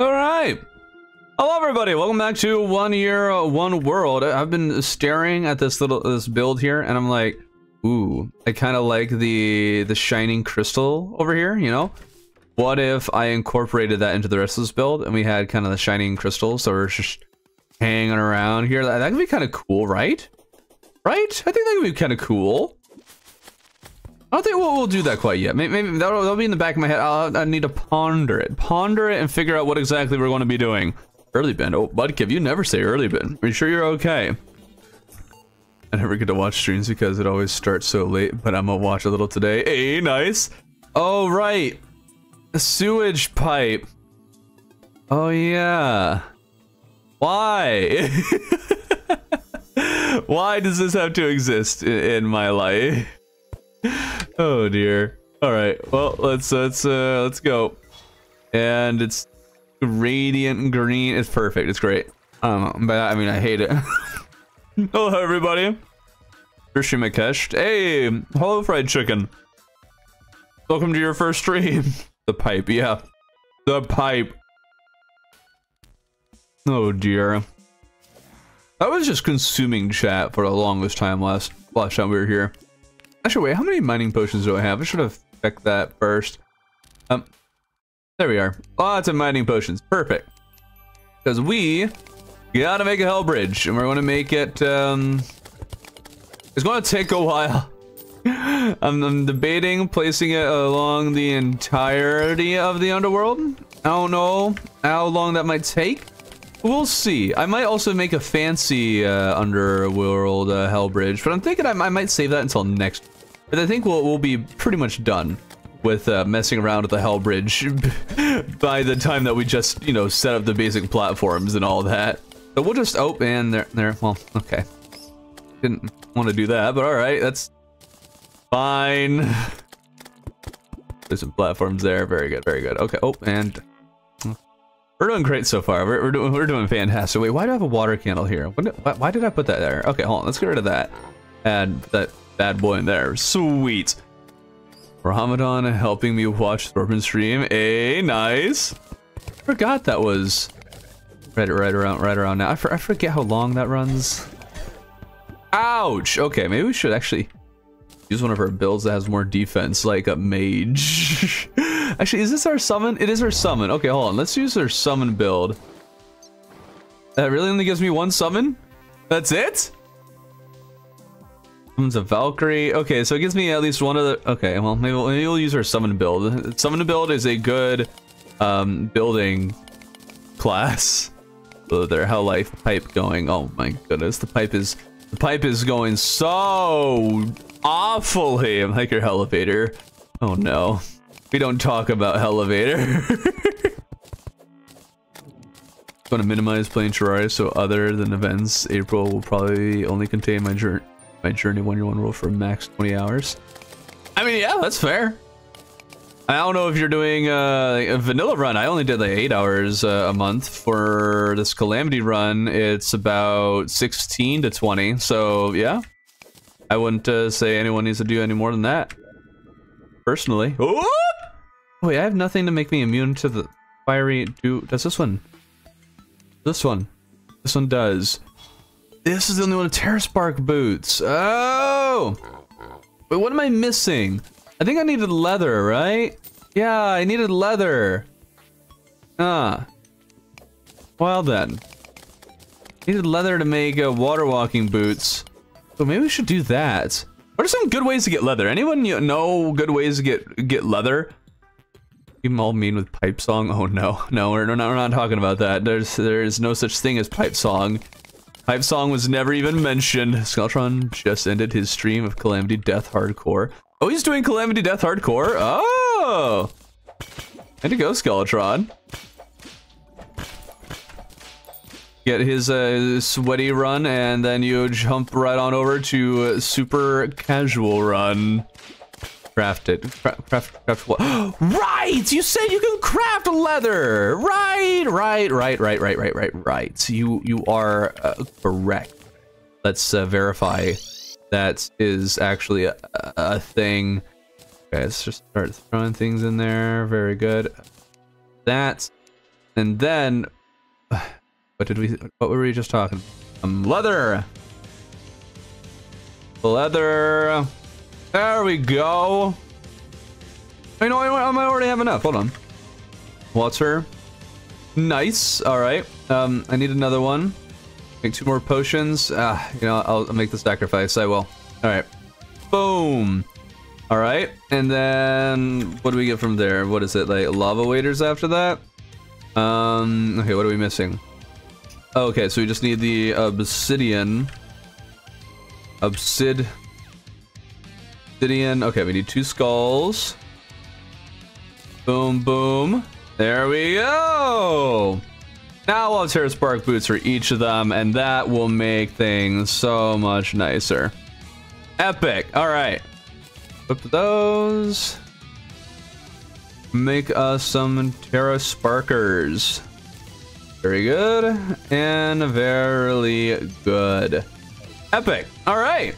All right. Hello, everybody. Welcome back to One Year, uh, One World. I've been staring at this little this build here, and I'm like, ooh, I kind of like the the shining crystal over here. You know, what if I incorporated that into the rest of this build, and we had kind of the shining crystal, so we're just hanging around here. That, that could be kind of cool, right? Right? I think that could be kind of cool. I don't think we'll, we'll do that quite yet. Maybe, maybe that'll, that'll, be in the back of my head. I'll, I need to ponder it. Ponder it and figure out what exactly we're going to be doing. Early bin. Oh, Mudkip, you never say early bin. Are you sure you're okay? I never get to watch streams because it always starts so late, but I'm gonna watch a little today. Hey, nice. Oh, right. A sewage pipe. Oh, yeah. Why? Why does this have to exist in, in my life? oh dear. All right. Well, let's let's uh let's go. And it's radiant green. It's perfect. It's great. Um, but I mean, I hate it. hello, everybody. Rishi Makesh. Hey, hello, fried chicken. Welcome to your first stream. the pipe, yeah. The pipe. Oh dear. I was just consuming chat for the longest time last last time we were here. Actually, wait, how many mining potions do I have? I should have checked that first. Um, there we are. Lots of mining potions. Perfect. Because we gotta make a hell bridge, and we're gonna make it, um... It's gonna take a while. I'm, I'm debating placing it along the entirety of the underworld. I don't know how long that might take. We'll see. I might also make a fancy uh, underworld uh, hell bridge, but I'm thinking I, I, might save that until next. But I think we'll, we'll be pretty much done with uh, messing around with the hell bridge by the time that we just, you know, set up the basic platforms and all that. So we'll just, oh, and there, there, well, okay. Didn't want to do that, but all right, that's fine. There's some platforms there. Very good, very good. Okay, oh, and we're doing great so far. We're, we're doing we're doing fantastic. Wait, why do I have a water candle here? Why, why did I put that there? Okay, hold on. Let's get rid of that. And that bad boy in there. Sweet. Ramadan helping me watch Thorpen stream. A nice. Forgot that was right right around right around now. I, for, I forget how long that runs. Ouch. Okay, maybe we should actually use one of our builds that has more defense, like a mage. Actually, is this our summon? It is our summon. Okay, hold on. Let's use our summon build. That really only gives me one summon? That's it? Summons a Valkyrie. Okay, so it gives me at least one of the... Okay, well, maybe we'll, maybe we'll use our summon build. Summon build is a good um, building class. Oh, there, how life pipe going? Oh my goodness, the pipe is... The pipe is going so awfully. I'm like your elevator. Oh no. We don't talk about elevator. going to minimize playing Terraria so other than events, April will probably only contain my journey my journey one year one rule for max 20 hours. I mean, yeah, that's fair. I don't know if you're doing uh, a vanilla run. I only did like eight hours uh, a month for this calamity run. It's about 16 to 20. So yeah, I wouldn't uh, say anyone needs to do any more than that. Personally. Oh! Wait, I have nothing to make me immune to the fiery... Do Does this one? This one. This one does. This is the only one with Terra Spark boots. Oh! Wait, what am I missing? I think I needed leather, right? Yeah, I needed leather. Ah. Well then. Needed leather to make uh, water walking boots. So maybe we should do that. What are some good ways to get leather? Anyone know good ways to get get leather? You all mean with pipe song? Oh no, no, we're not, we're not talking about that. There's there's no such thing as pipe song. Pipe song was never even mentioned. Skeletron just ended his stream of Calamity Death Hardcore. Oh, he's doing Calamity Death Hardcore? Oh! And to go, Skeletron. Get his uh, sweaty run, and then you jump right on over to super casual run. Craft it. Craft, craft, craft what? right! You said you can craft leather! Right, right, right, right, right, right, right, right. You, you are uh, correct. Let's uh, verify that is actually a, a thing. Okay, let's just start throwing things in there. Very good. That and then what did we? What were we just talking? Um, leather. Leather. There we go. You know, I might already have enough. Hold on. Water. Nice. All right. Um, I need another one. Make two more potions. Ah, you know, I'll, I'll make the sacrifice. I will. All right. Boom. All right. And then what do we get from there? What is it? Like lava waders after that? Um, okay, what are we missing? okay, so we just need the obsidian. Obsid. Obsidian. Okay, we need two skulls. Boom, boom. There we go. Now we'll have Terra Spark boots for each of them, and that will make things so much nicer. Epic. All right. Flip those. Make us some Terra Sparkers. Very good. And very good. Epic. All right.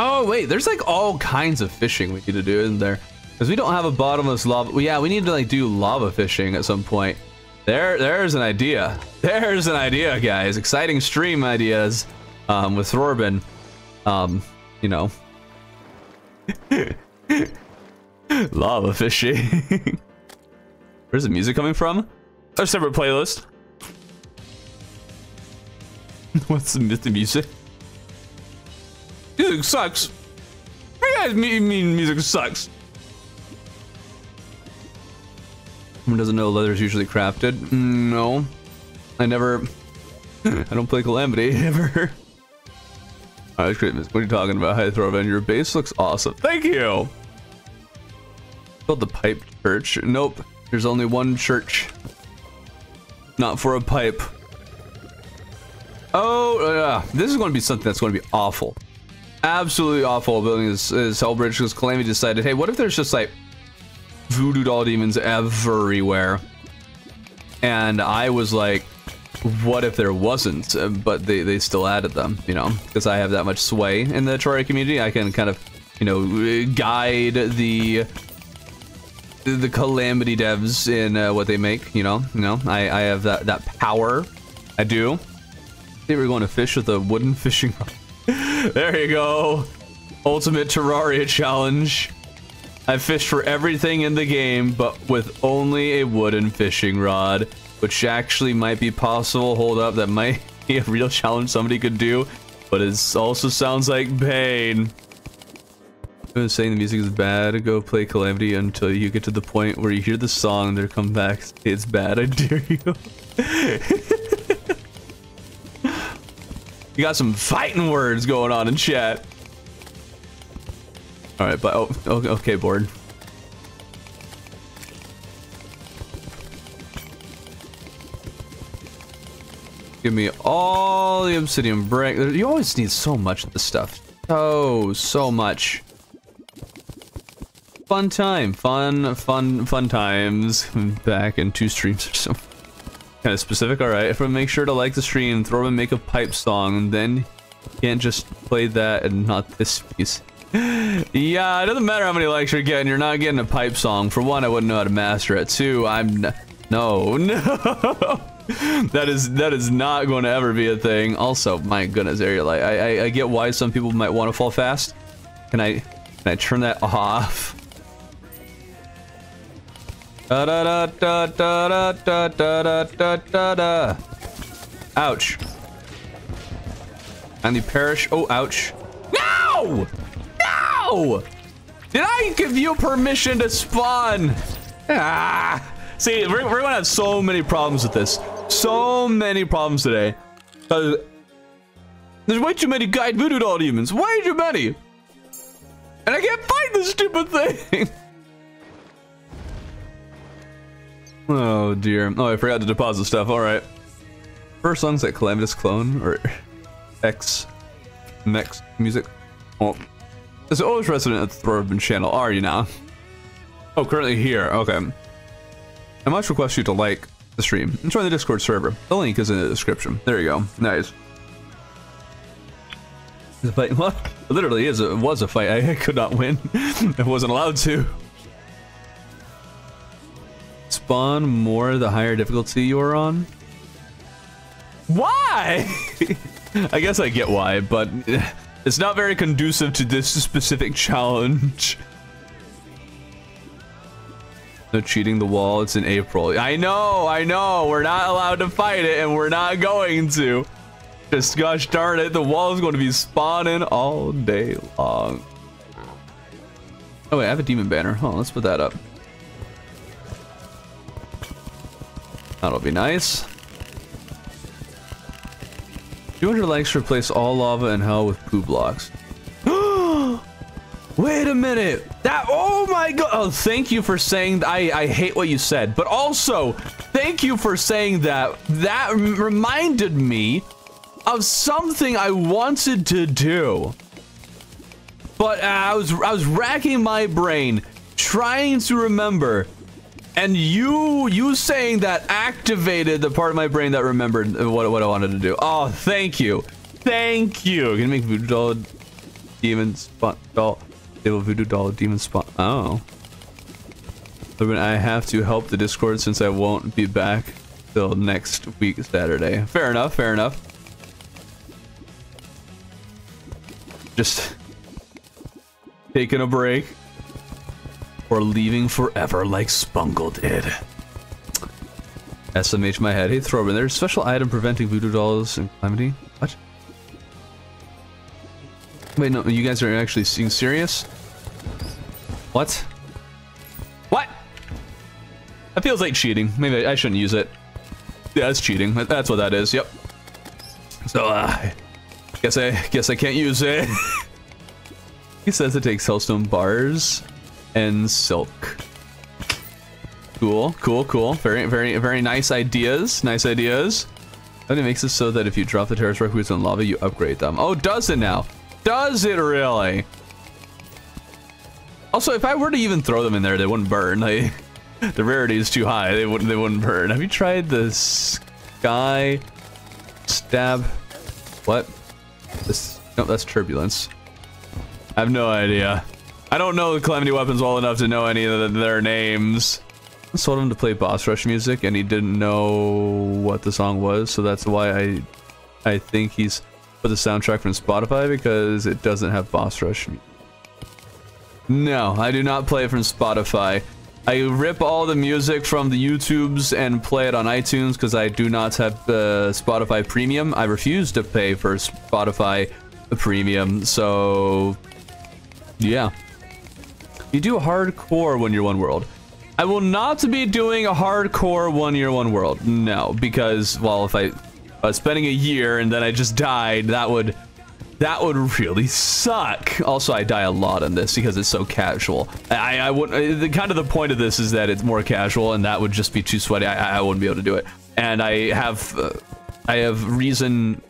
Oh, wait. There's like all kinds of fishing we need to do, isn't there? Because we don't have a bottomless lava. Well, yeah, we need to like do lava fishing at some point. There, there's an idea. There's an idea, guys. Exciting stream ideas um, with Thorben. Um, you know. lava fishing. Where's the music coming from? A separate playlist. What's the music? Music sucks. You guys mean, mean music sucks? Someone doesn't know leather is usually crafted? No. I never... I don't play Calamity, ever. Alright, great. What are you talking about? Hi, Thorben. Your base looks awesome. Thank you! Build the pipe church. Nope. There's only one church. Not for a pipe. Oh, uh, this is going to be something that's going to be awful. Absolutely awful building this, this Hellbridge because Calamity decided, hey, what if there's just like voodoo doll demons everywhere. And I was like, what if there wasn't? Uh, but they, they still added them, you know, because I have that much sway in the Terraria community. I can kind of, you know, guide the the calamity devs in uh, what they make, you know, you know, I, I have that, that power. I do. I think we're going to fish with a wooden fishing rod. There you go. Ultimate Terraria challenge. I've fished for everything in the game, but with only a wooden fishing rod, which actually might be possible. Hold up, that might be a real challenge somebody could do, but it also sounds like pain. I was saying the music is bad, go play Calamity until you get to the point where you hear the song, they come back, it's bad, I dare you. you got some fighting words going on in chat. All right, but oh, oh, okay, board. Give me all the obsidian brick. You always need so much of this stuff. Oh, so much. Fun time. Fun, fun, fun times. Back in two streams or so. Kind of specific. All right. If I make sure to like the stream, throw and make a pipe song, then can't just play that and not this piece yeah, it doesn't matter how many likes you're getting. You're not getting a pipe song. For one, I wouldn't know how to master it. Two, I'm no, no. that is that is not going to ever be a thing. Also, my goodness, Ariel, I, I I get why some people might want to fall fast. Can I can I turn that off? Da da da da da da da da da da da. Ouch. And the perish. Oh, ouch. No! No! Did I give you permission to spawn? Ah! See, we're, we're gonna have so many problems with this. So many problems today. Uh, there's way too many guide voodoo doll demons. Way too many. And I can't find this stupid thing. oh dear. Oh, I forgot to deposit stuff. All right. First song's like Calamitas Clone or X Next Music. Oh. it's always resident at the Thorben channel, are you now? Oh, currently here. Okay. I must request you to like the stream and join the Discord server. The link is in the description. There you go. Nice. The fight? It literally is. It was a fight. I, I could not win. I wasn't allowed to. Spawn more the higher difficulty you are on. Why? I guess I get why, but it's not very conducive to this specific challenge. No cheating the wall, it's in April. I know, I know, we're not allowed to fight it and we're not going to. Just gosh darn it, the wall is going to be spawning all day long. Oh wait, I have a demon banner. Oh, let's put that up. That'll be nice. 200 likes replace all lava and hell with poo blocks. Wait a minute. That, oh my god. Oh, thank you for saying, I, I hate what you said. But also, thank you for saying that. That reminded me of something I wanted to do. But uh, I was I was racking my brain trying to remember and you you saying that activated the part of my brain that remembered what what I wanted to do. Oh, thank you. Thank you. Gonna make voodoo doll demon spot doll devil voodoo doll demon spot oh. I have to help the Discord since I won't be back till next week Saturday. Fair enough, fair enough. Just taking a break. Or leaving forever like Spungle did. SMH my head. Hey Thorben, there's a special item preventing voodoo dolls and calamity. What? Wait, no, you guys are actually being serious? What? What? That feels like cheating. Maybe I shouldn't use it. Yeah, it's cheating. That's what that is. Yep. So, uh, guess I guess I can't use it. He says it takes hellstone bars and silk. Cool, cool, cool. Very, very, very nice ideas. Nice ideas. And it makes it so that if you drop the terrace requisites in lava, you upgrade them. Oh, does it now? Does it really? Also, if I were to even throw them in there, they wouldn't burn. The rarity is too high. They wouldn't. They wouldn't burn. Have you tried the sky stab? What? This? No, that's turbulence. I have no idea. I don't know the Calamity weapons well enough to know any of the, their names. I told him to play boss rush music and he didn't know what the song was, so that's why I I think he's put the soundtrack from Spotify because it doesn't have boss rush. No, I do not play it from Spotify. I rip all the music from the YouTubes and play it on iTunes because I do not have uh, Spotify Premium. I refuse to pay for Spotify Premium, so yeah. You do hardcore one year one world. I will not be doing a hardcore one year one world. No, because well, if I was spending a year and then I just died, that would that would really suck. Also, I die a lot on this because it's so casual. I, I would the kind of the point of this is that it's more casual, and that would just be too sweaty. I, I wouldn't be able to do it. And I have uh, I have reason,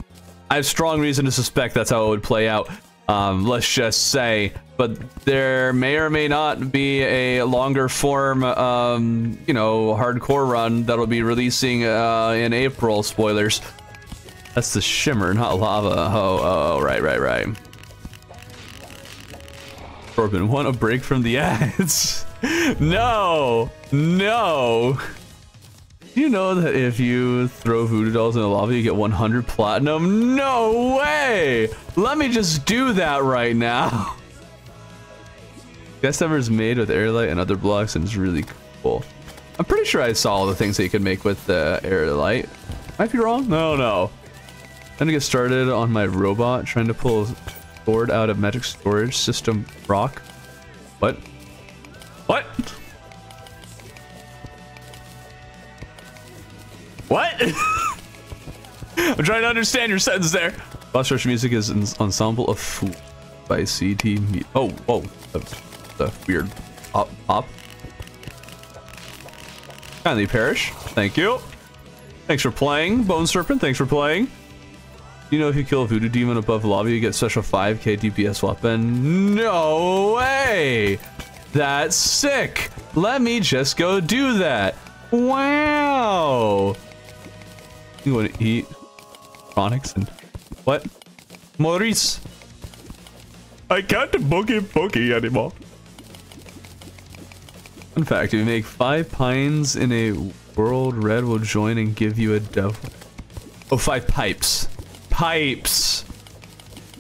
I have strong reason to suspect that's how it would play out. Um, let's just say but there may or may not be a longer form, um, you know, hardcore run that'll be releasing uh, in April. Spoilers. That's the shimmer, not lava. Oh, oh, oh right, right, right. Corbin, want a break from the ads? no, no. You know that if you throw voodoo dolls in the lava, you get 100 platinum? No way! Let me just do that right now. Guest ever is made with airlight and other blocks and it's really cool. I'm pretty sure I saw all the things that you could make with the airlight. Might be wrong? No, no. I'm gonna get started on my robot trying to pull sword out of magic storage system rock. What? What? What? I'm trying to understand your sentence there. Boss Rush music is an ensemble of Fool by CT. Oh, whoa the uh, weird pop pop. Kindly perish. Thank you. Thanks for playing, Bone Serpent. Thanks for playing. You know if you kill a voodoo demon above lava, you get special 5k DPS weapon? No way! That's sick! Let me just go do that. Wow! Want to eat Chronix and what? Maurice! I can't boogie boogie anymore. In fact, if you make five pines in a world, red will join and give you a devil. Oh, five pipes. Pipes.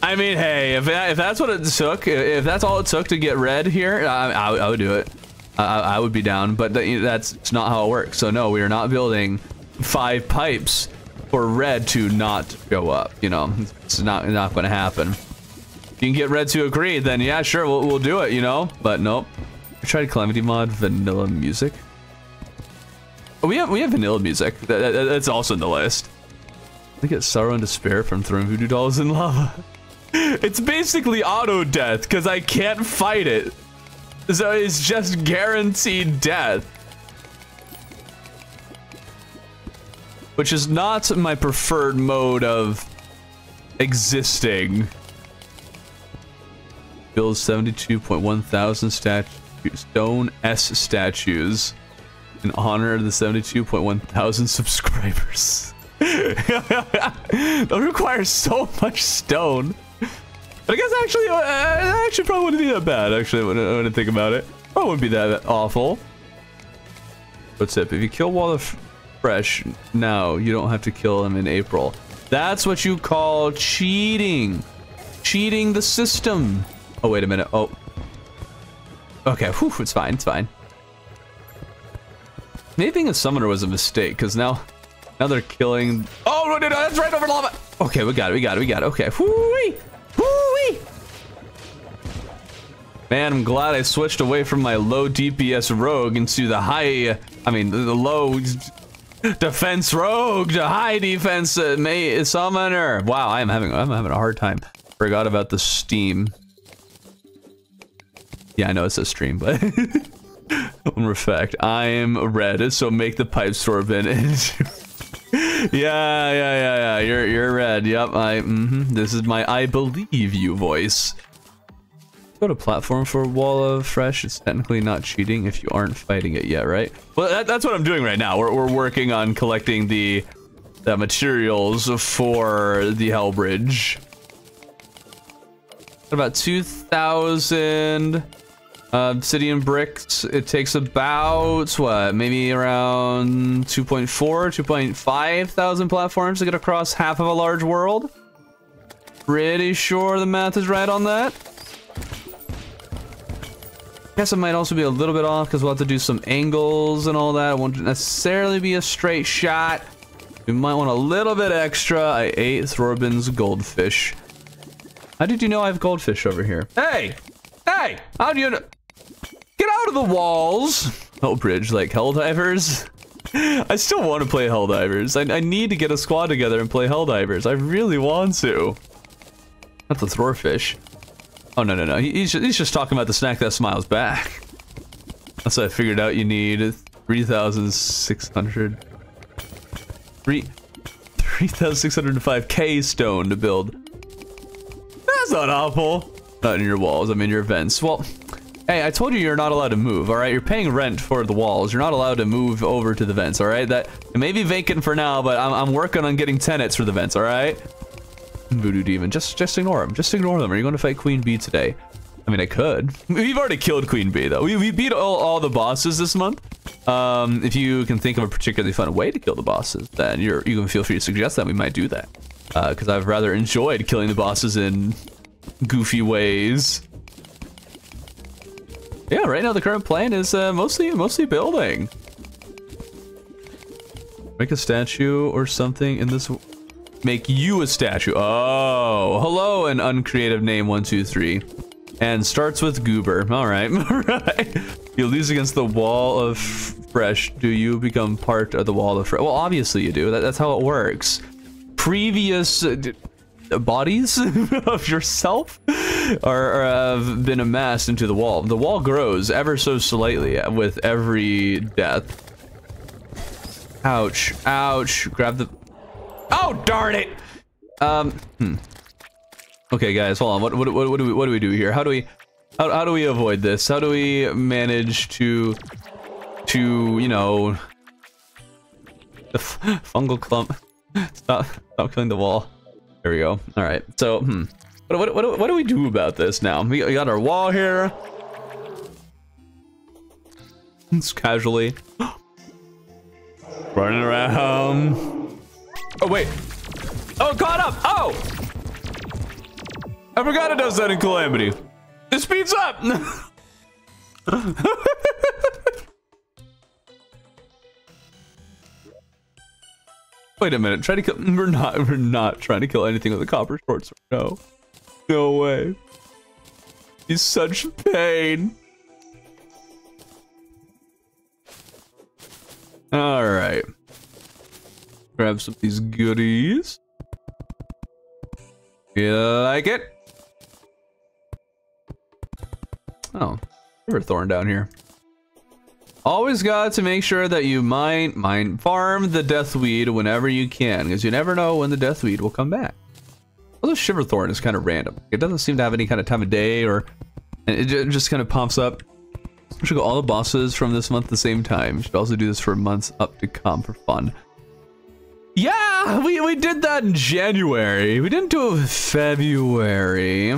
I mean, hey, if, that, if that's what it took, if that's all it took to get red here, I, I, I would do it. I, I, would be down, but that's not how it works. So no, we are not building five pipes for red to not go up. You know, it's not not going to happen. If you can get red to agree, then yeah, sure, we'll, we'll do it. You know, but nope. I tried Calamity Mod vanilla music. Oh, we have we have vanilla music. That, that, that's also in the list. I get sorrow and despair from throwing voodoo dolls in lava. it's basically auto death because I can't fight it. So it's just guaranteed death. Which is not my preferred mode of existing. Build 72.1 thousand stone S statues in honor of the 72.1 thousand subscribers. that requires so much stone. But I guess actually, uh, actually probably wouldn't be that bad, actually, when, when I think about it. Probably wouldn't be that awful. What's up? If you kill Wall Fresh now, you don't have to kill him in April. That's what you call cheating. Cheating the system. Oh, wait a minute. Oh. Okay, whew, it's fine, it's fine. Maybe being a summoner was a mistake, because now, now they're killing... Oh, no, no, no, that's right over lava! Okay, we got it, we got it, we got it, okay. Whoo-wee! Man, I'm glad I switched away from my low DPS rogue into the high, I mean, the low defense rogue to high defense uh, may summoner. Wow, I am having I'm having a hard time. Forgot about the Steam. Yeah, I know it's a stream, but in effect, I am red, so make the pipes pipe sorbent. yeah, yeah, yeah, yeah. You're you're red. Yep. I. Mm -hmm. This is my I believe you voice. Go to platform for Wall of Fresh. It's technically not cheating if you aren't fighting it yet, right? Well, that, that's what I'm doing right now. We're, we're working on collecting the, the materials for the Hell Bridge. About 2,000 uh, obsidian bricks. It takes about, what, maybe around 2.4, 2.5 thousand platforms to get across half of a large world. Pretty sure the math is right on that guess it might also be a little bit off because we'll have to do some angles and all that. It won't necessarily be a straight shot. We might want a little bit extra. I ate Thorbin's goldfish. How did you know I have goldfish over here? Hey! Hey! How do you know? Get out of the walls! Oh, bridge, like Helldivers? I still want to play Helldivers. I, I need to get a squad together and play Helldivers. I really want to. Not the Thorfish. Oh, no, no, no. He's just, he's just talking about the snack that smiles back. That's what I figured out you need 3,600... 3... 3,605k stone to build. That's not awful. Not in your walls, I mean your vents. Well, hey, I told you you're not allowed to move, alright? You're paying rent for the walls. You're not allowed to move over to the vents, alright? That it may be vacant for now, but I'm, I'm working on getting tenants for the vents, alright? Voodoo Demon. Just just ignore him. Just ignore them. Are you going to fight Queen Bee today? I mean, I could. We've already killed Queen Bee, though. We, we beat all, all the bosses this month. Um, if you can think of a particularly fun way to kill the bosses, then you're, you can feel free to suggest that. We might do that. Because uh, I've rather enjoyed killing the bosses in goofy ways. Yeah, right now the current plan is uh, mostly mostly building. Make a statue or something in this make you a statue. Oh, hello, an uncreative name, one, two, three. And starts with Goober. All right, all right. You lose against the wall of fresh. Do you become part of the wall of fresh? Well, obviously you do. That, that's how it works. Previous uh, bodies of yourself are, have been amassed into the wall. The wall grows ever so slightly with every death. Ouch, ouch. Grab the Oh, darn it! Um, hmm. Okay, guys, hold on. What, what, what, what, do we, what do we do here? How do we, how, how do we avoid this? How do we manage to, to, you know, the fungal clump, stop, stop killing the wall. There we go. All right. So, hmm. What, what, what, what do we do about this now? We, we got our wall here. It's casually. Running around. Oh, wait. Oh, caught up. Oh! I forgot it does that in Calamity. It speeds up. Wait a minute. Try to kill. We're not. We're not trying to kill anything with a copper short sword. No. No way. He's such pain. All right. Grab some of these goodies. You like it? Oh, Shiverthorn down here. Always got to make sure that you mine, mine, farm the deathweed whenever you can, because you never know when the deathweed will come back. Although Shiverthorn is kind of random. It doesn't seem to have any kind of time of day or it just kind of pops up. We should go all the bosses from this month at the same time. Should also do this for months up to come for fun. Yeah, we, we did that in January. We didn't do it in February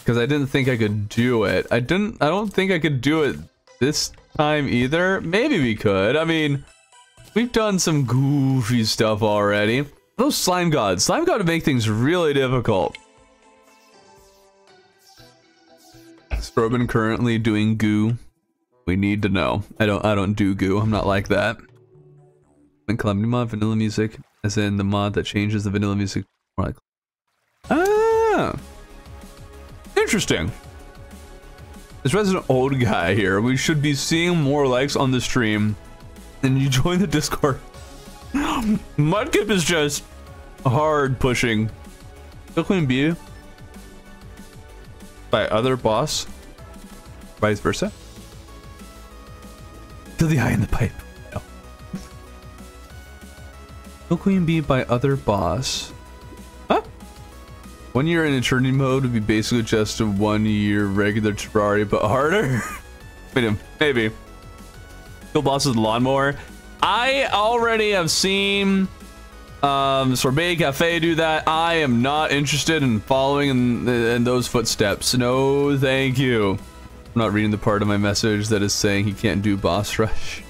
because I didn't think I could do it. I didn't, I don't think I could do it this time either. Maybe we could. I mean, we've done some goofy stuff already. Those slime gods. Slime god make things really difficult. Strobin currently doing goo. We need to know. I don't I don't do goo. I'm not like that. And Calamity mod vanilla music, as in the mod that changes the vanilla music more Ah Interesting. This resident old guy here. We should be seeing more likes on the stream. And you join the Discord. Mudkip is just hard pushing. Kill Queen Bee by other boss, vice versa. To the eye in the pipe. Kill Queen Bee by other boss. Huh? One year in eternity mode would be basically just a one year regular Terraria, but harder. Maybe. Kill bosses with lawnmower. I already have seen um, Sorbet Cafe do that. I am not interested in following in, in those footsteps. No, thank you. I'm not reading the part of my message that is saying he can't do boss rush.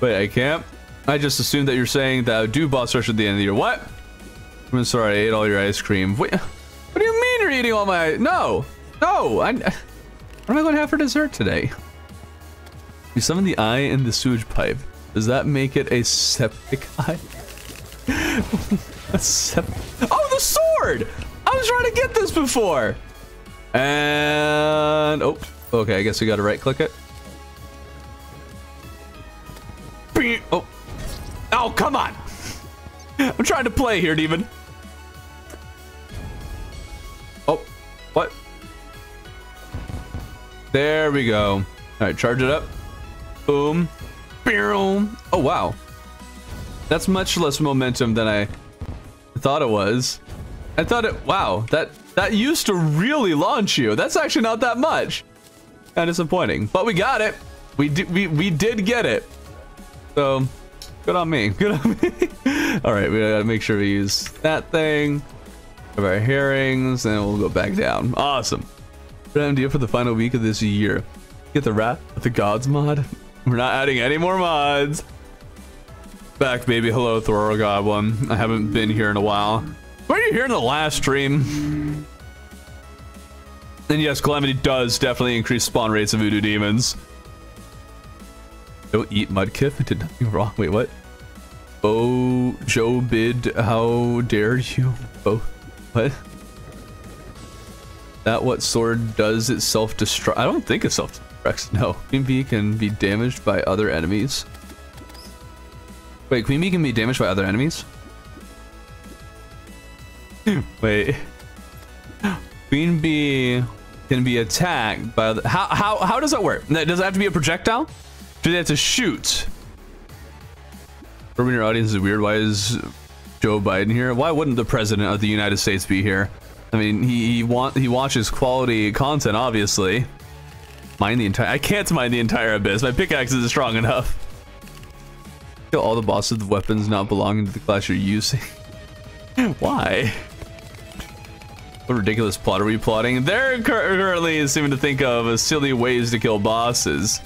Wait, I can't? I just assumed that you're saying that I do boss rush at the end of the year. What? I'm sorry, I ate all your ice cream. Wait, what do you mean you're eating all my... No! No! I, what am I going to have for dessert today? You summon the eye in the sewage pipe. Does that make it a septic eye? a sep oh, the sword! I was trying to get this before! And... Oh, okay, I guess we gotta right-click it. Oh. Oh, come on! I'm trying to play here, Demon. Oh, what? There we go. All right, charge it up. Boom. Boom. Oh, wow. That's much less momentum than I thought it was. I thought it, wow, that, that used to really launch you. That's actually not that much. Kind of disappointing, but we got it. We did, we, we did get it. So, good on me, good on me. All right, we gotta make sure we use that thing. Of our herrings, and we'll go back down. Awesome. Good idea for the final week of this year. Get the Wrath of the Gods mod. We're not adding any more mods. Back, baby. Hello, Thor Goblin. I haven't been here in a while. Were you here in the last stream? And yes, Calamity does definitely increase spawn rates of voodoo demons. Don't eat Mudkip. I did nothing wrong. Wait, what? Oh, Joe Bid, how dare you? Oh, what? That what sword does it self-destruct? I don't think it self-destructs. No, Queen Bee can be damaged by other enemies. Wait, Queen Bee can be damaged by other enemies? Wait. Queen Bee can be attacked by other... How, how, how does that work? Does it have to be a projectile? Do they have to shoot? Urban your audience is weird. Why is Joe Biden here? Why wouldn't the president of the United States be here? I mean, he he want he watches quality content, obviously. Mine the entire. I can't mine the entire abyss. My pickaxe isn't strong enough. Kill all the bosses with weapons not belonging to the class you're using. Why? What ridiculous plot are we plotting? They're currently seeming to think of silly ways to kill bosses.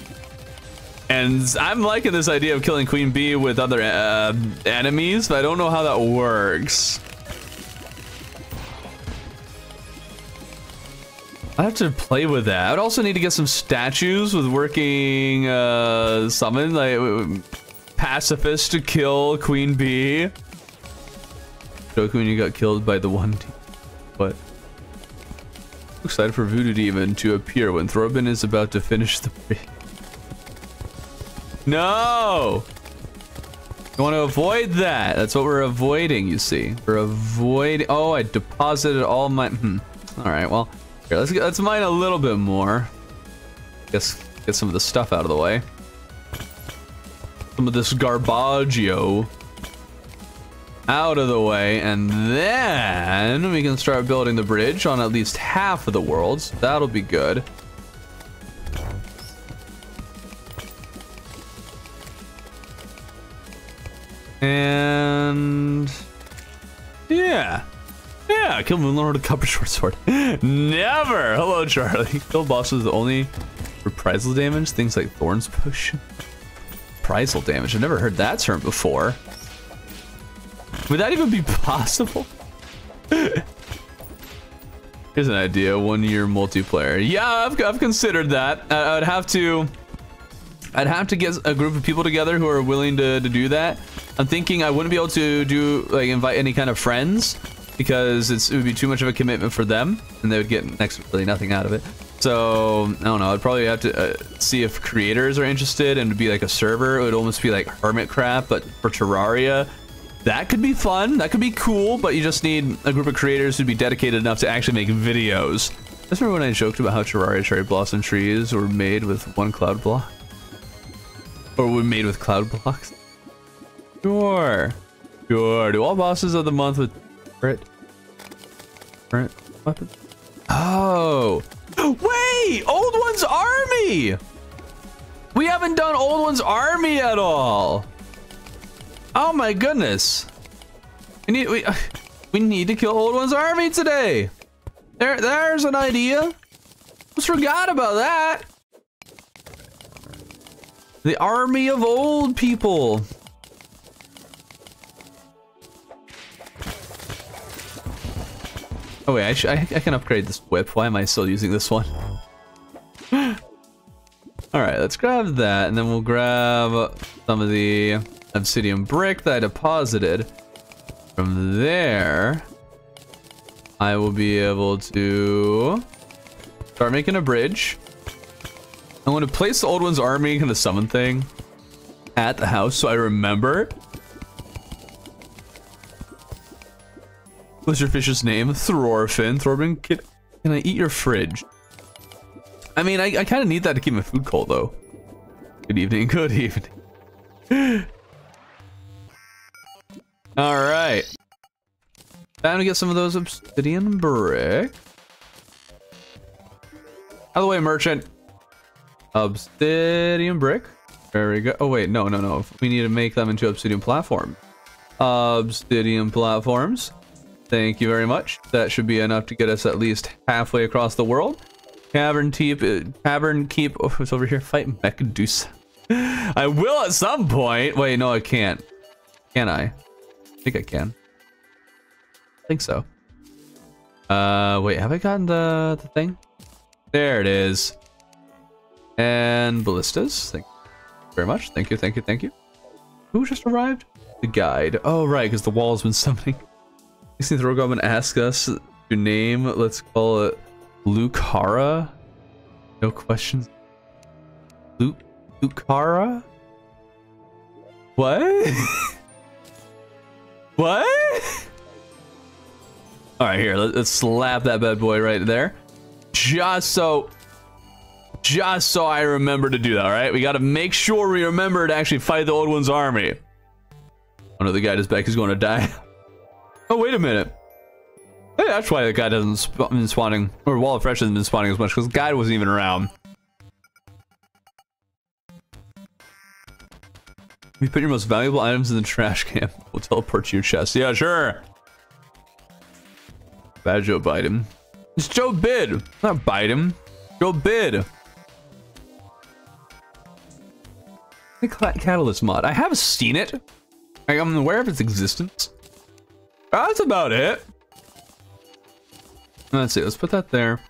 And I'm liking this idea of killing Queen Bee with other uh, enemies, but I don't know how that works. I have to play with that. I would also need to get some statues with working uh, summon, like pacifist to kill Queen Bee. Joke when you got killed by the one. But excited for Voodoo Demon to appear when Thorben is about to finish the No! You want to avoid that. That's what we're avoiding, you see. We're avoiding... Oh, I deposited all my... Hmm. All right, well... Here, let's, get, let's mine a little bit more. Guess get some of the stuff out of the way. Some of this garbaggio out of the way, and then we can start building the bridge on at least half of the worlds. That'll be good. And yeah. Yeah, kill Moonlord with a copper short sword. Never! Hello, Charlie. Kill bosses with only reprisal damage, things like Thorns Push. Reprisal damage, I've never heard that term before. Would that even be possible? Here's an idea, one year multiplayer. Yeah, I've, I've considered that. I, I'd have to, I'd have to get a group of people together who are willing to, to do that. I'm thinking I wouldn't be able to do, like, invite any kind of friends because it would be too much of a commitment for them and they would get next really nothing out of it. So, I don't know, I'd probably have to uh, see if creators are interested and be like a server. It would almost be like Hermitcraft, but for Terraria that could be fun. That could be cool, but you just need a group of creators who'd be dedicated enough to actually make videos. I remember when I joked about how Terraria cherry blossom trees were made with one cloud block. Or were made with cloud blocks. Sure. Sure. Do all bosses of the month with crit? Crit weapon? Oh. Wait! Old One's Army! We haven't done Old One's Army at all. Oh my goodness. We need we we need to kill Old One's army today. There there's an idea. Just forgot about that. The army of old people. Oh wait, I, I, I can upgrade this whip. Why am I still using this one? All right, let's grab that, and then we'll grab some of the obsidian brick that I deposited. From there, I will be able to start making a bridge. I want to place the old one's army kind the summon thing at the house so I remember. What's your fish's name? Thorfinn. Thorfinn, can, can I eat your fridge? I mean, I, I kind of need that to keep my food cold, though. Good evening. Good evening. All right. Time to get some of those obsidian brick. Out of the way, merchant. Obsidian brick. There we go. Oh, wait. No, no, no. We need to make them into obsidian platform. Obsidian platforms. Thank you very much. That should be enough to get us at least halfway across the world. Cavern keep, uh, cavern keep. Oh, it's over here. Fight Mechadusa. I will at some point. Wait, no, I can't. Can I? think I can. I think so. Uh, wait, have I gotten the, the thing? There it is. And ballistas. Thank you very much. Thank you, thank you, thank you. Who just arrived? The guide. Oh, right, because the wall's been summoning. You see the Rogoblin ask us to name, let's call it Lucara? No questions. Luke Lucara? What? What? All right, here, let's slap that bad boy right there. Just so, just so I remember to do that, all right? We got to make sure we remember to actually fight the old one's army. Oh no, the guy is back is to die. Oh, wait a minute. Hey, that's why the guy doesn't sp been spawning, or Wall of Fresh hasn't been spawning as much, because the guy wasn't even around. You put your most valuable items in the trash can. We'll teleport to your chest. Yeah, sure. Bad Joe bite him. It's Joe Bid. Not bite him. Joe Bid. The Catalyst mod. I have seen it. I'm aware of its existence. That's about it. Let's see. Let's put that there.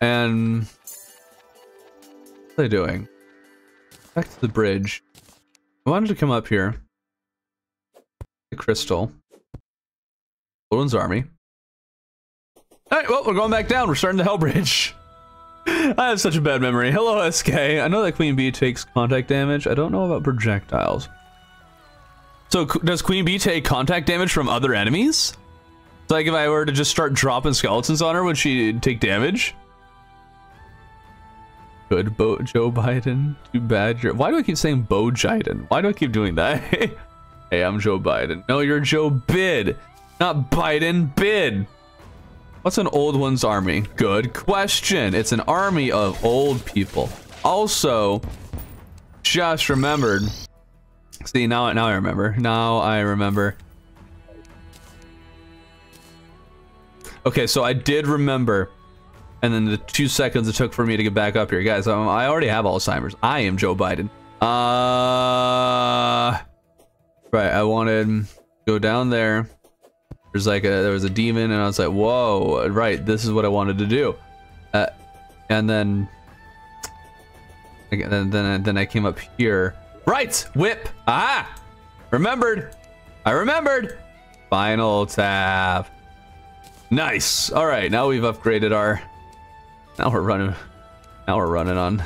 And what are they doing? Back to the bridge. I wanted to come up here. The crystal. Old One's army. Alright, well, we're going back down. We're starting the Hell Bridge. I have such a bad memory. Hello, SK. I know that Queen Bee takes contact damage. I don't know about projectiles. So does Queen Bee take contact damage from other enemies? like if I were to just start dropping skeletons on her, would she take damage? Good, Bo Joe Biden. Too bad you're. Why do I keep saying Bo Jiden? Why do I keep doing that? hey, I'm Joe Biden. No, you're Joe Bid, not Biden. Bid. What's an old one's army? Good question. It's an army of old people. Also, just remembered. See now, now I remember. Now I remember. Okay, so I did remember and then the two seconds it took for me to get back up here. Guys, um, I already have Alzheimer's. I am Joe Biden. Uh, right, I wanted to go down there. There's like a, there was a demon and I was like, whoa, right, this is what I wanted to do. Uh, and then, then, then, then I came up here. Right, whip, ah, remembered, I remembered. Final tap. Nice. All right, now we've upgraded our now we're running. Now we're running on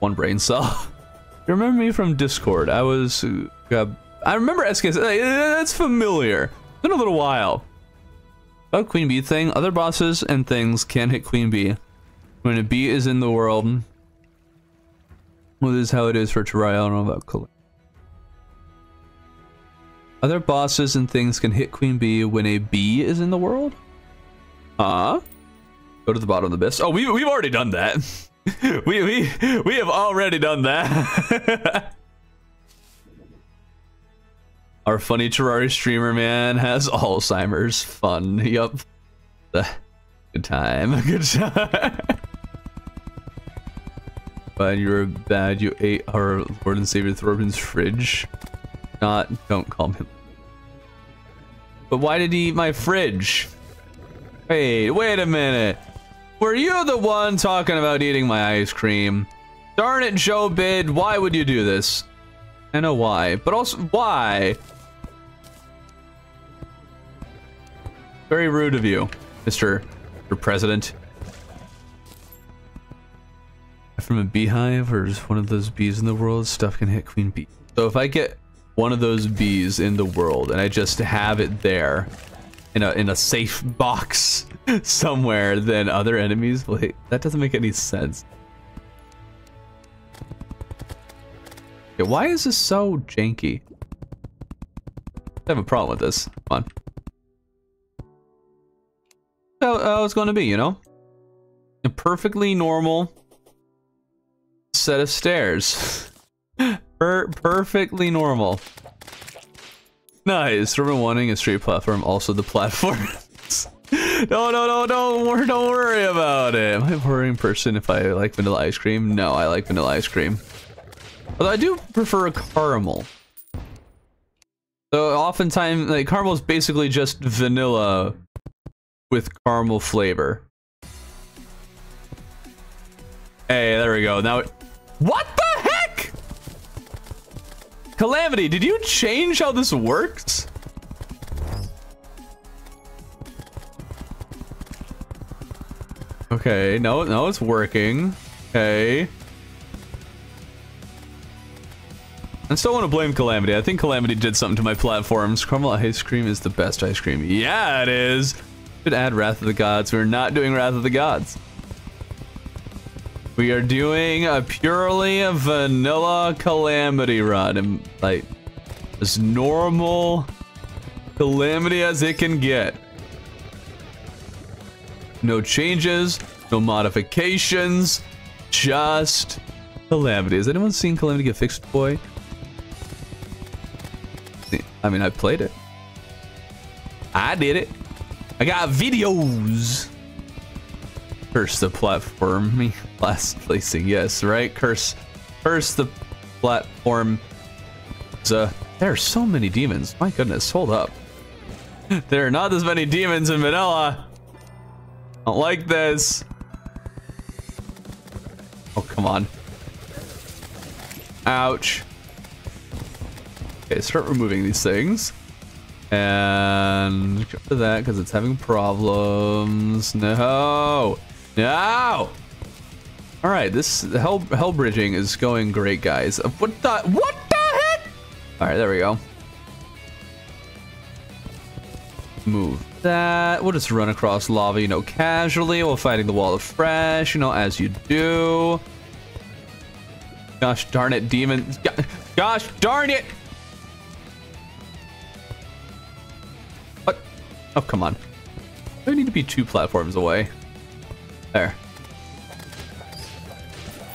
one brain cell. you remember me from Discord? I was. Uh, I remember SK. That's familiar. It's been a little while. About Queen Bee thing. Other bosses and things can hit Queen Bee. When a bee is in the world. Well, this is how it is for Terraria. I don't know about. Other bosses and things can hit Queen Bee when a bee is in the world? Huh? Go to the bottom of the abyss. Oh, we, we've already done that. we, we, we have already done that. Our funny Terraria streamer, man, has Alzheimer's. Fun. Yup. Good time. Good time. But you're bad. You ate our Lord and Savior Thorbjorn's fridge. Not, don't call me. But why did he eat my fridge? Wait, wait a minute. Were you the one talking about eating my ice cream? Darn it, Joe Bid, why would you do this? I know why, but also why? Very rude of you, Mr. Mr. President. From a beehive or is one of those bees in the world, stuff can hit queen bee. So if I get one of those bees in the world and I just have it there in a in a safe box somewhere then other enemies. Wait, that doesn't make any sense. Okay, why is this so janky? I have a problem with this. Come on. How, how it's going to be, you know? A perfectly normal set of stairs. per perfectly normal. Nice. From wanting a straight platform, also the platform. no, no, no, don't, don't worry about it. Am I a boring person if I like vanilla ice cream? No, I like vanilla ice cream. Although I do prefer a caramel. So oftentimes, like, caramel is basically just vanilla with caramel flavor. Hey, there we go. Now, what the heck? Calamity, did you change how this works? Okay, no, no, it's working. Okay. I still want to blame Calamity. I think Calamity did something to my platforms. Caramel ice cream is the best ice cream. Yeah, it is. Should add Wrath of the Gods. We're not doing Wrath of the Gods. We are doing a purely vanilla Calamity run. And, like, as normal Calamity as it can get. No changes, no modifications, just Calamity. Has anyone seen Calamity get fixed, boy? I mean, I played it. I did it. I got videos. Curse the platform. Last placing, yes, right? Curse, curse the platform. There are so many demons. My goodness, hold up. there are not as many demons in vanilla. Don't like this. Oh, come on. Ouch. Okay, start removing these things. And get rid of that because it's having problems. No! No! Alright, this hell hell bridging is going great, guys. Uh, what the what the heck? Alright, there we go. Move that. We'll just run across lava, you know, casually while fighting the wall of fresh, you know, as you do. Gosh darn it, demon. Gosh darn it! What? Oh, come on. I need to be two platforms away. There.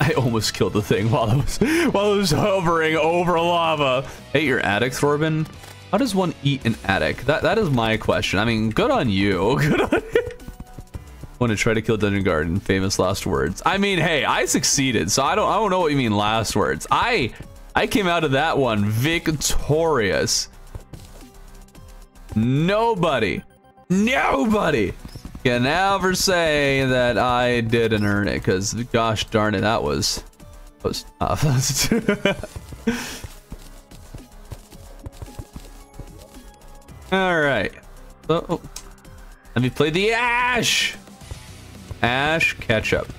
I almost killed the thing while I was while I was hovering over lava. Hey, your attic, Thorben. How does one eat an attic? That that is my question. I mean, good on you. Good on. Want to try to kill Dungeon Guardian? Famous last words. I mean, hey, I succeeded, so I don't I don't know what you mean last words. I I came out of that one victorious. Nobody, nobody can ever say that I didn't earn it, because gosh darn it, that was, that was tough. All right. So, oh. Let me play the Ash. Ash ketchup.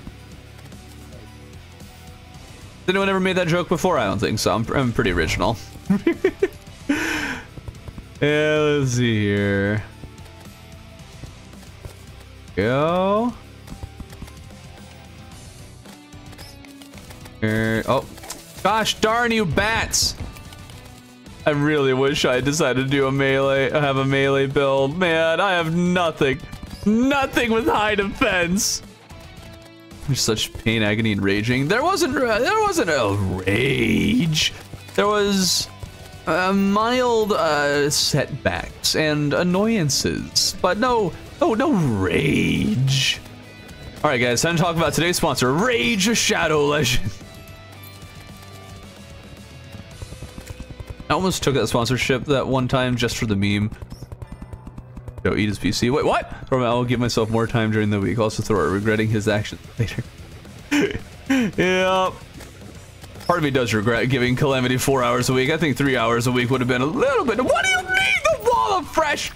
Did anyone ever made that joke before? I don't think so. I'm, I'm pretty original. yeah, let's see here go. Here. Oh, gosh darn you bats! I really wish I decided to do a melee, I have a melee build. Man, I have nothing. Nothing with high defense. There's such pain, agony, and raging. There wasn't, there wasn't a rage. There was uh, mild uh, setbacks and annoyances, but no Oh, no rage. All right, guys, time to talk about today's sponsor, Rage of Shadow Legend. I almost took that sponsorship that one time just for the meme. Joe eat his PC. Wait, what? I will give myself more time during the week. Also, Thor regretting his actions later. yep. Part of me does regret giving Calamity four hours a week. I think three hours a week would have been a little bit. What do you mean the wall of fresh?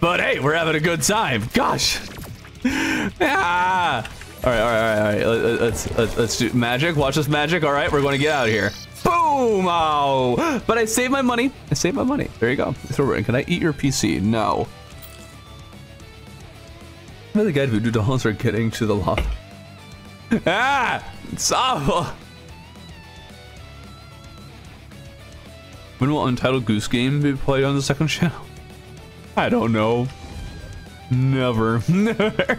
But hey, we're having a good time. Gosh. ah. All right, all right, all right, all right. Let's, let's let's do magic. Watch this magic. All right, we're going to get out of here. Boom! Oh, but I saved my money. I saved my money. There you go. Can I eat your PC? No. Where the guy voodoo dolls are getting to the lava. ah! It's awful. When will Untitled Goose Game be played on the second channel? I don't know. Never. Never.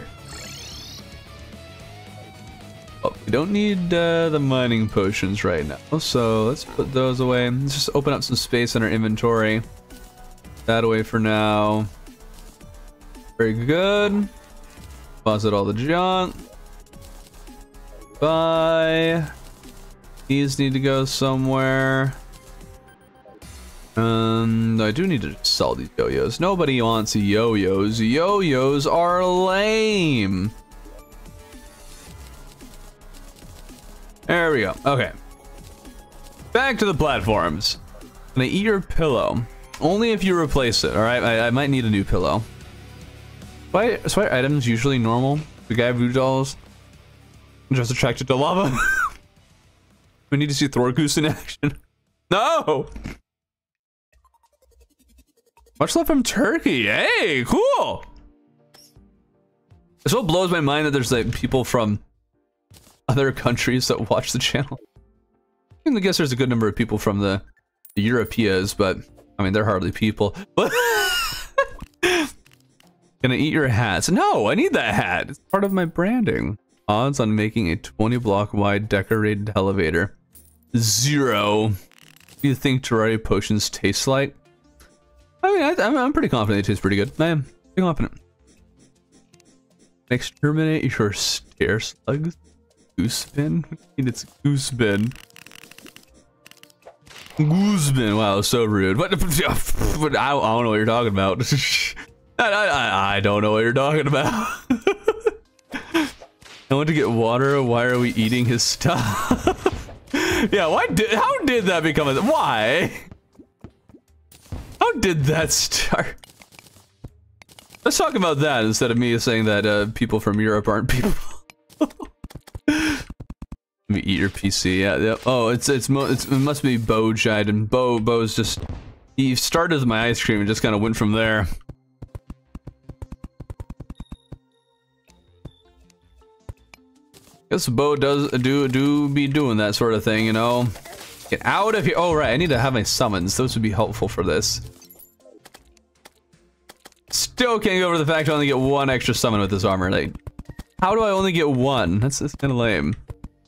oh, we don't need uh, the mining potions right now, so let's put those away. Let's just open up some space in our inventory. That away for now. Very good. Deposit all the junk. Bye. These need to go somewhere. Um, I do need to sell these yo-yos. Nobody wants yo-yos. Yo-yos are lame. There we go. Okay. Back to the platforms. I eat your pillow? Only if you replace it, alright? I, I, might need a new pillow. Why, why items usually normal? The guy voodoo dolls? Just attracted to lava. we need to see Thorgoose in action. No! Much love from Turkey. Hey, cool. It still blows my mind that there's like people from other countries that watch the channel. I guess there's a good number of people from the, the Europeas, but I mean, they're hardly people. But I eat your hats? No, I need that hat. It's part of my branding. Odds on making a 20 block wide decorated elevator. Zero. Do you think Terraria potions taste like? Oh, I mean, I, am I'm pretty confident it tastes pretty good. I am pretty confident. Exterminate your stair slugs. goose bin? I mean, it's goose bin. Goose bin. Wow, so rude. What? I, I don't know what you're talking about. I, I, I don't know what you're talking about. I want to get water. Why are we eating his stuff? yeah, why did? How did that become a? Why? Did that start? Let's talk about that instead of me saying that uh, people from Europe aren't people. Let me eat your PC. Yeah, yeah. Oh, it's it's, it's it must be Bo and Bo Bo's just he started with my ice cream and just kind of went from there. Guess Bo does do do be doing that sort of thing, you know. Get out of here. Oh right, I need to have my summons. Those would be helpful for this. Still can't get over the fact I only get one extra summon with this armor. Like, how do I only get one? That's, that's kind of lame.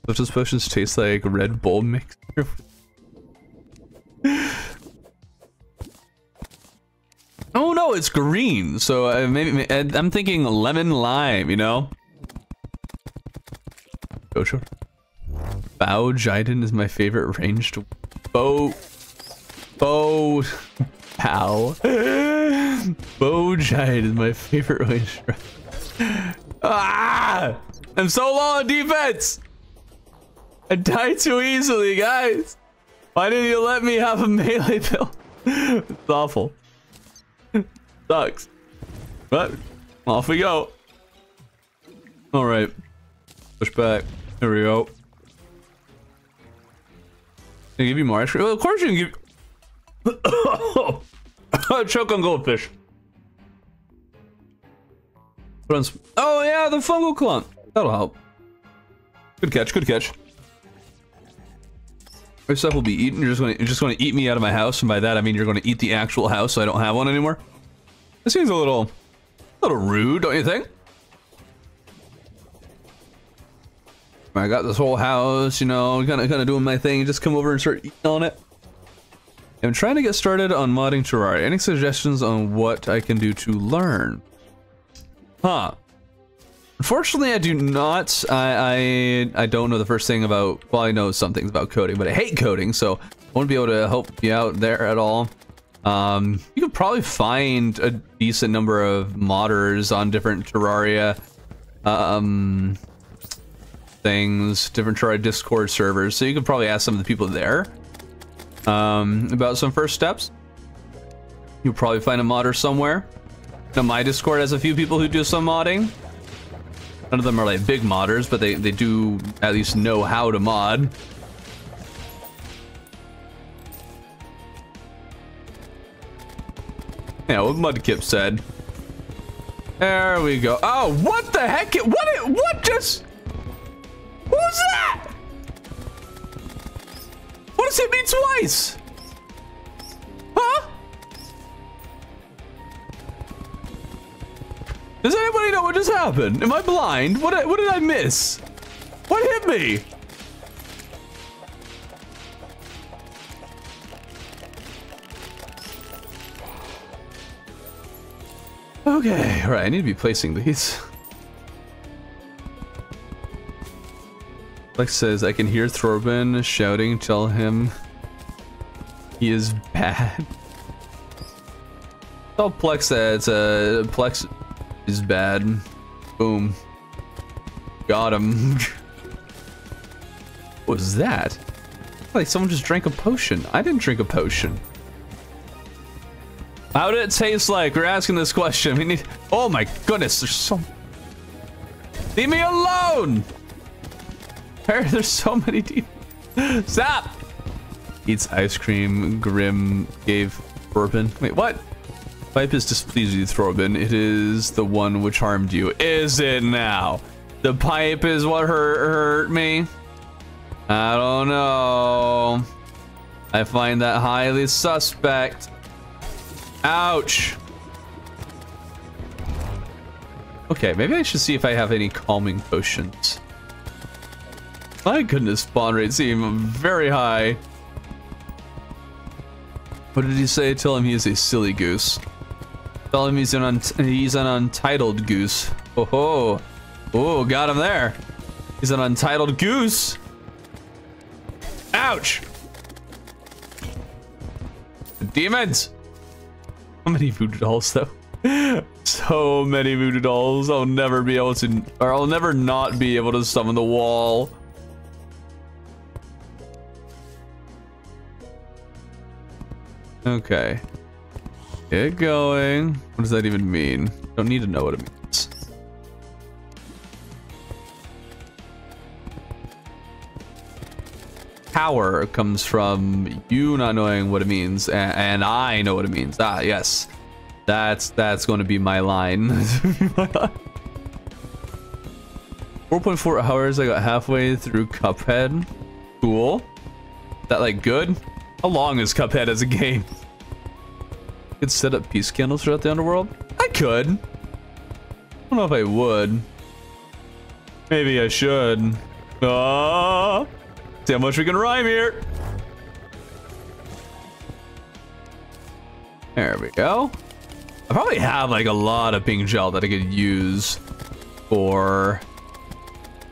Those potions taste like Red Bull mixture. oh no, it's green. So uh, maybe I'm thinking lemon lime. You know. Go. Bao Jiden is my favorite ranged bow. Bow. Pow. Bo Giant is my favorite ranged. ah! I'm so low on defense! I died too easily, guys! Why didn't you let me have a melee build? it's awful. Sucks. But, off we go. Alright. Push back. There we go. Can I give you more ice cream? Well, of course you can give... Oh, choke on goldfish. Oh yeah, the fungal clump. That'll help. Good catch, good catch. My stuff will be eaten. You're just to you're just to eat me out of my house, and by that I mean you're going to eat the actual house, so I don't have one anymore. This seems a little, a little rude, don't you think? I got this whole house, you know, kind of kind of doing my thing. Just come over and start eating on it. I'm trying to get started on modding Terraria. Any suggestions on what I can do to learn? Huh. Unfortunately, I do not. I, I I don't know the first thing about. Well, I know some things about coding, but I hate coding, so I won't be able to help you out there at all. Um, you could probably find a decent number of modders on different Terraria um, things, different Terraria Discord servers. So you could probably ask some of the people there um, about some first steps. You'll probably find a modder somewhere. Now my Discord has a few people who do some modding. None of them are like big modders, but they, they do at least know how to mod. Yeah, what Mudkip said. There we go. Oh, what the heck? What? What just? What was that? What does it mean twice? Huh? Does anybody know what just happened? Am I blind? What, what did I miss? What hit me? Okay, alright, I need to be placing these. Flex says, I can hear Thorben shouting, tell him he is bad. Tell Plex that a Plex is bad. Boom. Got him. what was that? Like someone just drank a potion. I didn't drink a potion. How did it taste like? We're asking this question. We need. Oh my goodness, there's so. Leave me alone! There's so many deep. Stop! Eats ice cream. Grim gave bourbon. Wait, what? Pipe is displeased with Thorben. It is the one which harmed you. Is it now? The pipe is what hurt, hurt me? I don't know. I find that highly suspect. Ouch. Okay, maybe I should see if I have any calming potions. My goodness, spawn rate seem very high. What did he say? Tell him he is a silly goose. Tell him he's an he's an untitled goose. Oh ho! Oh, got him there. He's an untitled goose. Ouch. Demons. How many voodoo dolls though? so many voodoo dolls. I'll never be able to, or I'll never not be able to summon the wall. Okay. Get going. What does that even mean? Don't need to know what it means. Power comes from you not knowing what it means, and, and I know what it means. Ah, yes. That's that's going to be my line. 4.4 hours, I got halfway through Cuphead. Cool. That like good? How long is Cuphead as a game? Could set up peace candles throughout the underworld? I could. I don't know if I would. Maybe I should. Ah, see how much we can rhyme here. There we go. I probably have like a lot of pink gel that I could use for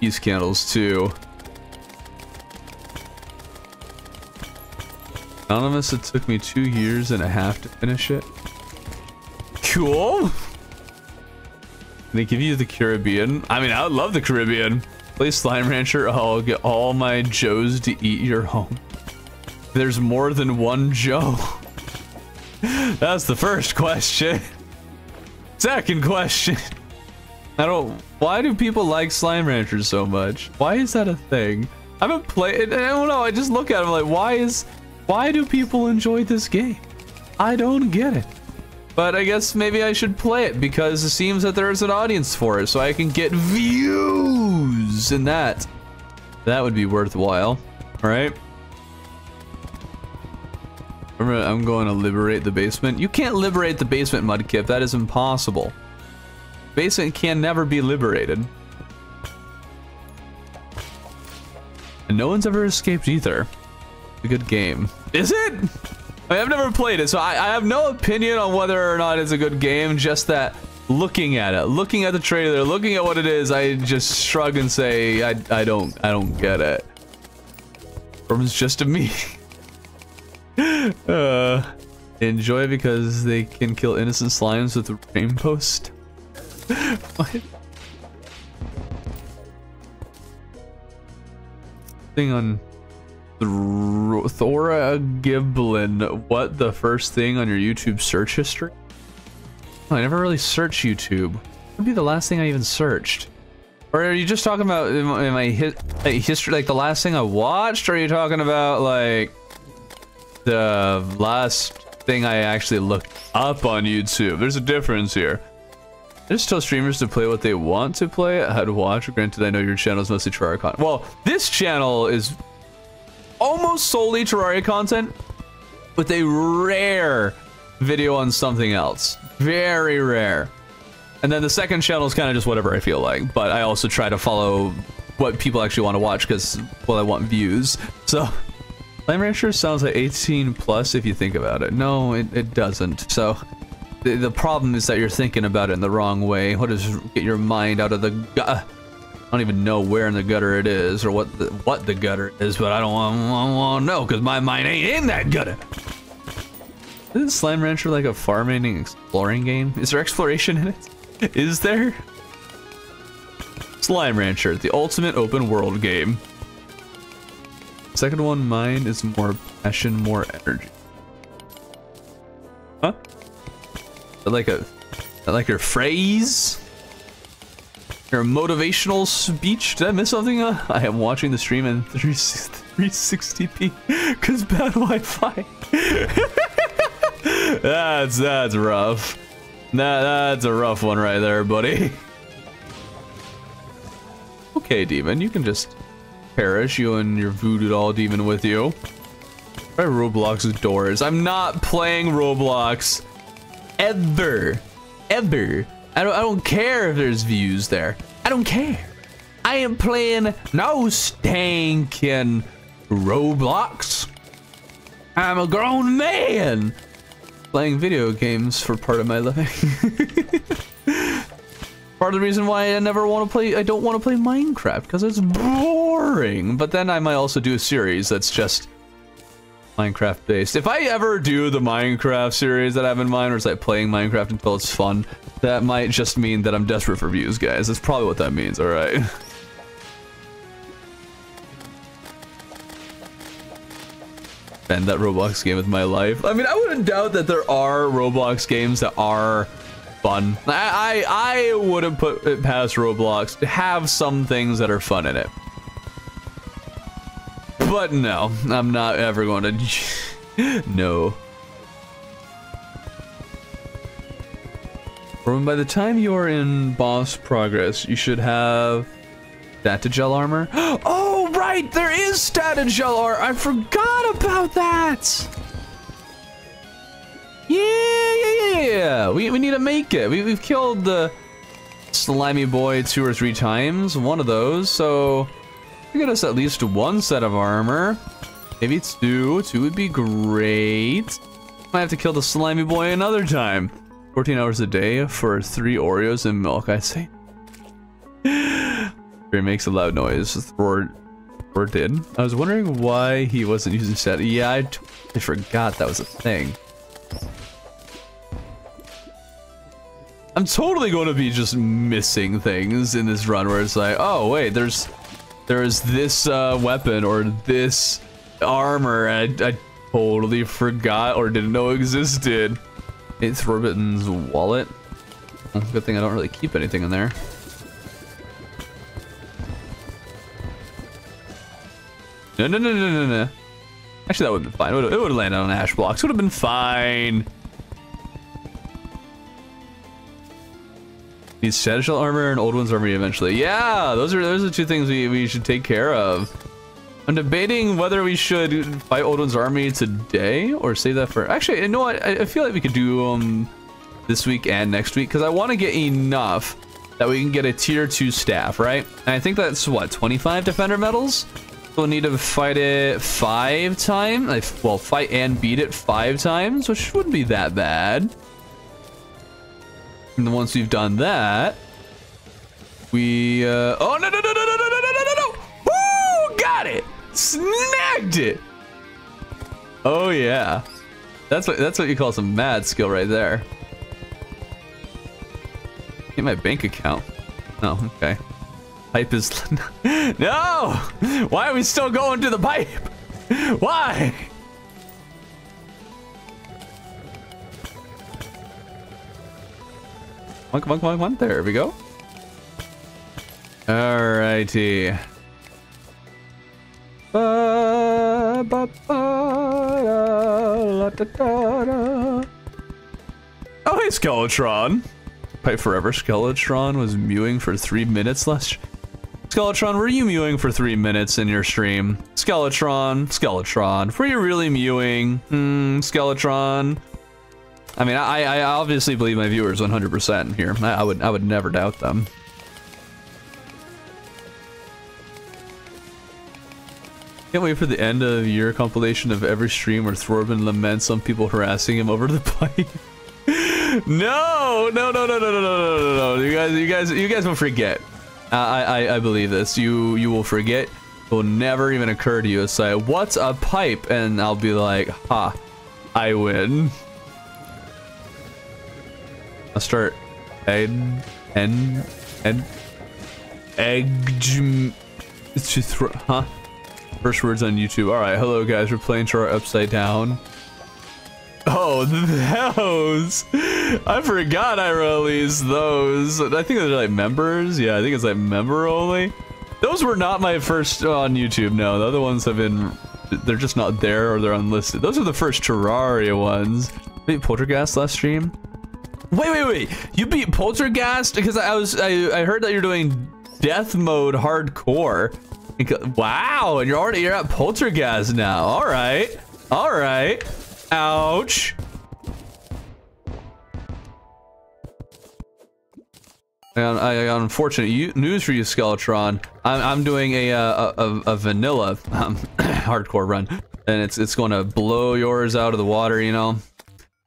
peace candles too. Anonymous, it took me two years and a half to finish it. Cool. They give you the Caribbean. I mean, I would love the Caribbean. Play Slime Rancher. I'll get all my Joes to eat your home. There's more than one Joe. That's the first question. Second question. I don't. Why do people like Slime Ranchers so much? Why is that a thing? I haven't played. I don't know. I just look at them like, why is why do people enjoy this game? I don't get it. But I guess maybe I should play it because it seems that there's an audience for it so I can get views in that. That would be worthwhile, right? I'm going to liberate the basement. You can't liberate the basement, Mudkip. That is impossible. Basement can never be liberated. And no one's ever escaped either a good game. Is it? I have never played it, so I, I, have no opinion on whether or not it's a good game, just that looking at it, looking at the trailer, looking at what it is, I just shrug and say, I, I don't, I don't get it. It's just a me. uh, enjoy because they can kill innocent slimes with rainbows. what? Thing on Thora Giblin, what the first thing on your YouTube search history? Oh, I never really searched YouTube. Would be the last thing I even searched? Or are you just talking about in my history, like the last thing I watched? Or are you talking about like the last thing I actually looked up on YouTube? There's a difference here. I just tell streamers to play what they want to play, how to watch. Granted, I know your channel is mostly Terraria content. Well, this channel is almost solely Terraria content with a rare video on something else. Very rare. And then the second channel is kind of just whatever I feel like, but I also try to follow what people actually want to watch because, well, I want views. So, Slime Rancher sounds like 18 plus if you think about it. No, it, it doesn't. So, the, the problem is that you're thinking about it in the wrong way. What is get your mind out of the... Uh, I don't even know where in the gutter it is or what the, what the gutter is, but I don't want to know because my mind ain't in that gutter. Isn't Slime Rancher like a farming and exploring game? Is there exploration in it? Is there? Slime Rancher, the ultimate open world game. Second one, mine is more passion, more energy. Huh? like a, like your phrase? Your motivational speech? Did I miss something? Uh, I am watching the stream in 360p because bad Wi-Fi. that's that's rough. That that's a rough one right there, buddy. Okay, demon, you can just perish. You and your voodoo doll demon with you. Try Roblox doors. I'm not playing Roblox ever, ever. I don't, I don't care if there's views there. I don't care. I am playing no stankin' Roblox. I'm a grown man playing video games for part of my living. part of the reason why I never want to play. I don't want to play Minecraft because it's boring. But then I might also do a series that's just Minecraft based. If I ever do the Minecraft series that I have in mind, or it's like playing Minecraft until it's fun, that might just mean that I'm desperate for views, guys. That's probably what that means. All right. Spend that Roblox game with my life. I mean, I wouldn't doubt that there are Roblox games that are fun. I, I, I wouldn't put it past Roblox to have some things that are fun in it. But no, I'm not ever going to... no. by the time you're in boss progress, you should have Statigel armor. Oh, right! There is gel armor! I forgot about that! Yeah, Yeah, yeah, yeah, We, we need to make it. We, we've killed the slimy boy two or three times. One of those, so... We get us at least one set of armor. Maybe two. Two would be great. Might have to kill the slimy boy another time. 14 hours a day for three Oreos and milk, I say. it makes a loud noise. Thor, Thor did. I was wondering why he wasn't using set. Yeah, I forgot that was a thing. I'm totally going to be just missing things in this run where it's like, oh wait, there's there's this uh, weapon or this armor I, I totally forgot or didn't know existed. It's Robiton's wallet. Good thing I don't really keep anything in there. No, no, no, no, no, no. Actually, that would have been fine. It would have landed on ash blocks. Would have been fine. Needs Shell armor and Old One's armor eventually. Yeah, those are those are two things we, we should take care of. I'm debating whether we should fight Old One's army today or save that for... Actually, you know what? I, I feel like we could do um this week and next week because I want to get enough that we can get a tier 2 staff, right? And I think that's, what, 25 defender medals? We'll need to fight it five times. Well, fight and beat it five times, which wouldn't be that bad. And then once we've done that, we, uh, oh, no, no, no, no, no, no, no, no, no, no, Woo! Got it! Snagged it! Oh, yeah. That's what, that's what you call some mad skill right there. Get my bank account. Oh, okay. Pipe is... no! Why are we still going to the pipe? Why? Come on, come on, come on, come on. There we go. Alrighty. Ba, ba, ba, da, da, da. Oh, hey, Skeletron. Pipe Forever Skeletron was mewing for three minutes last... Skeletron, were you mewing for three minutes in your stream? Skeletron, Skeletron, were you really mewing? Hmm, Skeletron. I mean, I, I obviously believe my viewers 100% here. I, would I would never doubt them. Can't wait for the end of year compilation of every stream where Thorben laments some people harassing him over the pipe. no, no, no, no, no, no, no, no, no, no. You guys, you guys, you guys will forget. I, I, I believe this. You, you will forget. It will never even occur to you to say, "What's a pipe?" And I'll be like, "Ha, I win." I'll start egg and and egg to throw huh? First words on YouTube. All right hello guys we're playing Char upside down. Oh those. I forgot I released those. I think they're like members. Yeah I think it's like member only. Those were not my first uh, on YouTube no. The other ones have been they're just not there or they're unlisted. Those are the first Terraria ones. Maybe Polterghast last stream Wait, wait, wait. You beat Polterghast? Because I was I, I heard that you're doing death mode hardcore. Wow, and you're already you're at Polterghast now. All right. All right. Ouch. And I, unfortunate news for you, Skeletron. I'm, I'm doing a, a, a, a vanilla um, hardcore run, and it's it's going to blow yours out of the water. You know,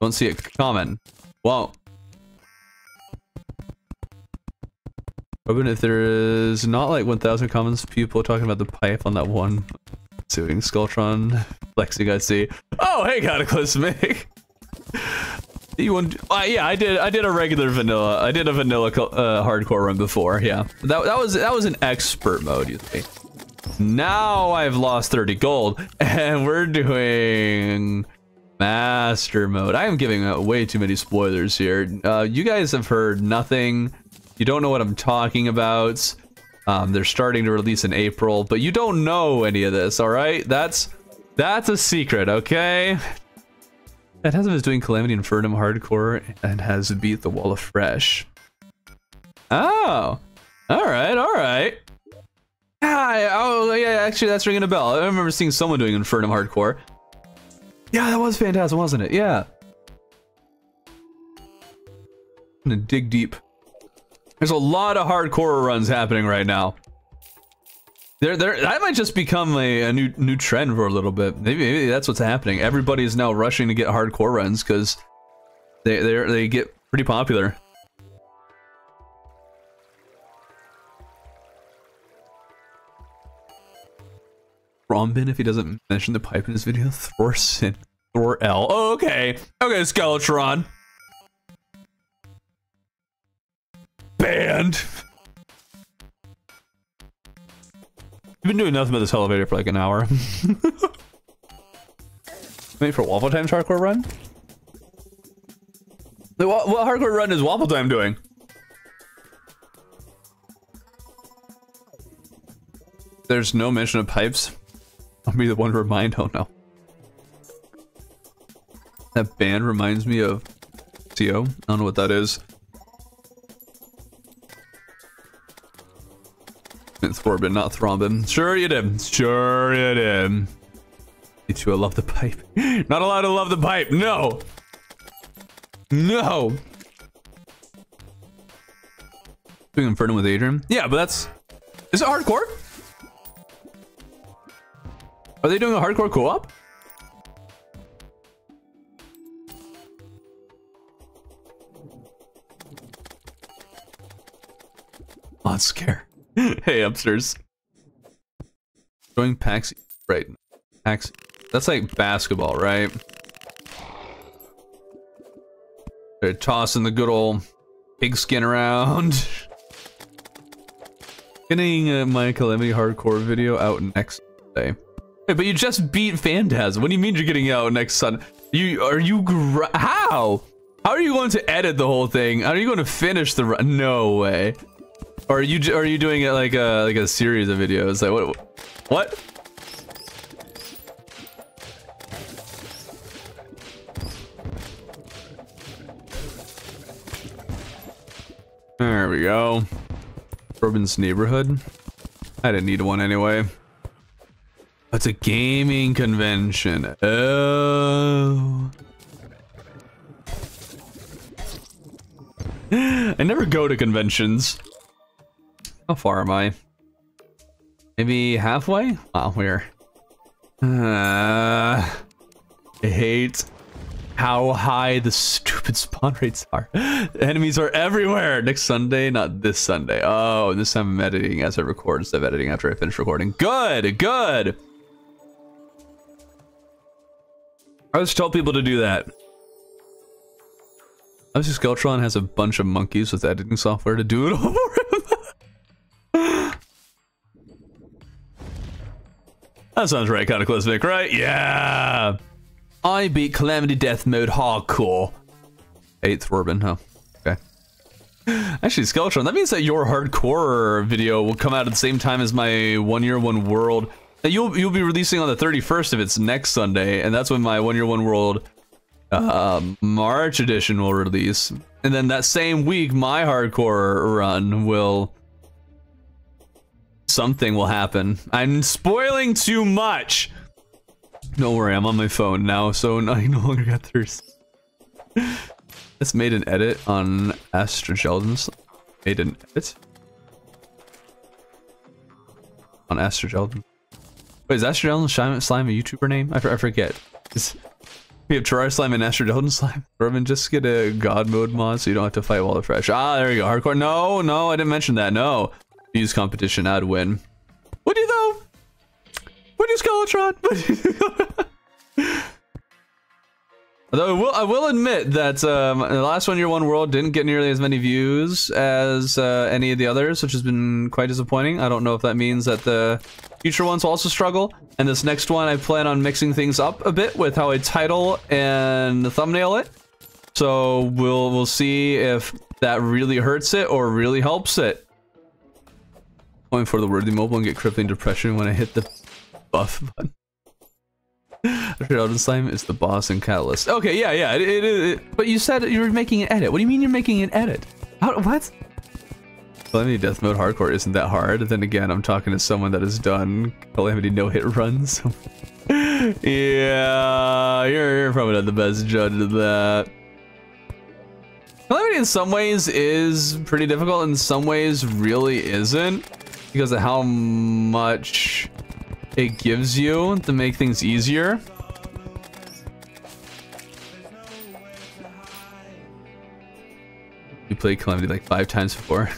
don't see it coming. Won't. Robin, if there is not like 1,000 comments, people talking about the pipe on that one suing Skulltron flexing, I see. Oh, hey, Cataclysmic! You want? Uh, yeah, I did. I did a regular vanilla. I did a vanilla uh, hardcore run before. Yeah, that that was that was an expert mode. You see. Now I've lost 30 gold, and we're doing master mode. I am giving out way too many spoilers here. Uh, you guys have heard nothing. You don't know what I'm talking about. Um, they're starting to release in April, but you don't know any of this. All right, that's that's a secret. Okay. that Phantasm is doing Calamity Infernum hardcore and has beat the Wall afresh. Oh, all right, all right. Yeah, oh yeah, actually that's ringing a bell. I remember seeing someone doing Infernum hardcore. Yeah, that was Phantasm, wasn't it? Yeah. I'm gonna dig deep. There's a lot of hardcore runs happening right now. There, there. That might just become a, a new new trend for a little bit. Maybe, maybe that's what's happening. Everybody is now rushing to get hardcore runs because they they they get pretty popular. Rombin, if he doesn't mention the pipe in his video, Thorson, Thor L. Oh, okay, okay, Skeletron. Banned. You've been doing nothing but this elevator for like an hour. Wait for Waffle Time's hardcore run? What, what hardcore run is Waffle Time doing? There's no mention of pipes. I'll be the one to remind. Oh no. That band reminds me of CO. I don't know what that is. It's Thorbin, not Thrombin. Sure you did. Sure you did. You love the pipe. Not allowed to love the pipe. No. No. Doing Infernum with Adrian? Yeah, but that's... Is it hardcore? Are they doing a hardcore co-op? Oh, it's scare. hey, upstairs. Going PAX, right? PAX. That's like basketball, right? They're tossing the good old pigskin around. Getting uh, my Calamity Hardcore video out next day. Hey, but you just beat Phantasm. What do you mean you're getting out next Sunday? You are you how? How are you going to edit the whole thing? How are you going to finish the run? No way. Or are you are you doing it like a like a series of videos? Like what? What? There we go. Robin's neighborhood. I didn't need one anyway. It's a gaming convention. Oh. I never go to conventions. How far am I? Maybe halfway? Wow, we're... Uh, I hate how high the stupid spawn rates are. Enemies are everywhere. Next Sunday, not this Sunday. Oh, and this time I'm editing as I record instead of editing after I finish recording. Good, good. I always tell people to do that. Obviously, Skeletron has a bunch of monkeys with editing software to do it all for That sounds right, Cataclysmic, right? Yeah! I beat Calamity Death Mode Hardcore. Eighth Robin, huh? Okay. Actually, Skeletron, that means that your hardcore video will come out at the same time as my One Year One World. You'll you'll be releasing on the 31st if it's next Sunday, and that's when my One Year One World uh, March edition will release. And then that same week, my hardcore run will something will happen. I'm spoiling too much. Don't worry, I'm on my phone now, so I no longer got thirst. This made an edit on Astro Geldens. Made an edit? On Astro Geldens. Wait, is Astro Geldens Slime, a YouTuber name? I, I forget. Is, We have Terrar Slime and Astrodelton Slime. Robin, just get a God mode mod so you don't have to fight while they're fresh. Ah, there you go. Hardcore. No, no, I didn't mention that. No. Use competition, I'd win. Would you though? Would you, Skeletron? Although I will, I will admit that um, the last One Year One World didn't get nearly as many views as uh, any of the others, which has been quite disappointing. I don't know if that means that the future ones will also struggle. And this next one, I plan on mixing things up a bit with how I title and thumbnail it. So we'll we'll see if that really hurts it or really helps it. Going for the worthy mobile and get crippling depression when I hit the buff button. Elden Slime is the boss in Catalyst. Okay, yeah, yeah. It, it, it, but you said you were making an edit. What do you mean you're making an edit? How, what? Calamity Death Mode Hardcore isn't that hard. Then again, I'm talking to someone that has done Calamity no-hit runs. yeah, you're, you're probably not the best judge of that. Calamity in some ways is pretty difficult, in some ways really isn't. Because of how much it gives you to make things easier. You played Calamity like five times before.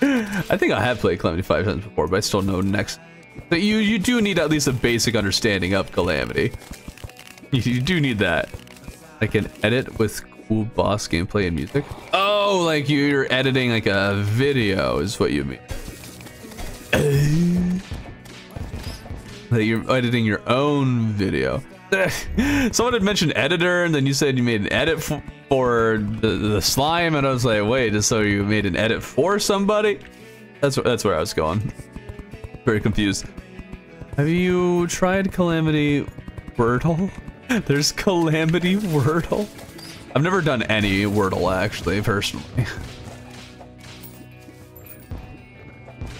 I think I have played Calamity five times before, but I still know next. But you you do need at least a basic understanding of Calamity. You, you do need that. I can edit with cool boss gameplay and music. Oh, like you're editing like a video is what you mean. That you're editing your own video. Someone had mentioned editor, and then you said you made an edit for the, the slime, and I was like, wait, so you made an edit for somebody? That's that's where I was going. Very confused. Have you tried Calamity Wordle? There's Calamity Wordle. I've never done any Wordle actually, personally.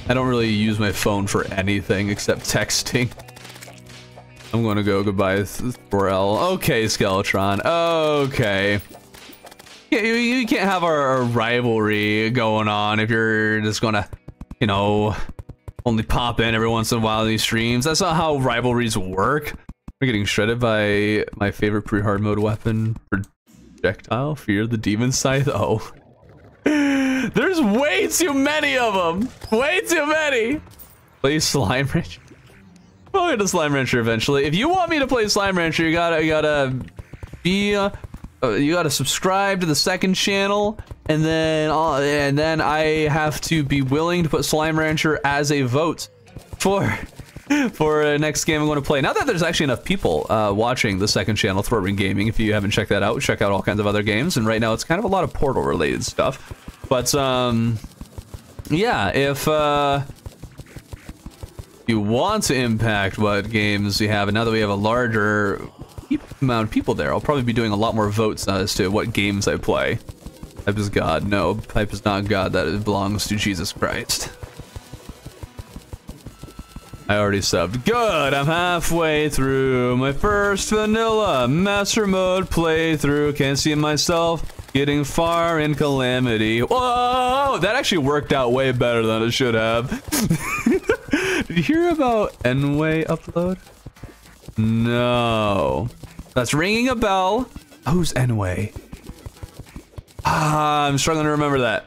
I don't really use my phone for anything except texting. I'm gonna go goodbye, Thorel. Okay, Skeletron. Okay. You, can't have our, our rivalry going on if you're just gonna, you know, only pop in every once in a while in these streams. That's not how rivalries work. We're getting shredded by my favorite pre-hard mode weapon, projectile, fear the demon scythe. Oh. There's way too many of them. Way too many. Please slime Rancher. We'll get to Slime Rancher eventually. If you want me to play Slime Rancher, you gotta, you gotta be, uh, uh, you gotta subscribe to the second channel, and then, and then I have to be willing to put Slime Rancher as a vote for, for uh, next game I'm going to play. Now that there's actually enough people uh, watching the second channel, Throarbin Gaming, if you haven't checked that out, check out all kinds of other games. And right now it's kind of a lot of Portal related stuff. But, um, yeah, if, uh, you want to impact what games we have, and now that we have a larger amount of people there, I'll probably be doing a lot more votes as to what games I play. Pipe is God. No, Pipe is not God. That belongs to Jesus Christ. I already subbed. Good, I'm halfway through my first vanilla master mode playthrough. Can't see myself getting far in calamity. Whoa, that actually worked out way better than it should have. Did you hear about Enway upload? No. That's ringing a bell. Who's Enway? Ah, I'm struggling to remember that.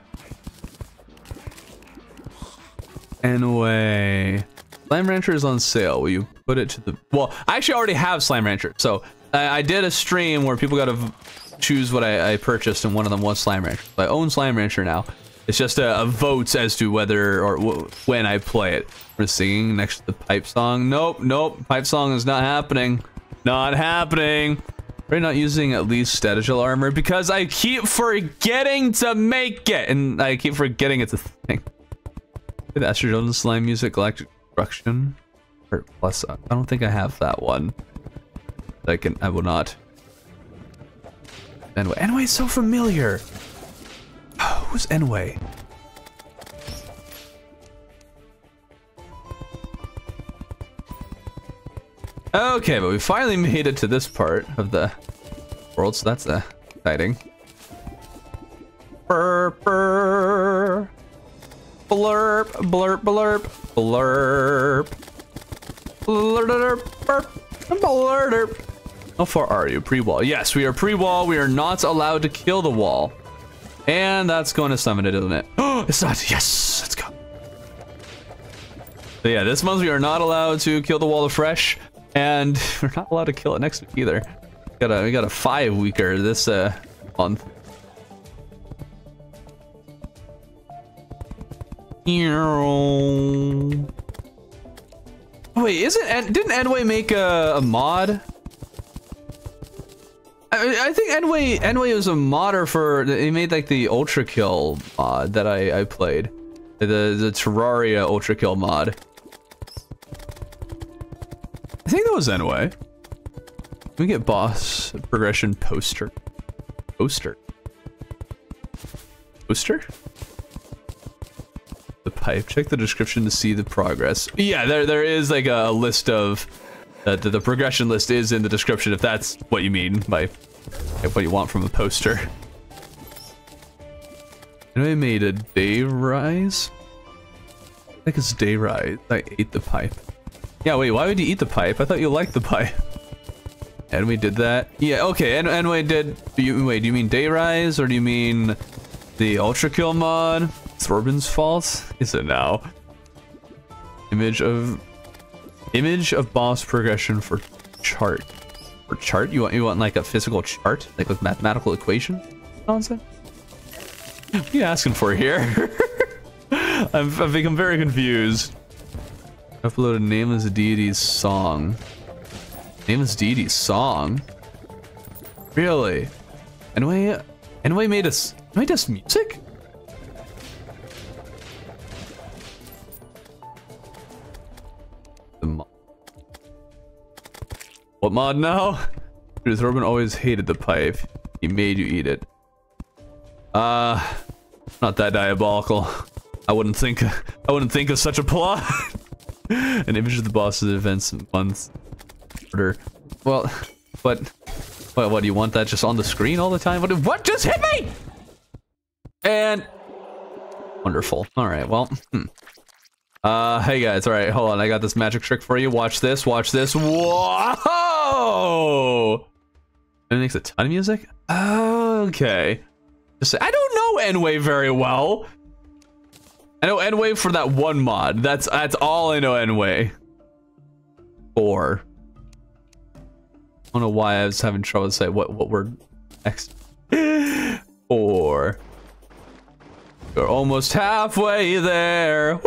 Enway. Slime Rancher is on sale. Will you put it to the... Well, I actually already have Slime Rancher. So I, I did a stream where people got to choose what I, I, purchased, and one of them was Slime Rancher. So I own Slime Rancher now. It's just a, a vote as to whether or when I play it. We're singing next to the pipe song. Nope, nope. Pipe song is not happening. Not happening. We're not using at least Statigel armor because I keep forgetting to make it. And I keep forgetting it's a thing. The Astrageldon Slime Music Galactic Destruction. Or plus, I don't think I have that one. I can, I will not. Anyway, anyway, so familiar. Who's Enway? Okay, but we finally made it to this part of the world, so that's uh, exciting. Burr, burr. Blurp, blurp, blurp, blurp. Blurp, blurp, blurp. How far are you? Pre-wall. Yes, we are pre-wall. We are not allowed to kill the wall. And that's going to summon it, isn't it? Oh, it's not. Yes, let's go. So yeah, this month we are not allowed to kill the wall afresh, and we're not allowed to kill it next week either. We got a we got a five weeker this uh, month. Wait, isn't didn't Enway make a, a mod? I, I think Enway Enway was a modder for he made like the Ultra Kill mod that I I played, the the Terraria Ultra Kill mod. I think that was Enway. We get boss progression poster. Poster. Poster? The pipe. Check the description to see the progress. Yeah, there there is like a list of uh, the, the progression list is in the description if that's what you mean by what you want from a poster. And I made a day rise. I think it's day rise. I ate the pipe. Yeah, wait, why would you eat the pipe? I thought you liked the pipe. And we did that? Yeah, okay, and, and we did, you, wait, do you mean day rise or do you mean the ultra kill mod? Thorbin's fault? Is it now? Image of, image of boss progression for chart. For chart? You want, you want like a physical chart? Like with mathematical equation? Nonsense? What are you asking for here? I've, I've become very confused. Upload a nameless deity's song. Nameless deity's song? Really? Anyway, anyway made us, anyway does music? The. What mod now? Because Robin always hated the pipe. He made you eat it. Uh, not that diabolical. I wouldn't think, I wouldn't think of such a plot. An image of the boss's events and months order. Well, but what? What do you want that just on the screen all the time? What? What just hit me? And wonderful. All right. Well. Hmm. Uh, hey guys. All right. Hold on. I got this magic trick for you. Watch this. Watch this. Whoa! It makes a ton of music. Okay. Just I don't know Enway very well. I know Enway for that one mod. That's that's all I know Enway. Or I don't know why I was having trouble to say what what word next. or you're almost halfway there.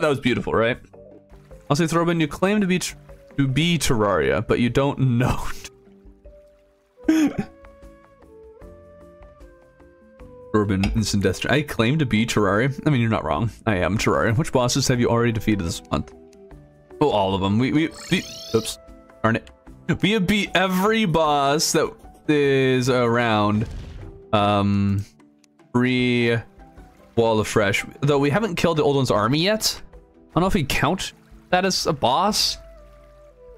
That was beautiful, right? I'll say Throbbing, you claim to be to be Terraria, but you don't know. Urban Instant Death. I claim to be Terraria. I mean, you're not wrong. I am Terraria. Which bosses have you already defeated this month? Oh, all of them. We, we, we oops, darn it. We have beat every boss that is around. Um, free Wall of Fresh. Though we haven't killed the Old One's army yet. I don't know if we count that as a boss.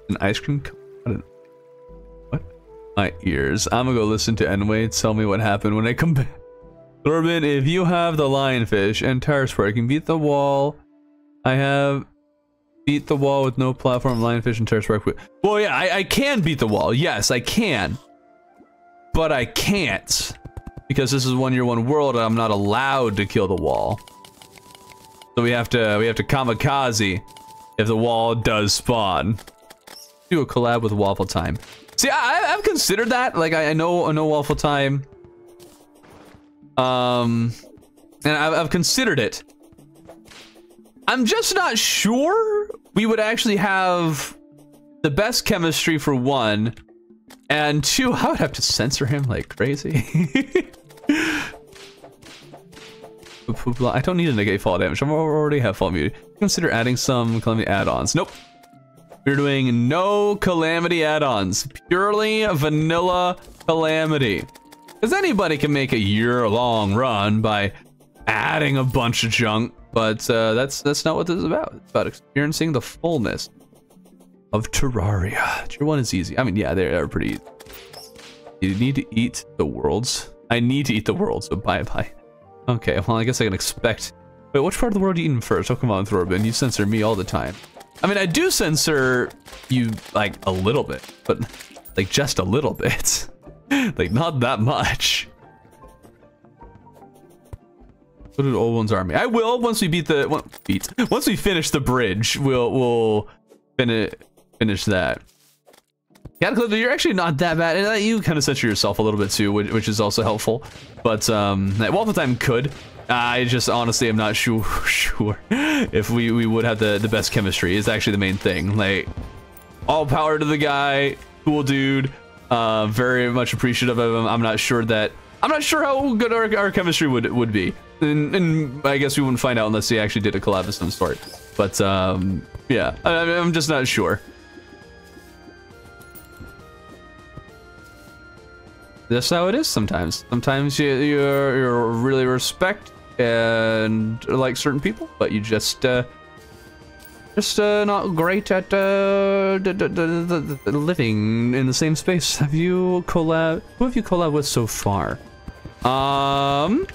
An ice cream. What? My ears. I'm gonna go listen to Enway. Tell me what happened when I come back. Thorben, if you have the lionfish and Terraspark, can beat the wall. I have beat the wall with no platform, lionfish, and Terraspark. Well, yeah, I, I can beat the wall. Yes, I can. But I can't. Because this is one year, one world, I'm not allowed to kill the wall. So we have to we have to kamikaze if the wall does spawn. Do a collab with Waffle Time. See, I, have considered that. Like, I, I know I know Waffle Time um, and I've, I've considered it. I'm just not sure we would actually have the best chemistry for one, and two, I would have to censor him like crazy. I don't need to negate fall damage. I already have fall immunity. Consider adding some calamity add-ons. Nope. We're doing no calamity add-ons. Purely vanilla calamity. Because anybody can make a year-long run by adding a bunch of junk, but uh, that's that's not what this is about. It's about experiencing the fullness of Terraria. Tier 1 is easy. I mean, yeah, they're, pretty easy. You need to eat the worlds. I need to eat the world, so bye-bye. Okay, well, I guess I can expect... Wait, which part of the world are you eating first? Oh, come on, Thorbin. You censor me all the time. I mean, I do censor you like a little bit, but like just a little bit. like not that much. Go to Old One's army. I will once we beat the beat. Once we finish the bridge, we'll we'll finish finish that. Cataclysm, you're actually not that bad. And you kind of censor yourself a little bit too, which, which is also helpful. But um, Waffle Time could. I just honestly am not sure sure if we, we would have the, the best chemistry is actually the main thing. Like, all power to the guy, cool dude, uh, very much appreciative of him. I'm not sure that, I'm not sure how good our, our chemistry would would be. And, and I guess we wouldn't find out unless he actually did a collab of some sort. But um, yeah, I, I'm just not sure. That's how it is sometimes. Sometimes you you're, you're really respect and like certain people, but you just uh, just uh, not great at uh, living in the same space. Have you collab? Who have you collab with so far? Um,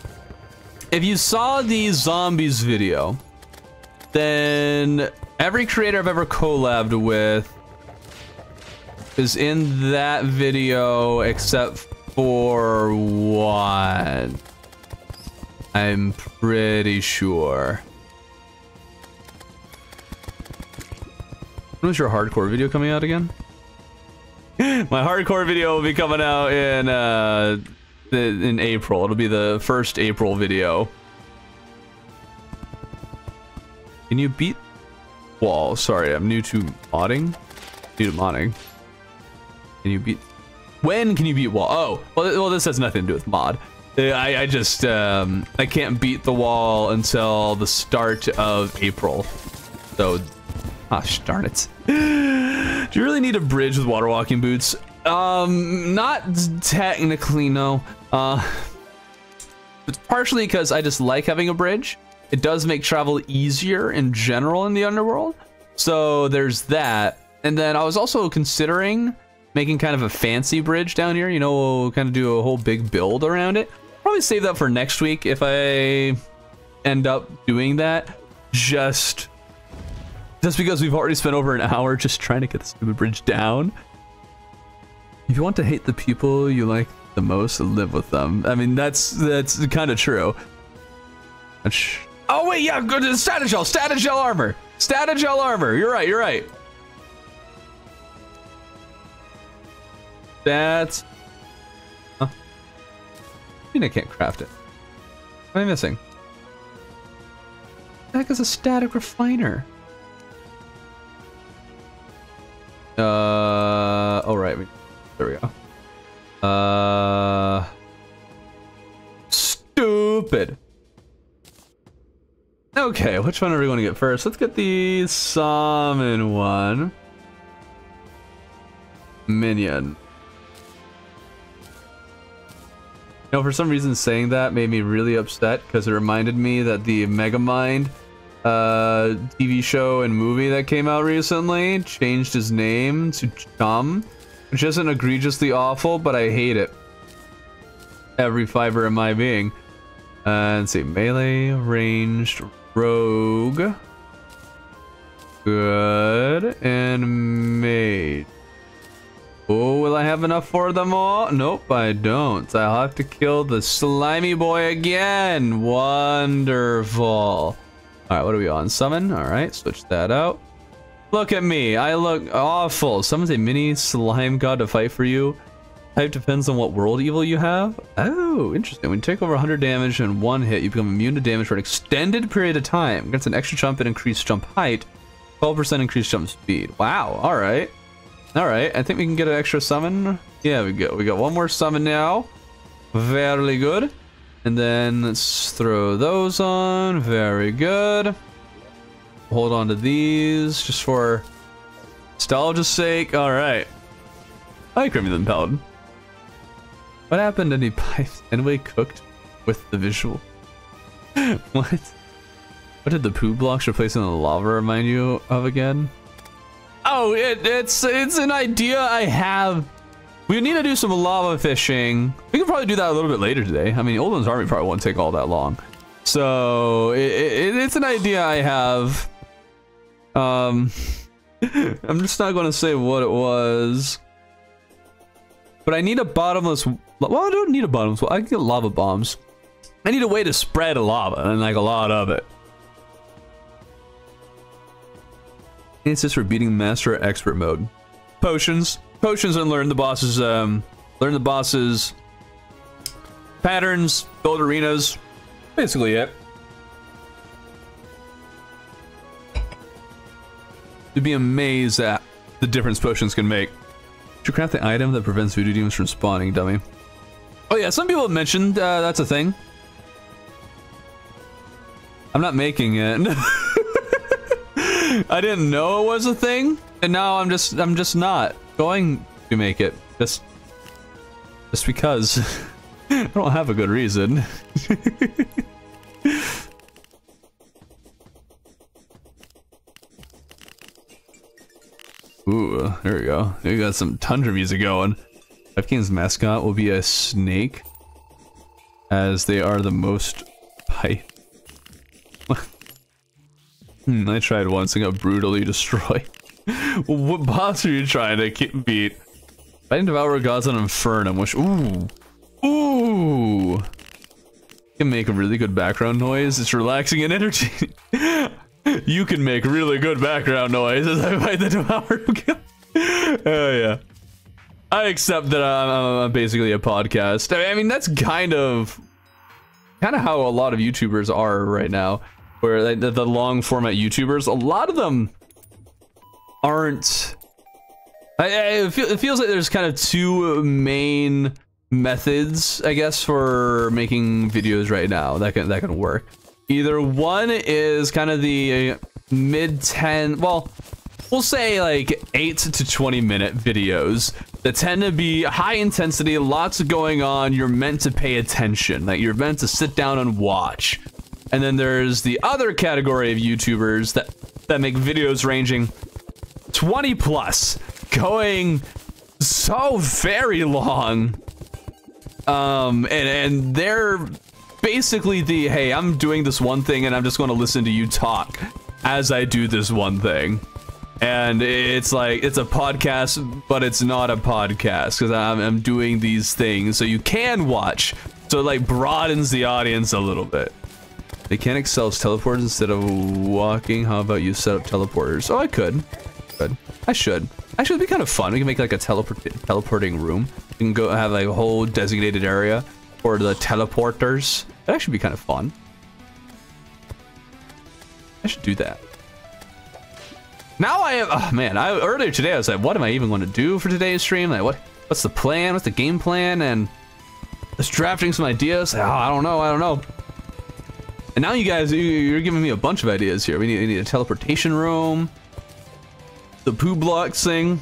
if you saw the zombies video, then every creator I've ever collabed with is in that video except for one. I'm pretty sure. When was your hardcore video coming out again? My hardcore video will be coming out in uh, in April. It'll be the first April video. Can you beat wall? Sorry, I'm new to modding. New to modding. Can you beat when can you beat wall? Oh, well, well this has nothing to do with mod. Uh, I, I just, um, I can't beat the wall until the start of April. So, gosh darn it. Do you really need a bridge with water walking boots? Um, not technically, no. Uh, it's partially because I just like having a bridge. It does make travel easier in general in the underworld. So there's that. And then I was also considering making kind of a fancy bridge down here. You know, kind of do a whole big build around it. Probably save that for next week if I end up doing that. Just, just because we've already spent over an hour just trying to get the stupid bridge down. If you want to hate the people you like the most, live with them. I mean, that's that's kind of true. Oh wait, yeah, go to status gel, status gel armor, status gel armor. You're right, you're right. That's... Huh? I mean I can't craft it. What am I missing? What the heck is a static refiner? Uh, oh right, there we go. Uh, stupid. Okay, which one are we going to get first? Let's get the summon one. Minion. You know, for some reason saying that made me really upset because it reminded me that the Megamind uh, TV show and movie that came out recently changed his name to Chum, which isn't egregiously awful, but I hate it. Every fiber in my being. Uh, let's see, melee, ranged, rogue, good, and mage. Oh, will I have enough for them all? Nope, I don't. I'll have to kill the slimy boy again. Wonderful. All right, what are we on? Summon? All right, switch that out. Look at me. I look awful. Summons a mini slime god to fight for you. Type depends on what world evil you have. Oh, interesting. When you take over 100 damage in one hit, you become immune to damage for an extended period of time. Gets an extra jump and increased jump height. 12% increased jump speed. Wow, all right. Alright, I think we can get an extra summon. Yeah, we go. We got one more summon now. Very good. And then let's throw those on. Very good. Hold on to these just for nostalgia's sake. Alright. I like the Paladin. What happened to any pipes anyway cooked with the visual? what? What did the poo blocks replacing the lava remind you of again? Oh, it, it's it's an idea I have. We need to do some lava fishing. We can probably do that a little bit later today. I mean, Old One's Army probably won't take all that long. So it, it, it's an idea I have. Um, I'm just not going to say what it was. But I need a bottomless... Well, I don't need a bottomless... I can get lava bombs. I need a way to spread a lava, and like a lot of it. Just for beating master expert mode. Potions. Potions and learn the bosses, um... Learn the bosses... Patterns, build arenas. Basically it. You'd be amazed at the difference potions can make. Should craft the item that prevents voodoo demons from spawning, dummy. Oh yeah, some people have mentioned uh, that's a thing. I'm not making it. I didn't know it was a thing, and now I'm just I'm just not going to make it. Just just because I don't have a good reason. Ooh, there we go. We got some Tundra music going. King's mascot will be a snake, as they are the most pipe. I tried once and got brutally destroyed. what boss are you trying to beat? Fighting Devour Gods on Infernum, which, ooh, ooh, You can make a really good background noise. It's relaxing and entertaining. you can make really good background noise as I fight the Devour Oh, yeah. I accept that I'm, I'm, basically a podcast. I mean, that's kind of kind of how a lot of YouTubers are right now, where the, the long format YouTubers, a lot of them aren't. I, I, it, feel, it feels like there's kind of two main methods, I guess, for making videos right now that can that can work. Either one is kind of the mid 10, well, we'll say like 8 to 20 minute videos that tend to be high intensity, lots going on, you're meant to pay attention, like you're meant to sit down and watch. And then there's the other category of YouTubers that, that make videos ranging 20 plus, going so very long. Um, and, and they're basically the, hey, I'm doing this one thing and I'm just going to listen to you talk as I do this one thing. And it's like, it's a podcast, but it's not a podcast because I'm, I'm doing these things so you can watch. So it like broadens the audience a little bit. Mechanic sells teleporters instead of walking. How about you set up teleporters? Oh, I could. Good. I should. Actually, it'd be kind of fun. We can make like a teleport teleporting room. We can go have like a whole designated area for the teleporters. That'd actually be kind of fun. I should do that. Now I have, oh man, I, earlier today I was like, what am I even going to do for today's stream? Like, what, what's the plan? What's the game plan? And just drafting some ideas. Oh, I don't know, I don't know. And now you guys, you're giving me a bunch of ideas here. We need, we need a teleportation room. The poo blocks thing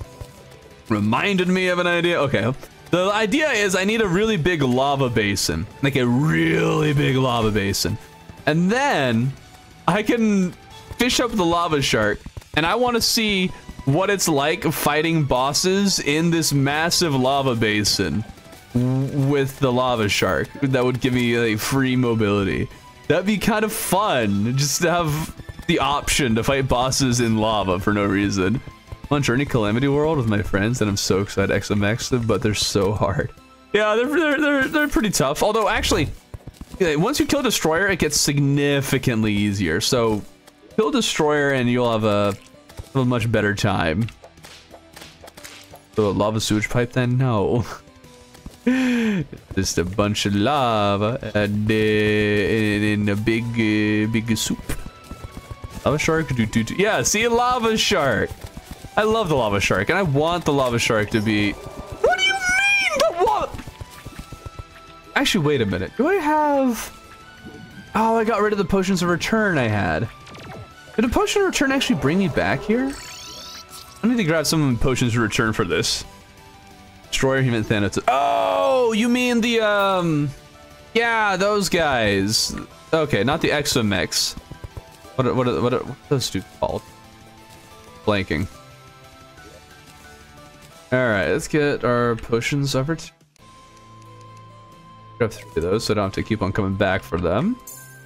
reminded me of an idea. Okay, the idea is I need a really big lava basin, like a really big lava basin. And then I can fish up the lava shark and I want to see what it's like fighting bosses in this massive lava basin with the lava shark. That would give me like free mobility. That'd be kind of fun, just to have the option to fight bosses in lava for no reason on Journey Calamity World with my friends, and I'm so excited XMX them, but they're so hard. Yeah, they're, they're, they're, they're pretty tough. Although, actually, once you kill Destroyer, it gets significantly easier. So, kill Destroyer and you'll have a, a much better time. So, a lava sewage pipe then? No. Just a bunch of lava and, uh, in, a big, uh, big soup. Lava shark? Do, do, do. Yeah, see a lava shark. I love the lava shark, and I want the lava shark to be... What do you mean, the what? Actually, wait a minute. Do I have... Oh, I got rid of the potions of return I had. Did a potion of return actually bring me back here? I need to grab some potions of return for this. Destroyer Human Thanatos. Oh, you mean the, um... Yeah, those guys. Okay, not the Exo Mechs. What, what, what, what are those two called? Blanking. Alright, let's get our potions to... Grab three of those so I don't have to keep on coming back for them.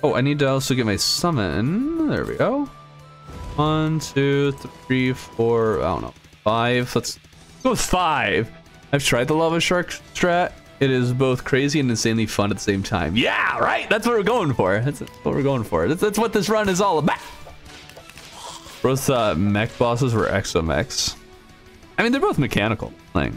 Oh, I need to also get my summon. There we go. One, two, three, four, I don't know, five. Let's go with five. I've tried the lava shark strat. It is both crazy and insanely fun at the same time. Yeah, right. That's what we're going for. That's what we're going for. That's, that's what this run is all about. Both uh, mech bosses were exomechs. I mean, they're both mechanical. Like,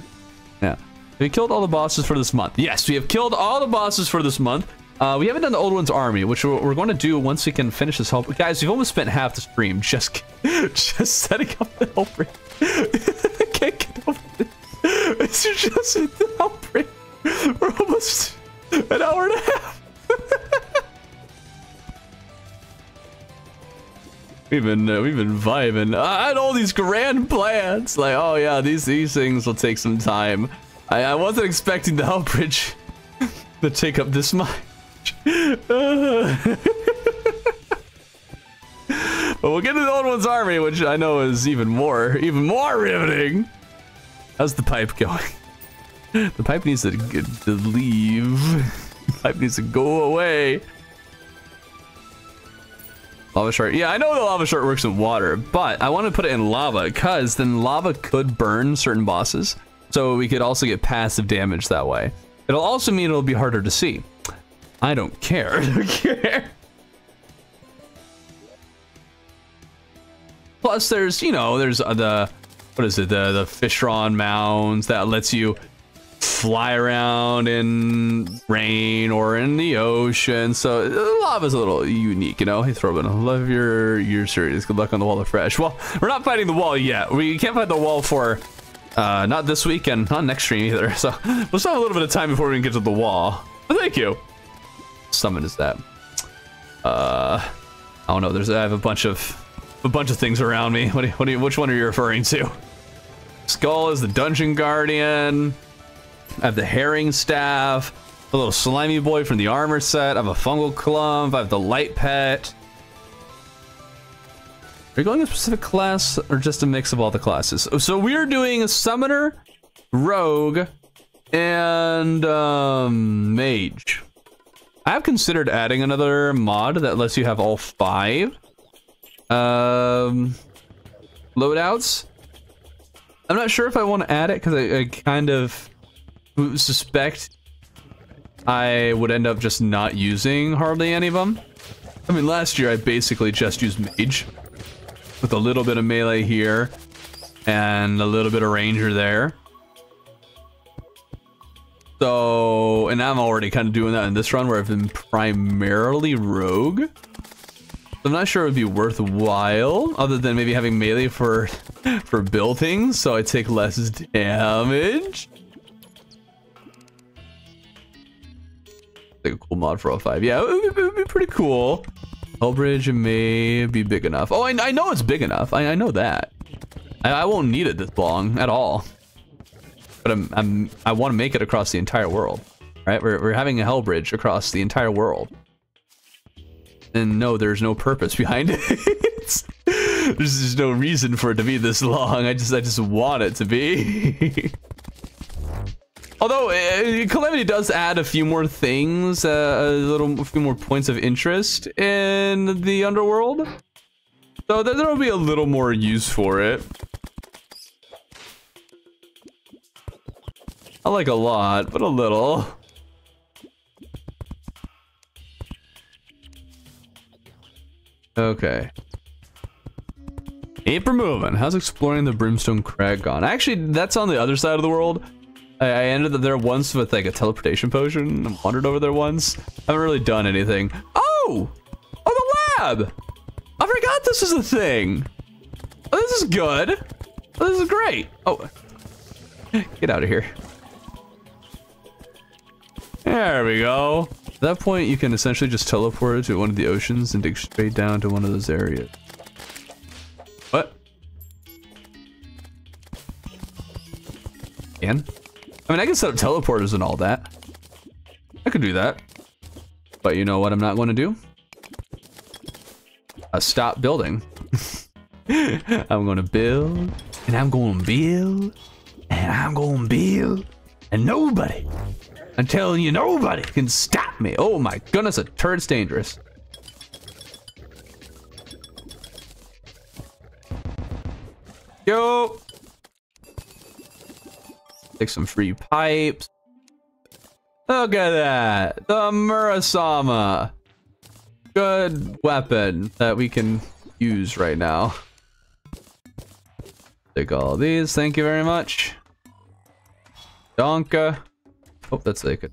yeah. We killed all the bosses for this month. Yes, we have killed all the bosses for this month. Uh, we haven't done the old one's army, which we're, we're going to do once we can finish this help. Guys, we've almost spent half the stream just just setting up the help It's just help ring. We're almost an hour and a half. we've been uh, we've been vibing. I had all these grand plans. Like, oh yeah, these these things will take some time. I, I wasn't expecting the help bridge to take up this much. but we'll get to the old one's army, which I know is even more, even more riveting. How's the pipe going? The pipe needs to, to leave. The pipe needs to go away. Lava shark. Yeah, I know the lava shark works in water, but I want to put it in lava because then lava could burn certain bosses. So we could also get passive damage that way. It'll also mean it'll be harder to see. I don't care. I don't care. Plus, there's, you know, there's uh, the, what is it, the, the Fishron mounds that lets you fly around in rain or in the ocean. So lava's a little unique, you know. Hey, Throbbing, I love your your series. Good luck on the wall of fresh. Well, we're not fighting the wall yet. We can't fight the wall for uh, not this week and not next stream either. So we'll still have a little bit of time before we can get to the wall. But thank you summon is that? Uh, I don't know. There's I have a bunch of a bunch of things around me. What do you, what do you, which one are you referring to? Skull is the dungeon guardian. I have the herring staff. A little slimy boy from the armor set. I have a fungal clump. I have the light pet. Are you going a specific class or just a mix of all the classes? So we're doing a summoner, rogue, and um, mage. I have considered adding another mod that lets you have all five um, loadouts. I'm not sure if I want to add it because I, I kind of suspect I would end up just not using hardly any of them. I mean, last year I basically just used mage with a little bit of melee here and a little bit of ranger there. So, and I'm already kind of doing that in this run where I've been primarily rogue. I'm not sure it would be worthwhile, other than maybe having melee for for building, so I take less damage. Like a cool mod for all 05. Yeah, it would, be, it would be pretty cool. Hullbridge may be big enough. Oh, I, I know it's big enough. I, I know that. I, I won't need it this long at all but I'm, I'm I want to make it across the entire world, right? We're, we're having a hell bridge across the entire world. And no, there's no purpose behind it. there's just no reason for it to be this long. I just I just want it to be. Although uh, Calamity does add a few more things, uh, a little a few more points of interest in the underworld. So there will be a little more use for it. I like a lot, but a little. Okay. Ain't for moving. How's exploring the Brimstone Crag gone? Actually, that's on the other side of the world. I, I ended up there once with like a teleportation potion. I wandered over there once. I haven't really done anything. Oh! Oh, the lab! I forgot this is a thing. Oh, this is good. Oh, this is great. Oh, get out of here. There we go. At that point, you can essentially just teleport to one of the oceans and dig straight down to one of those areas. What? Can? I mean, I can set up teleporters and all that. I could do that. But you know what I'm not going to do? I stop building. I'm going to build, and I'm going to build, and I'm going to build, and nobody I'm telling you, nobody can stop me. Oh my goodness, a turret's dangerous. Yo. Take some free pipes. Look at that. The Murasama. Good weapon that we can use right now. Take all these. Thank you very much. Donka. Oh, that's it. What's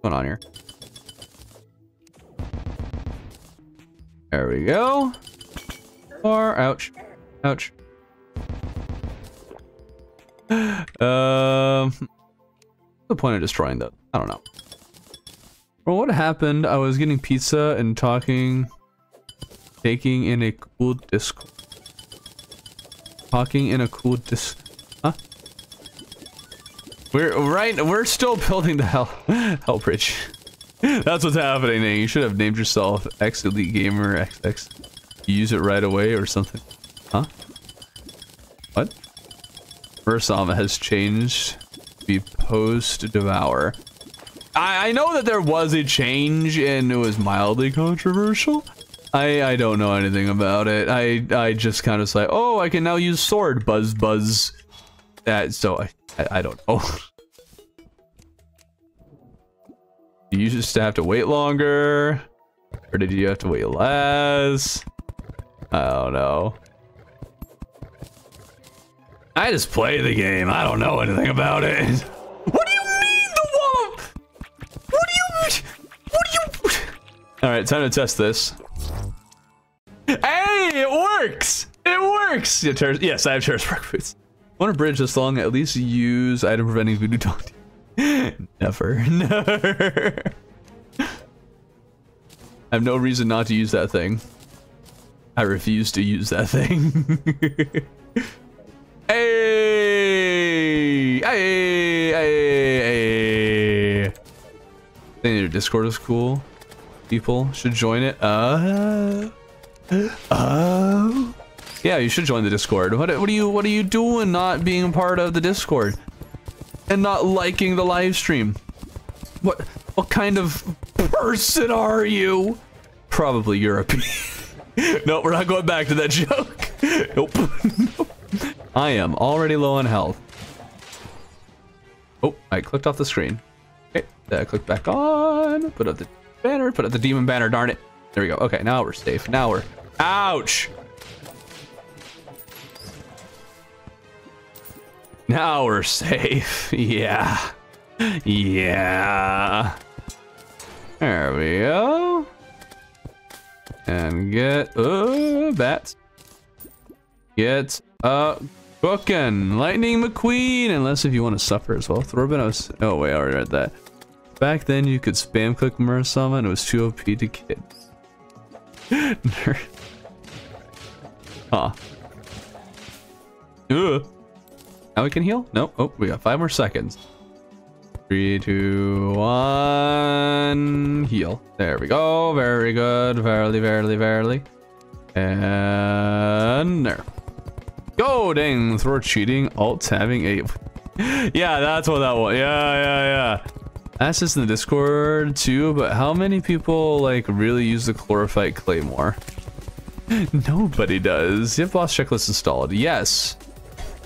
going on here? There we go. Or ouch. Ouch. um the point of destroying that? I don't know. Well, what happened? I was getting pizza and talking, taking in a cool disc, talking in a cool disc. Huh? We're right. We're still building the hell hell bridge. That's what's happening. You should have named yourself X Elite Gamer XX. Use it right away or something. Huh? What? Murasama has changed be post devour. I, I know that there was a change and it was mildly controversial. I, I don't know anything about it. I I just kind of say, oh, I can now use sword. Buzz buzz. That so I I, I don't know. you just have to wait longer, or did you have to wait less? I don't know. I just play the game. I don't know anything about it. What do you mean the wall. What do you... What do you... Alright, time to test this. Hey, it works! It works! Yeah, yes, I have Park boots. Want to bridge this long? At least use item preventing voodoo taunt. Never. Never. I have no reason not to use that thing. I refuse to use that thing. Hey! Hey! Hey! Hey! I think your Discord is cool. People should join it. Uh. Uh. Yeah, you should join the Discord. What, what are you What are you doing? Not being part of the Discord and not liking the live stream. What What kind of person are you? Probably European. no, we're not going back to that joke. nope. I am already low on health. Oh, I clicked off the screen. Okay, I click back on, put up the banner, put up the demon banner, darn it. There we go. Okay, now we're safe. Now we're... Ouch! Now we're safe. yeah. Yeah. There we go. And get... Uh, bats. Get... Uh, Cooking! Lightning McQueen! Unless if you want to suffer as well. Thorbinos. Oh, wait, I already read that. Back then, you could spam click Murasama and it was too OP to kids. Huh. Ugh. Now we can heal? Nope. Oh, we got five more seconds. Three, two, one. Heal. There we go. Very good. Verily, verily, verily. And there. Go, dang, throw cheating, alt tabbing eight. yeah, that's what that was. Yeah, yeah, yeah. That's just in the Discord too, but how many people like really use the Chlorophyte Claymore? Nobody does. You have boss checklist installed. Yes.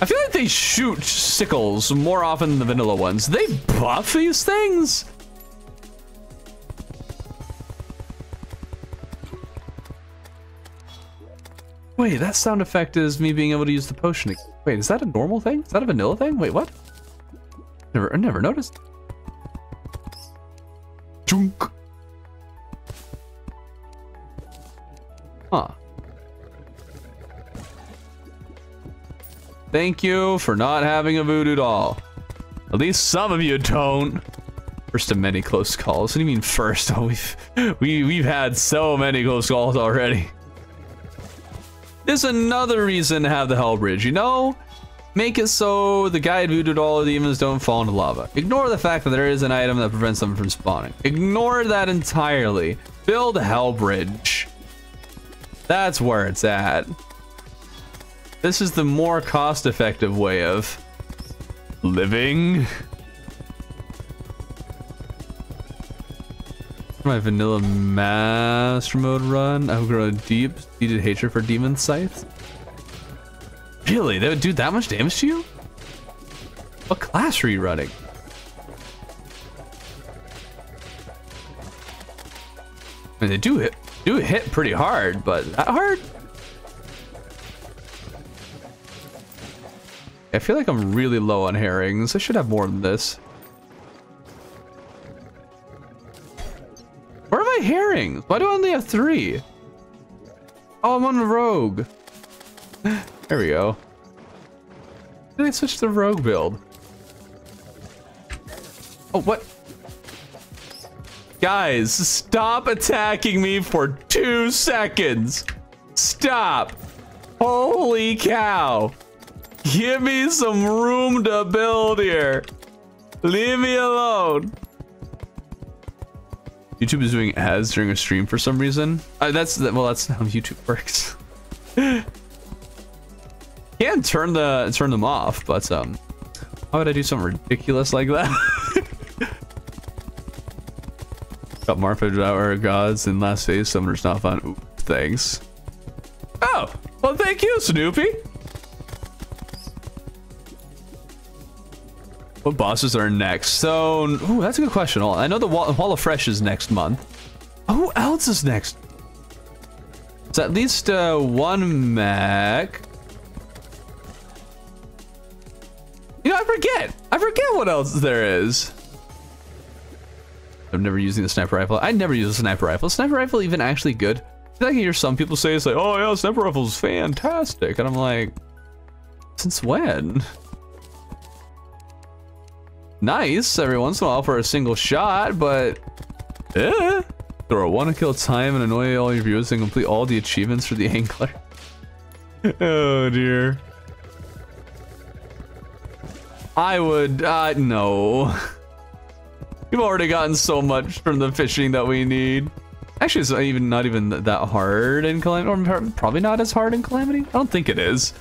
I feel like they shoot sickles more often than the vanilla ones. They buff these things? Wait, that sound effect is me being able to use the potion. Wait, is that a normal thing? Is that a vanilla thing? Wait, what? Never, never noticed. Junk. Huh. Thank you for not having a voodoo doll. At least some of you don't. First of many close calls. What do you mean first? Oh, we've we we've had so many close calls already. There's another reason to have the Hell Bridge, you know? Make it so the guide voodoo the demons don't fall into lava. Ignore the fact that there is an item that prevents them from spawning. Ignore that entirely. Build hell bridge. That's where it's at. This is the more cost-effective way of living. My vanilla master mode run. I've grown a deep-seated hatred for demon scythes. Really? They would do that much damage to you? What class are you running? I mean, they do hit, do hit pretty hard, but that hard? I feel like I'm really low on herrings. I should have more than this. Where are my herrings? Why do I only have three? Oh, I'm on the rogue. There we go. Did I switch to rogue build? Oh, what? Guys, stop attacking me for two seconds. Stop. Holy cow. Give me some room to build here. Leave me alone. YouTube is doing ads during a stream for some reason. Uh, that's well, that's how YouTube works. Can turn the turn them off, but um, why would I do something ridiculous like that? Got Marfa Our Gods in last phase. Summoner's not fun. Ooh, thanks. Oh, well, thank you, Snoopy. What bosses are next? So, ooh, that's a good question. I know the Wall, Wall of Flesh is next month. Who else is next? It's at least uh, one mech. You know, I forget. I forget what else there is. I'm never using the sniper rifle. I never use a sniper rifle. Sniper rifle even actually good? I can hear some people say it's like, oh yeah, sniper rifle is fantastic, and I'm like, since when? Nice every once in a while for a single shot, but eh. Throw a one to kill time and annoy all your viewers and complete all the achievements for the angler. oh dear. I would, uh, no. We've already gotten so much from the fishing that we need. Actually, it's not even not even that hard in Calamity, or probably not as hard in Calamity. I don't think it is.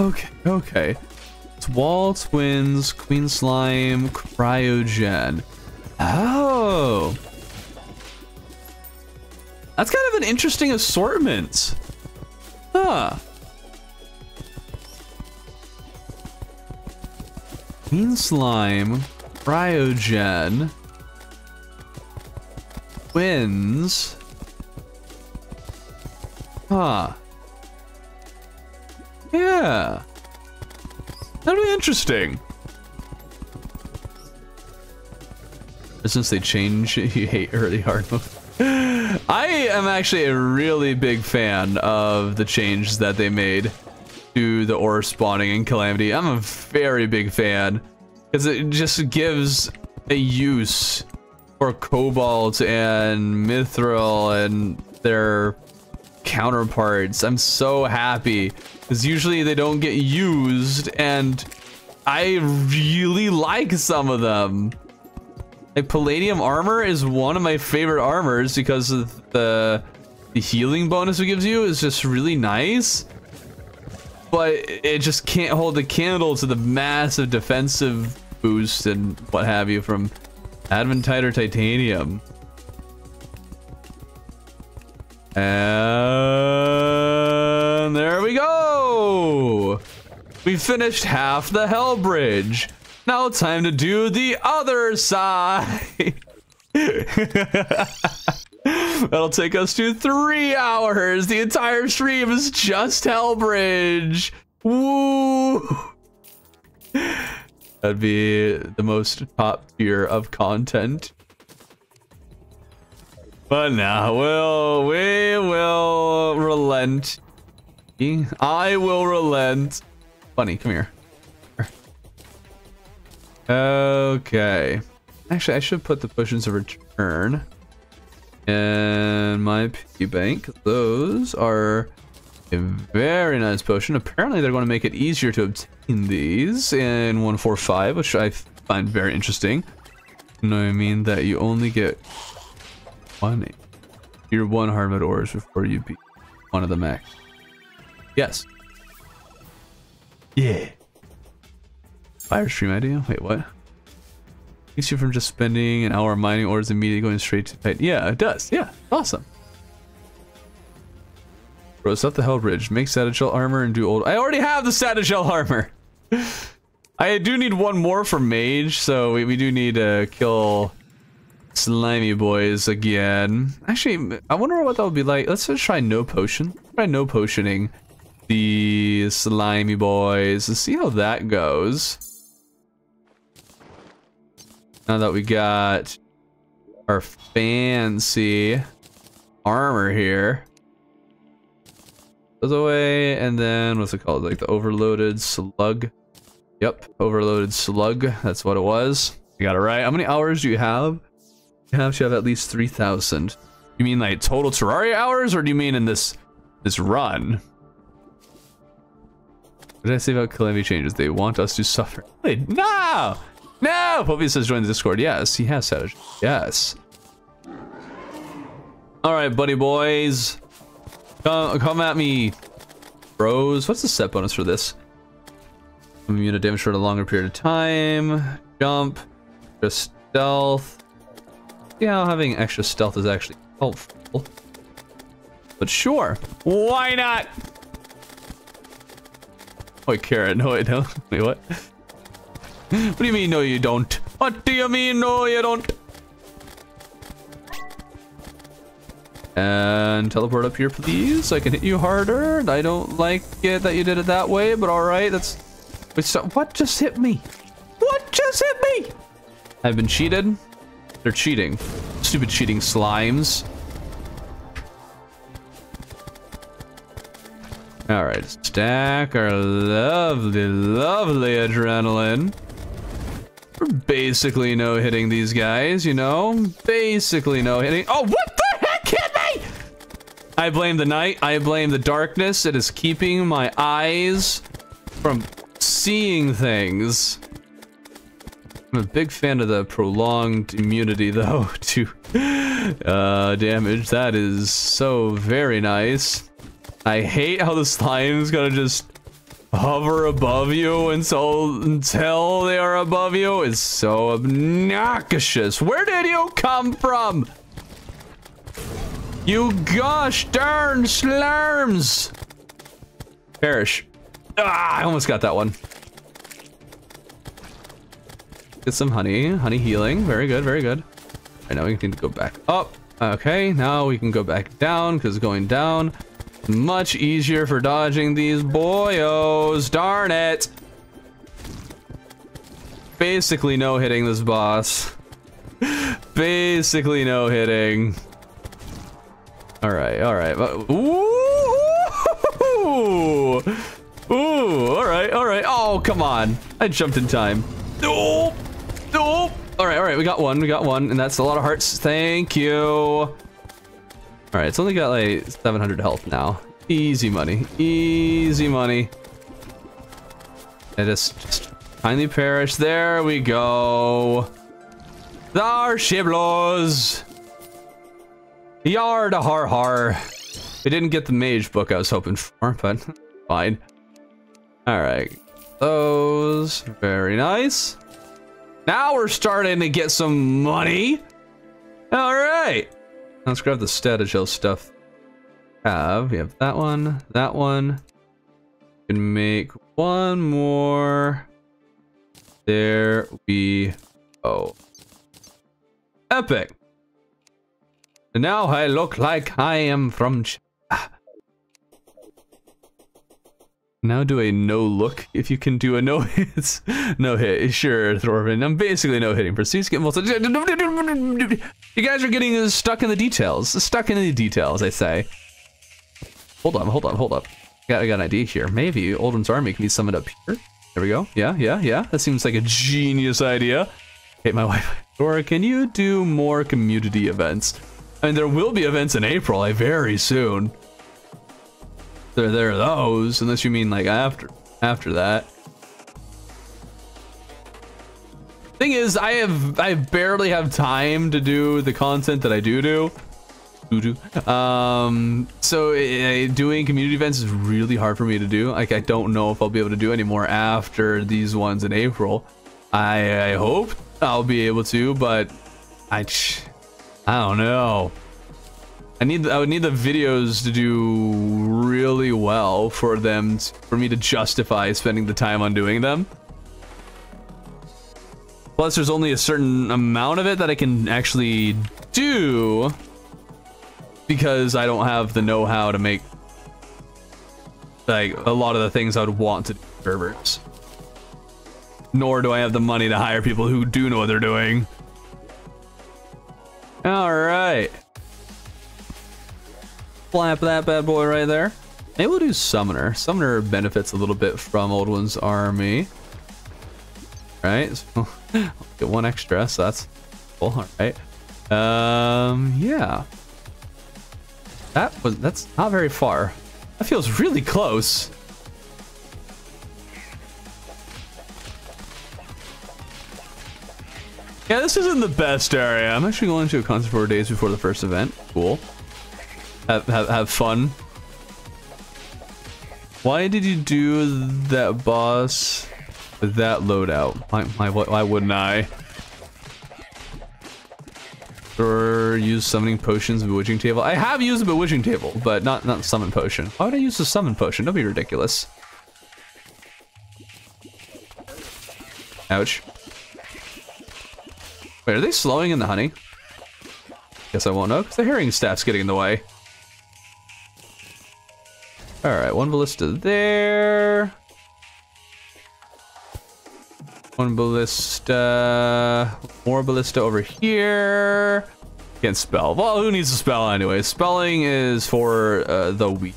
Okay, okay. It's Wall Twins, Queen Slime, Cryogen. Oh. That's kind of an interesting assortment. Huh. Queen Slime, Cryogen, Twins. Huh. Yeah. That'll be interesting. Since they change, you hate early hard mode. I am actually a really big fan of the changes that they made to the ore spawning in Calamity. I'm a very big fan because it just gives a use for Cobalt and Mithril and their counterparts. I'm so happy because usually they don't get used and I really like some of them. Like Palladium armor is one of my favorite armors because of the the healing bonus it gives you is just really nice but it just can't hold the candle to the massive defensive boost and what have you from Adamantite or Titanium. And there we go! We finished half the Hell Bridge. Now time to do the other side. That'll take us to three hours. The entire stream is just Hellbridge. Woo! That'd be the most top tier of content. But now we'll, we will relent. I will relent. Bunny, come here. Okay. Actually, I should put the potions of return. And my piggy bank, those are a very nice potion. Apparently they're going to make it easier to obtain these in 145, which I find very interesting. You know what I mean? That you only get one, your one mode ores before you beat one of the mechs. Yes. Yeah. Fire stream idea? Wait, what? Keeps you from just spending an hour mining ores immediately going straight to pay. Yeah, it does. Yeah, awesome. Rose up the Hell Bridge. Make Statigel armor and do old. I already have the Statigel armor. I do need one more for Mage, so we, we do need to kill slimy boys again. Actually, I wonder what that would be like. Let's just try no potion. Try no potioning the slimy boys. Let's see how that goes. Now that we got our fancy armor here. Goes away, and then what's it called? Like the overloaded sludge. Yep, overloaded sludge. That's what it was. You got it right. How many hours do you have? You have to have at least 3,000. You mean like total Terraria hours, or do you mean in this this run? What did I say about Calamity changes? They want us to suffer. Wait, no! No! Poppy says join the Discord. Yes, he has said it. Yes. Alright, buddy boys. Come, come at me, bros. What's the set bonus for this? I'm Immune to damage for a longer period of time. Jump. Just stealth. Yeah, having extra stealth is actually helpful. But sure, why not? Oh, wait, carrot. No, I don't. Wait, what? what do you mean, no, you don't? What do you mean, no, you don't? And teleport up here, please, I can hit you harder. I don't like it that you did it that way, but all right, that's... Wait, so, what just hit me? What just hit me? I've been cheated. They're cheating. Stupid cheating slimes. All right, stack our lovely, lovely adrenaline. We're basically no hitting these guys, you know? Basically no hitting. Oh, what the heck hit me? I blame the night. I blame the darkness. It is keeping my eyes from seeing things. I'm a big fan of the prolonged immunity, though, to uh, damage. That is so very nice. I hate how the slime's gonna just hover above you until until they are above you. It's so obnoxious. Where did you come from? You gosh darn slurms! Perish. Ah, I almost got that one. Get some honey. Honey healing. Very good, very good. I know we need to go back up. Okay, now we can go back down because going down much easier for dodging these boyos. Darn it. Basically no hitting this boss. Basically no hitting. All right, all right. Ooh, ooh, all right, all right. Oh, come on. I jumped in time. Oh. All right, all right. We got one. We got one, and that's a lot of hearts. Thank you. All right, it's only got like 700 health now. Easy money. Easy money. I just, just finally perish. There we go. Thar shiblos. Yard har har. We didn't get the mage book I was hoping for, but fine. All right. Those. Very nice. Now we're starting to get some money. All right. Let's grab the Statigel stuff. Have we have that one, that one. Can make one more. There we go. Epic. And now I look like I am from. Ch Now do a no look if you can do a no hit. no hit. Sure, Throarbin. I'm basically no hitting. Proceeds get multi. You guys are getting stuck in the details. Stuck in the details, I say. Hold on, hold on, hold up. I got, I got an idea here. Maybe Old One's army can be summoned up here. There we go. Yeah, yeah, yeah. That seems like a genius idea. Hey, my wife. Dora, can you do more community events? I mean, there will be events in April, like very soon. There, there are those, unless you mean like after, after that. Thing is, I have, I barely have time to do the content that I do do. Um, so uh, doing community events is really hard for me to do. Like, I don't know if I'll be able to do any more after these ones in April. I, I hope I'll be able to, but I, I don't know. I need I would need the videos to do really well for them for me to justify spending the time on doing them. Plus, there's only a certain amount of it that I can actually do because I don't have the know-how to make like a lot of the things I would want to do servers. Nor do I have the money to hire people who do know what they're doing. All right. Flap that bad boy right there. Maybe we'll do Summoner. Summoner benefits a little bit from Old One's army. Right? Get one extra, so that's cool. All right. Um, yeah. That was that's not very far. That feels really close. Yeah, this isn't the best area. I'm actually going to a concert four days before the first event. Cool. Have, have, have fun. Why did you do that boss with that loadout? Why, why, why wouldn't I? Or use summoning potions, bewitching table. I have used a bewitching table, but not not summon potion. Why would I use a summon potion? Don't be ridiculous. Ouch. Wait, are they slowing in the honey? Guess I won't know, because the herring staff's getting in the way. Alright, one ballista there. One ballista. More ballista over here. Can't spell. Well, who needs a spell anyway? Spelling is for uh, the weak.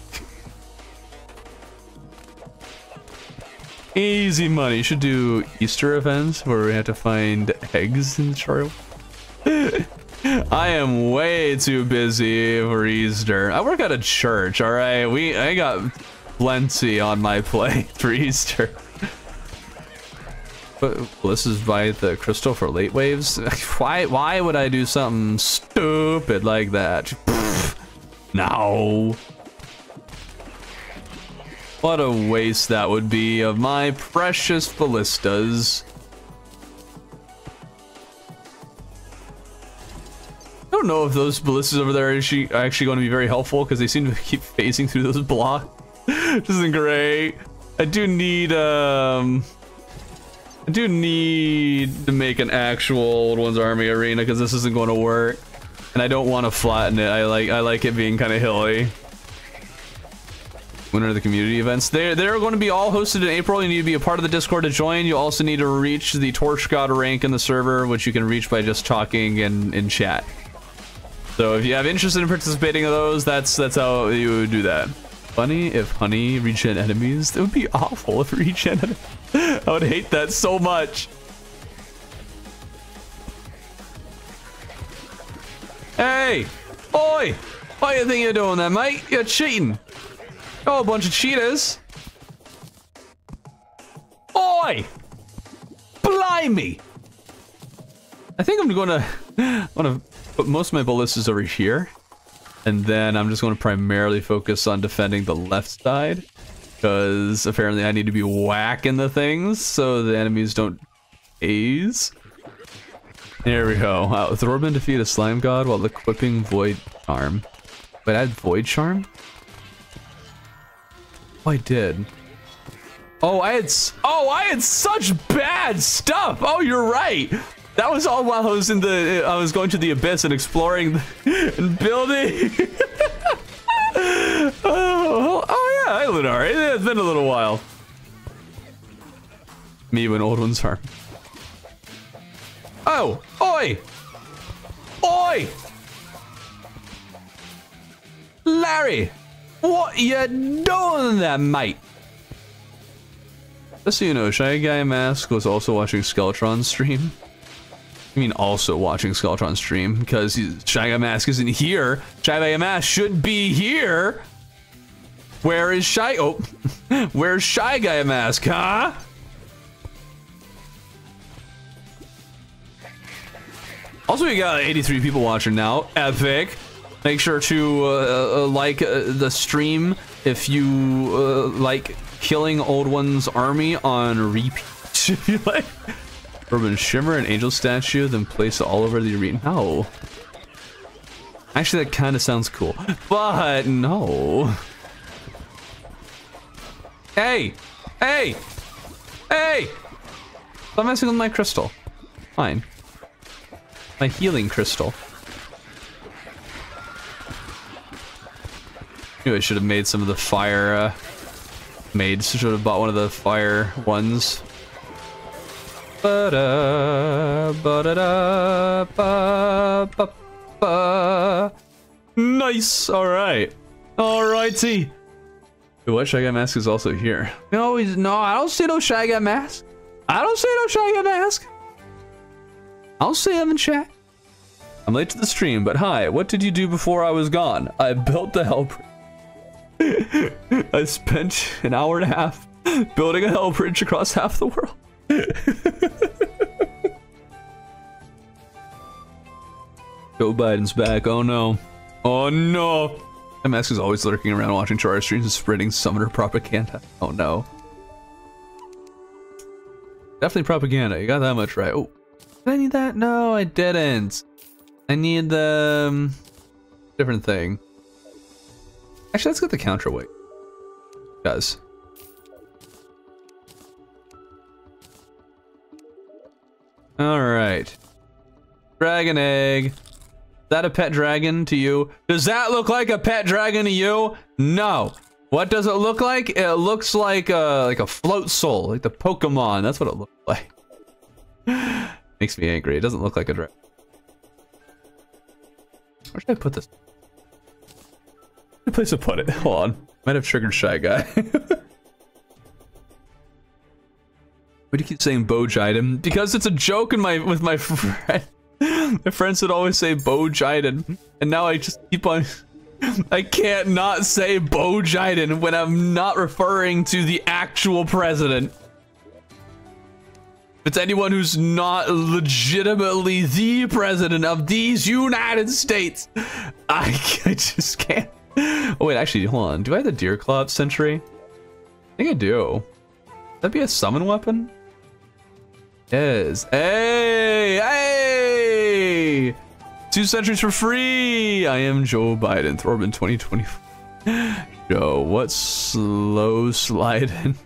Easy money. Should do Easter events where we have to find eggs in the chart. I am way too busy for Easter. I work at a church, all right? We I got plenty on my plate for Easter. But this is by the crystal for late waves. Why why would I do something stupid like that? no. What a waste that would be of my precious ballistas. I don't know if those ballistas over there are actually, going to be very helpful because they seem to keep phasing through those blocks. this isn't great. I do need, um... I do need to make an actual Old One's Army arena because this isn't going to work. And I don't want to flatten it. I like I like it being kind of hilly. When are the community events? They're, they're going to be all hosted in April. You need to be a part of the Discord to join. You also need to reach the Torch God rank in the server, which you can reach by just talking in, in chat. So if you have interest in participating in those, that's that's how you would do that. Funny if honey regen enemies. It would be awful if regen I would hate that so much. Hey! Oi! Why do you think you're doing that, mate? You're cheating. Oh, a bunch of cheaters. Oi! Blimey! I think I'm gonna, I'm gonna put most of my ballistas over here. And then I'm just going to primarily focus on defending the left side. Because apparently I need to be whacking the things so the enemies don't haze. There we go. Throarbin defeat a slime god while equipping Void Charm. But I had Void Charm? Oh, I did. Oh, I had oh, I had such bad stuff. Oh, you're right. That was all while I was in the I was going to the abyss and exploring and building. oh, oh yeah, hi Lunar. It's been a little while. Me when old ones are. Oh, oi, oi, Larry. What you doing there, mate? Just so you know, Shy Guy Mask was also watching Skeletron's stream. I mean, also watching Skeletron stream because Shy Guy Mask isn't here. Shy Guy Mask should be here. Where is Shy? Oh, where's Shy Guy Mask, huh? Also, we got 83 people watching now. Epic. Make sure to uh, uh, like uh, the stream if you uh, like killing old one's army on repeat. like. Urban Shimmer, an angel statue, then place it all over the arena. No. Actually, that kind of sounds cool. But no. Hey! Hey! Hey! Stop messing with my crystal. Fine. My healing crystal. Knew I should have made some of the fire uh, made. Should have bought one of the fire ones. Ba-da, ba-da-da, ba, ba, ba. Nice. All right. All righty. What Shy Guy Mask is also here. No, he's no. I don't see no Shy Guy Mask. I don't see no Shy Guy Mask. I'll see him in chat. I'm late to the stream, but hi. What did you do before I was gone? I built the hell. I spent an hour and a half building a hell bridge across half the world. Joe Biden's back. Oh no. Oh no. MS is always lurking around watching Chara streams and spreading summoner propaganda. Oh no. Definitely propaganda. You got that much right. Oh, did I need that? No, I didn't. I need the um, different thing. Actually, let's get the counterweight. Does. All right. Dragon egg. Is that a pet dragon to you? Does that look like a pet dragon to you? No. What does it look like? It looks like a like a Floatzel, like the Pokemon. That's what it looks like. Makes me angry. It doesn't look like a dragon. Where should I put this? Good place to put it. Hold on. Might have triggered Shy Guy. Why do you keep saying Bojiden? Because it's a joke in my with my friend. my friends would always say Bojiden, and now I just keep on. I can't not say Bojiden when I'm not referring to the actual president. If it's anyone who's not legitimately the president of these United States, I, I just can't. Oh wait, actually, hold on. Do I have the Deer Sentry? I think I do. That'd be a summon weapon? Yes. Hey! Hey! Two sentries for free! I am Joe Biden, Throarbin 2024. Joe, what slow sliding?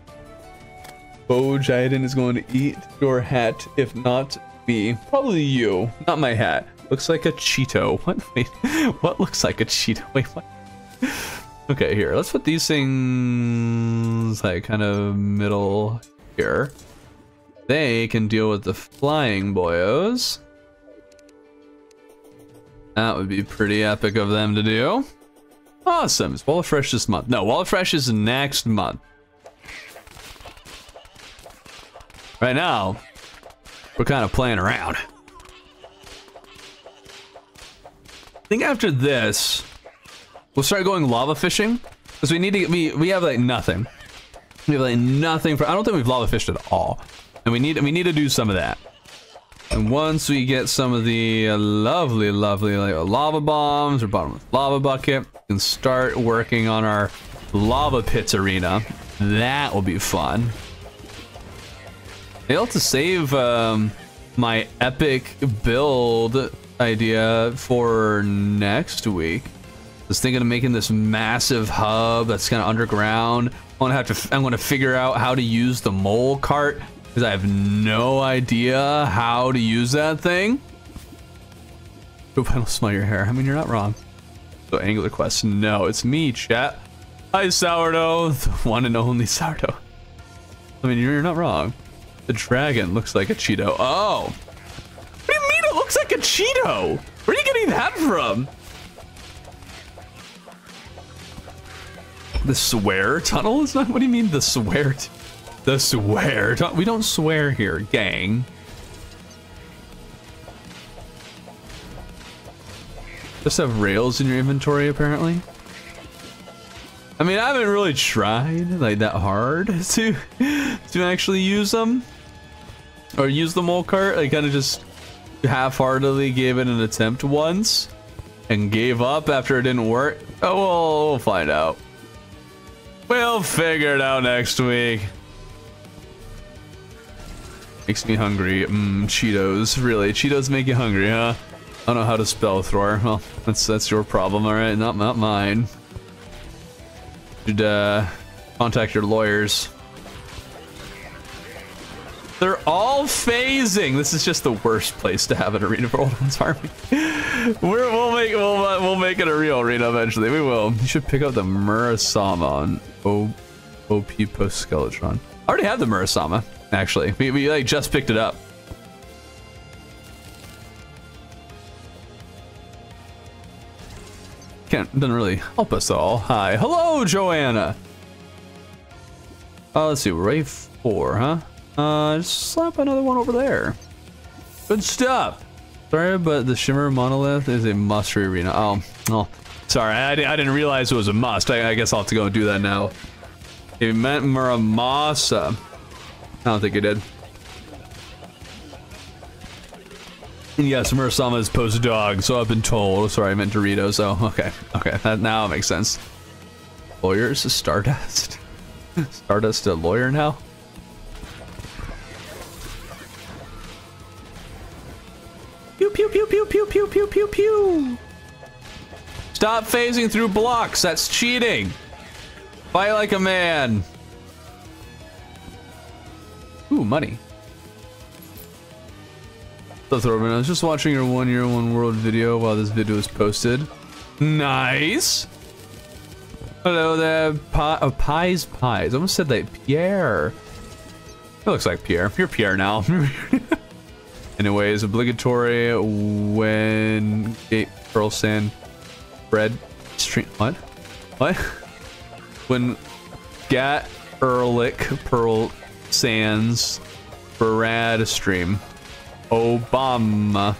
Bo Jiden is going to eat your hat, if not me. Probably you, not my hat. Looks like a Cheeto. What? Wait, what looks like a Cheeto? Wait, what? Okay, here. Let's put these things like kind of middle here. They can deal with the flying boyos. That would be pretty epic of them to do. Awesome. It's Wall of Flesh this month. No, Wall of Flesh is next month. Right now, we're kind of playing around. I think after this, we'll start going lava fishing because we need to we, we have like nothing. We have like nothing for, I don't think we've lava fished at all. And we need, we need to do some of that. And once we get some of the uh, lovely, lovely like, lava bombs or bottomless lava bucket, we can start working on our lava pits arena. That will be fun. Failed to save um, my epic build idea for next week. I was thinking of making this massive hub that's kind of underground. I'm gonna have to. I'm gonna figure out how to use the mole cart because I have no idea how to use that thing. Hope I don't smell your hair. I mean, you're not wrong. So angler Quest, no, it's me, chat. Hi, Sourdough, the one and only Sourdough. I mean, you're not wrong. The dragon looks like a Cheeto. Oh. What do you mean it looks like a Cheeto? Where are you getting that from? The swear tunnel is not? What do you mean the swear? The swear? We don't swear here, gang. Just have rails in your inventory, apparently. I mean, I haven't really tried like that hard to to actually use them or use the mole cart. I kind of just half-heartedly gave it an attempt once and gave up after it didn't work. Oh, well, we'll find out. We'll figure it out next week. Makes me hungry. Mmm, Cheetos. Really, Cheetos make you hungry, huh? I don't know how to spell Thor. Well, that's that's your problem, all right, not not mine. Should uh, contact your lawyers. They're all phasing. This is just the worst place to have an arena for Old Ones Army. We're, we'll make we'll we'll make it a real arena eventually. We will. You should pick up the Murasama on O OP post Skeletron. I already have the Murasama. Actually, we we like just picked it up. Can't doesn't really help us all. Hi, hello, Joanna. Uh, let's see, wave four, huh? Uh, just slap another one over there. Good stuff. Sorry, but the Shimmer Monolith is a must arena. Oh, oh, sorry, I, I didn't realize it was a must. I, I guess I'll have to go and do that now. It meant Muramasa. I don't think it did. Yes, Murasama is post dog, so I've been told. Sorry, I meant Doritos. So okay, okay, that now makes sense. Lawyers, is Stardust. Stardust a lawyer now? Pew pew pew pew pew pew pew pew pew. Stop phasing through blocks. That's cheating. Fight like a man. Ooh, money. So Throarbin, I was just watching your one year, one world video while this video was posted. Nice. Hello there, oh, Pies Pies. I almost said that Pierre. It looks like Pierre. You're Pierre now. Anyways, obligatory when gate pearl sand bread stream. What? What? when Gat Ehrlich Pearl Sands Barad stream. Obama.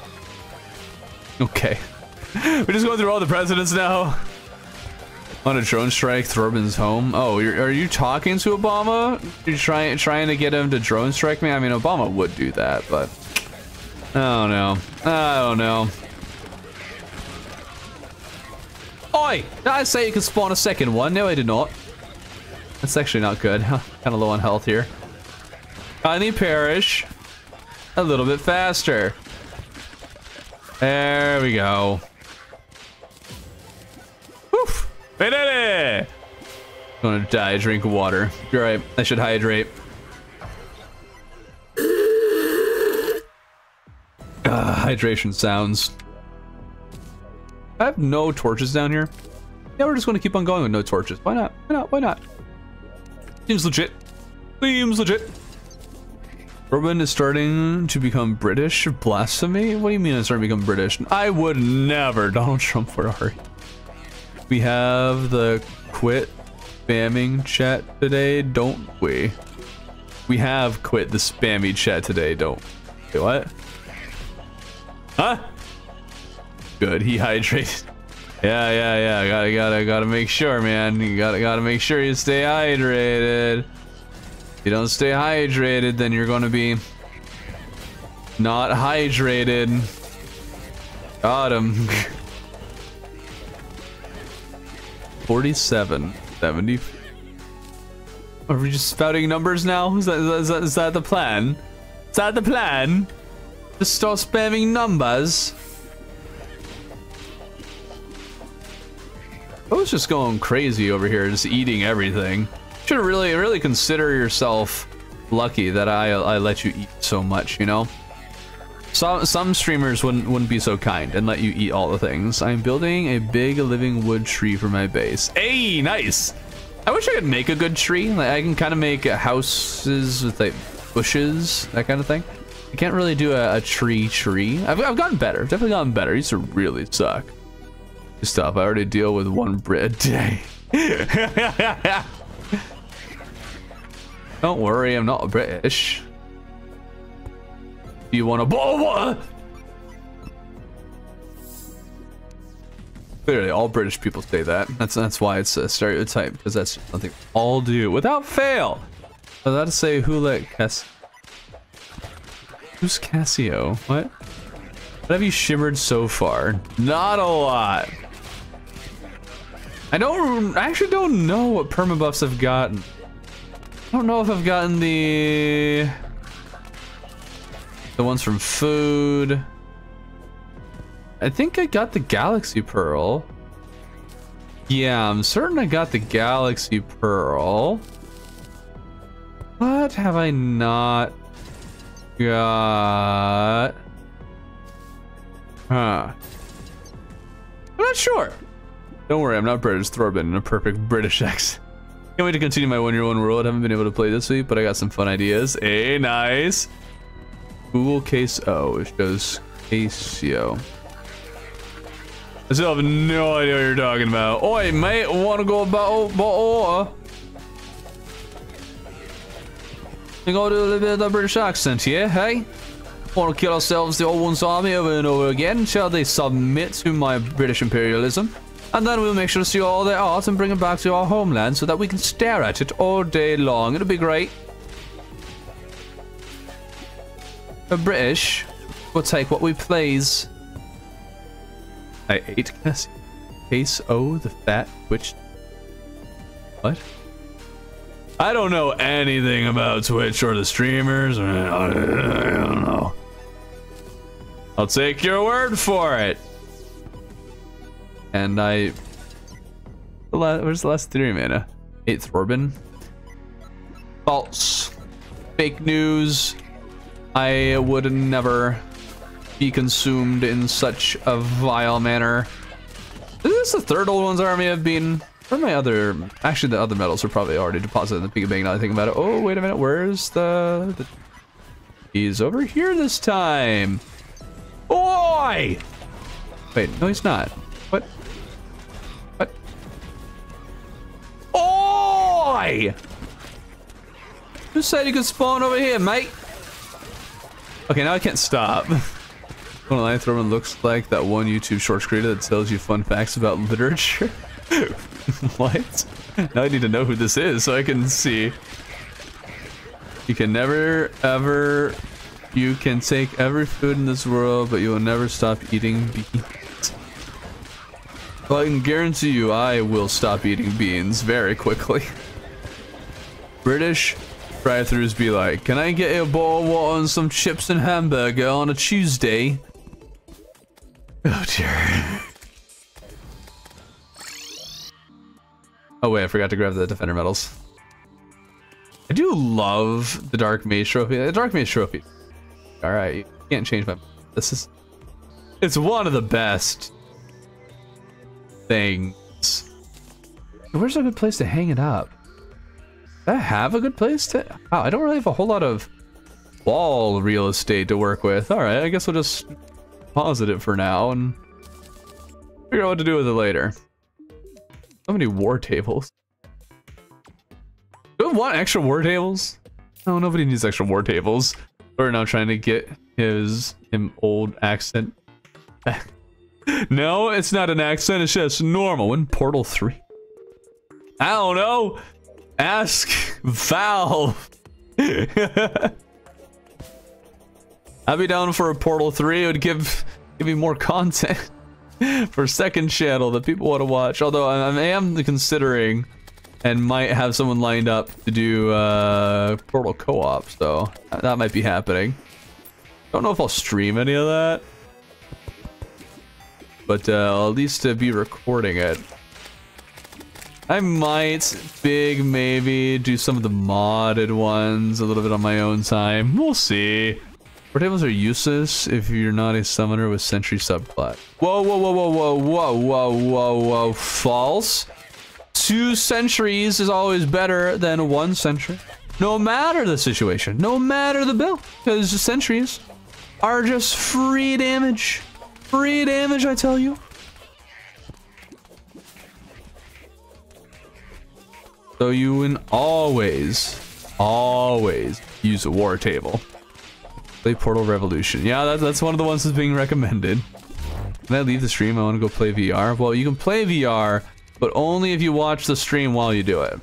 Okay. We're just going through all the presidents now. On a drone strike, Throarbin's home. Oh, are you talking to Obama? You're trying trying to get him to drone strike me? I mean, Obama would do that, but I don't know. I don't know. Oi! Did I say you could spawn a second one? No, I did not. That's actually not good. kind of low on health here. Tiny Parish. A little bit faster. There we go. Woof! We did it! I'm gonna die, drink water. You're right, I should hydrate. Uh, hydration sounds. I have no torches down here. Yeah, we're just gonna keep on going with no torches. Why not? Why not? Why not? Seems legit. Seems legit. Urban is starting to become British. Blasphemy? What do you mean it's starting to become British? I would never. Donald Trump Ferrari. We have the quit spamming chat today, don't we? We have quit the spammy chat today, don't we? What? Huh? Good, he hydrated. Yeah, yeah, yeah. Gotta, gotta, gotta make sure, man. You gotta, gotta make sure you stay hydrated. If you don't stay hydrated, then you're gonna be not hydrated. Got him. 47, 70. Are we just spouting numbers now? Is that, is that, is that the plan? Is that the plan? Just start spamming numbers. I was just going crazy over here, just eating everything. Should really, really consider yourself lucky that I, I let you eat so much, you know? Some, some streamers wouldn't, wouldn't be so kind and let you eat all the things. I'm building a big living wood tree for my base. Hey, nice! I wish I could make a good tree. Like, I can kind of make houses with like bushes, that kind of thing. I can't really do a, a tree tree. I've, I've gotten better. Definitely gotten better. It used to really suck. Stop. I already deal with one bread a day. Don't worry, I'm not British. You want to? Oh, what? Clearly, all British people say that. That's that's why it's a stereotype because that's something all do without fail. I was about to say who let Cass. Who's Cassio? What? What have you shimmered so far? Not a lot. I don't. I actually don't know what permabuffs I've gotten. I don't know if I've gotten the the ones from food. I think I got the Galaxy Pearl. Yeah, I'm certain I got the Galaxy Pearl. What have I not got? Huh. I'm not sure. Don't worry, I'm not British Throarbin in a perfect British accent. Can't wait to continue my one-year-one world. I haven't been able to play this week, but I got some fun ideas. Hey, nice. Google CaseOh, which shows Casio. I still have no idea what you're talking about. Oi, mate, wanna go about water? You gotta do a little bit of the British accent here, hey? Wanna kill ourselves, the old one's army over and over again? Shall they submit to my British imperialism? And then we'll make sure to see all their art and bring it back to our homeland so that we can stare at it all day long. It'll be great. The British will take what we please. I ate Cassie. CaseOh, the fat Twitch. What? I don't know anything about Twitch or the streamers. I don't know. I'll take your word for it. And I. Where's the last three mana? Eighth Throarbin. False. Fake news. I would never be consumed in such a vile manner. Is this the third old one's army I've been? Where my other... Actually, the other medals are probably already deposited in the piggy bank now I think about it. Oh, wait a minute. Where's the... the... He's over here this time. Oi! Wait, no, he's not. Oi! Who said you could spawn over here, mate? Okay, now I can't stop. Lion Thrower looks like that one YouTube shorts creator that tells you fun facts about literature. what? Now I need to know who this is so I can see. You can never, ever, you can take every food in this world, but you will never stop eating beans. I can guarantee you I will stop eating beans very quickly. British drive-thrus be like, can I get a bowl of water and some chips and hamburger on a Tuesday? Oh dear. Oh wait, I forgot to grab the defender medals. I do love the Dark Mage trophy. The Dark Mage trophy. All right, you can't change my. This is. It's one of the best things. Where's a good place to hang it up? I have a good place to? Oh, I don't really have a whole lot of wall real estate to work with. All right, I guess we'll just pause it for now and figure out what to do with it later. So many war tables. Do I want extra war tables? No, nobody needs extra war tables. We're now trying to get his him old accent back. no, it's not an accent, it's just normal. In Portal 3. I don't know. Ask Valve. I'd be down for a Portal 3. It would give give me more content for second channel that people want to watch. Although I, I am considering and might have someone lined up to do uh, Portal co-op, so that might be happening. Don't know if I'll stream any of that, but uh, I'll at least uh, be recording it. I might, big maybe, do some of the modded ones a little bit on my own time. We'll see. Tables are useless if you're not a summoner with sentry subplot. Whoa, whoa, whoa, whoa, whoa, whoa, whoa, whoa, whoa, false. Two sentries is always better than one sentry. No matter the situation, no matter the build, because sentries are just free damage. Free damage, I tell you. So you can always, always use a war table. Play Portal Revolution. Yeah, that, that's one of the ones that's being recommended. Can I leave the stream? I want to go play VR. Well, you can play VR, but only if you watch the stream while you do it.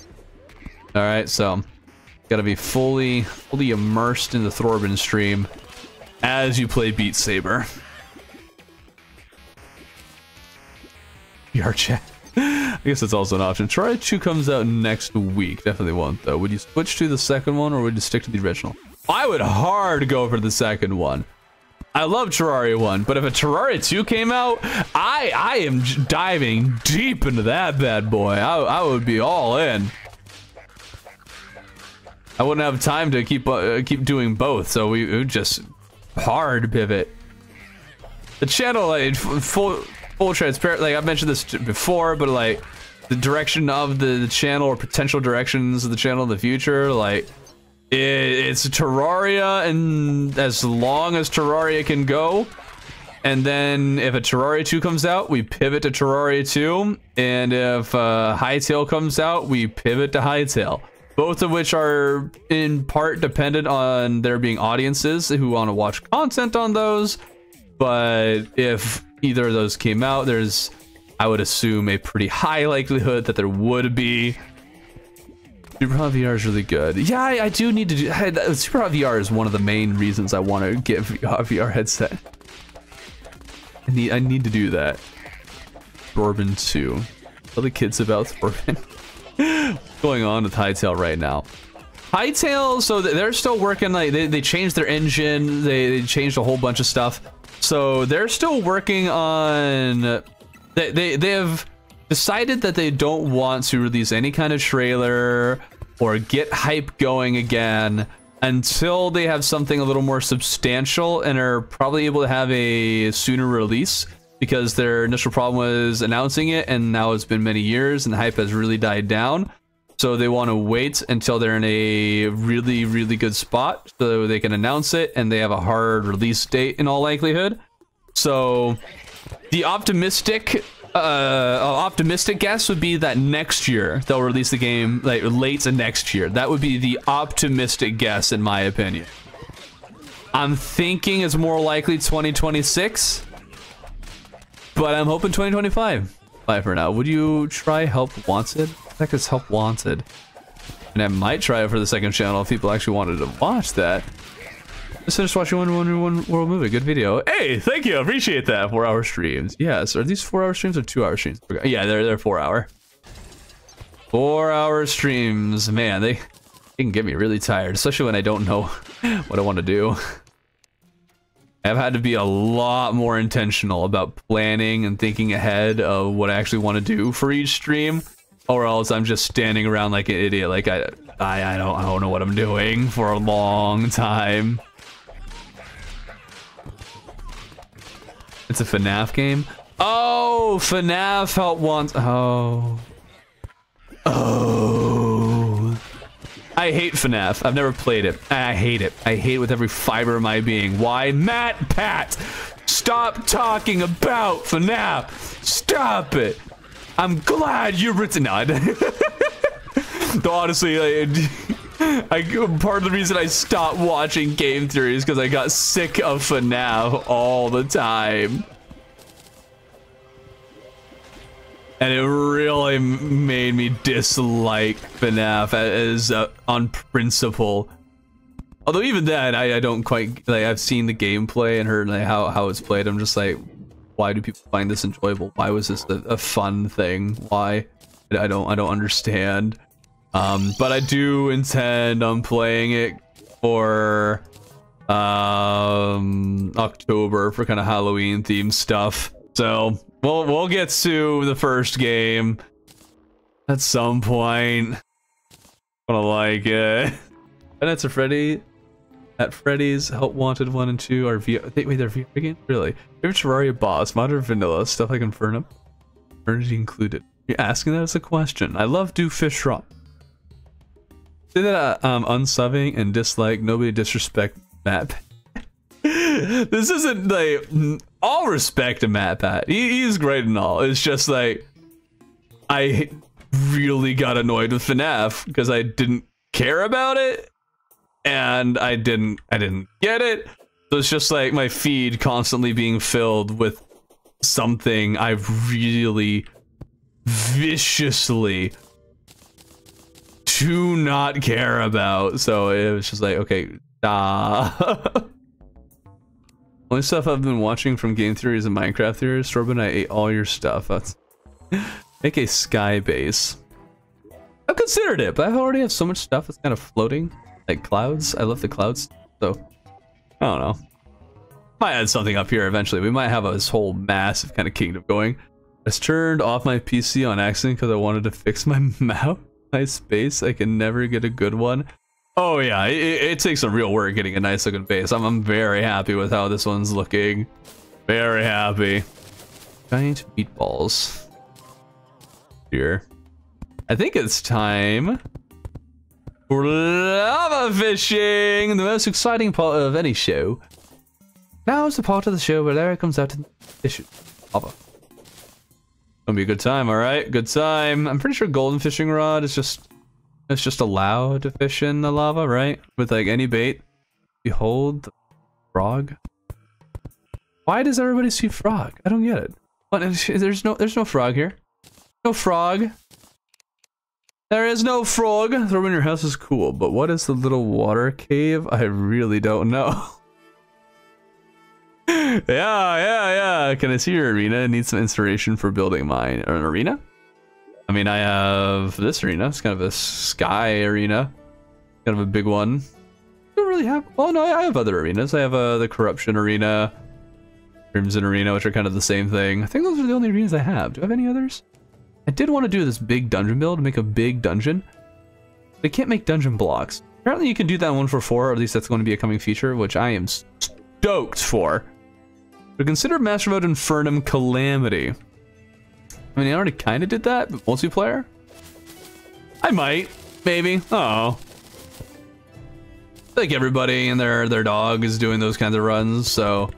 All right, so gotta be fully, fully immersed in the Throarbin stream as you play Beat Saber. VR chat. I guess that's also an option. Terraria 2 comes out next week. Definitely won't, though. Would you switch to the second one, or would you stick to the original? I would hard go for the second one. I love Terraria 1, but if a Terraria 2 came out, I I am diving deep into that bad boy. I, I would be all in. I wouldn't have time to keep uh, keep doing both, so we would just hard pivot. The channel, like, full full transparent, like I've mentioned this before, but like the direction of the, channel or potential directions of the channel in the future, like it, it's Terraria, and as long as Terraria can go. And then if a Terraria 2 comes out, we pivot to Terraria 2. And if uh, Hytale comes out, we pivot to Hytale both of which are in part dependent on there being audiences who want to watch content on those. But if either of those came out, there's, I would assume, a pretty high likelihood that there would be. Superhot VR is really good. Yeah, I, I do need to do. Superhot VR is one of the main reasons I want to get a VR headset. I need, I need to do that. Bourbon 2. Tell the kids about Thorbin. going on with Hytale right now. Hytale, so they're still working, like, they, they changed their engine, they, they changed a whole bunch of stuff. So they're still working on, they, they, they have decided that they don't want to release any kind of trailer or get hype going again until they have something a little more substantial and are probably able to have a sooner release because their initial problem was announcing it and now it's been many years and the hype has really died down. So they want to wait until they're in a really, really good spot so they can announce it and they have a hard release date in all likelihood. So the optimistic uh, optimistic guess would be that next year they'll release the game like late next year. That would be the optimistic guess in my opinion. I'm thinking it's more likely 2026, but I'm hoping 2025. Bye for now. Would you try Help Wanted? Heck is Help Wanted? And I might try it for the second channel if people actually wanted to watch that. Just finished watching One Wonder One World Movie. Good video. Hey, thank you. Appreciate that. Four hour streams. Yes. Are these four hour streams or two hour streams? Yeah, they're they're four hour. Four hour streams. Man, they, they can get me really tired, especially when I don't know what I want to do. I've had to be a lot more intentional about planning and thinking ahead of what I actually want to do for each stream or else I'm just standing around like an idiot. Like I, I, I don't, I don't know what I'm doing for a long time. It's a FNAF game. Oh, FNAF help once. Oh. Oh. I hate FNAF. I've never played it. I hate it. I hate it with every fiber of my being. Why? Matt Pat! Stop talking about FNAF! Stop it! I'm glad you're written it. Though honestly, I, I, part of the reason I stopped watching game theory is because I got sick of FNAF all the time. And it really made me dislike FNAF as uh, on principle. Although even then, I, I don't quite like. I've seen the gameplay and heard like, how how it's played. I'm just like, why do people find this enjoyable? Why was this a, a fun thing? Why? I don't I don't understand. Um, but I do intend on playing it for um October for kind of Halloween themed stuff. So we'll we'll get to the first game at some point. Gonna like it. And it's a Freddy at Freddy's, Help Wanted 1 and 2 are VR. Wait, they're VR games? Really? Favorite Terraria boss, modern vanilla, stuff like Infernum? Eternity included. You're asking that as a question. I love Duke Fishron. Say that I'm unsubbing and dislike, nobody disrespect Matt. this isn't like mm, all respect to Matt Pat. He, he's great and all. It's just like I really got annoyed with FNAF because I didn't care about it and I didn't I didn't get it. So it's just like my feed constantly being filled with something I really viciously do not care about. So it was just like, okay, ah. Only stuff I've been watching from game theories and Minecraft theories. Sorbin, I ate all your stuff. That's make a sky base. I've considered it, but I already have so much stuff that's kind of floating, like clouds. I love the clouds, so I don't know. Might add something up here eventually. We might have this whole massive kind of kingdom going. I just turned off my PC on accident because I wanted to fix my mouse. Nice space. I can never get a good one. Oh yeah, it, it, takes some real work getting a nice looking face. I'm, I'm very happy with how this one's looking. Very happy. Giant meatballs. Here. I think it's time lava fishing, the most exciting part of any show. Now is the part of the show where Larry comes out to fish lava. Gonna be a good time, all right? Good time. I'm pretty sure golden fishing rod is just it's just allowed to fish in the lava, right? With like any bait. Behold the frog. Why does everybody see frog? I don't get it. What, there's no there's no frog here. No frog. There is no frog. Throwing your house is cool, but what is the little water cave? I really don't know. yeah, yeah, yeah. Can I see your arena? Need some inspiration for building mine. An arena? I mean, I have this arena. It's kind of a sky arena. Kind of a big one. I don't really have... Oh, no, I have other arenas. I have uh, the Corruption Arena, Crimson Arena, which are kind of the same thing. I think those are the only arenas I have. Do I have any others? I did want to do this big dungeon build, make a big dungeon. They can't make dungeon blocks. Apparently you can do that in 144, or at least that's going to be a coming feature, which I am stoked for. But consider Master Mode Infernum Calamity. I mean, I already kind of did that, but multiplayer? I might, maybe. Oh. Like everybody and their their dog is doing those kinds of runs, so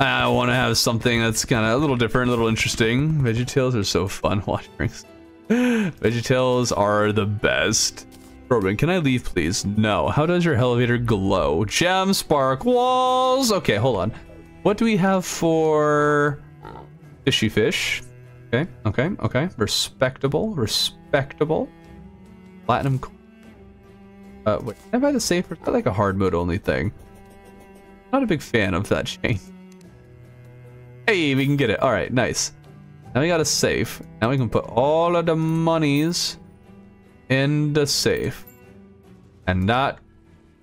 I want to have something that's kind of a little different, a little interesting. VeggieTales are so fun watching. VeggieTales are the best. Robin, can I leave, please? No. How does your elevator glow? Gem, spark, walls. Okay, hold on. What do we have for fishy fish? Okay, okay, okay. Respectable, respectable. Platinum. Uh, wait, can I buy the safe? Or is that like a hard mode only thing? Not a big fan of that chain. Hey, we can get it. All right, nice. Now we got a safe. Now we can put all of the monies in the safe. And that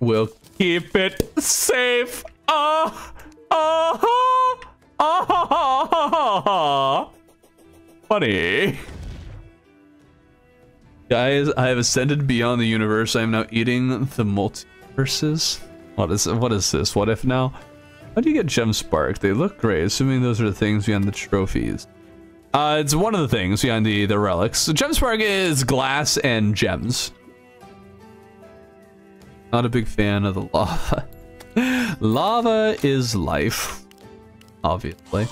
will keep it safe. Ah, ah, ah, funny. Guys, I have ascended beyond the universe. I am now eating the multiverses. What is what is this? What if now? How do you get gem spark? They look great, assuming those are the things behind the trophies. Uh, it's one of the things behind the, the relics. So gem spark is glass and gems. Not a big fan of the lava. lava is life, obviously.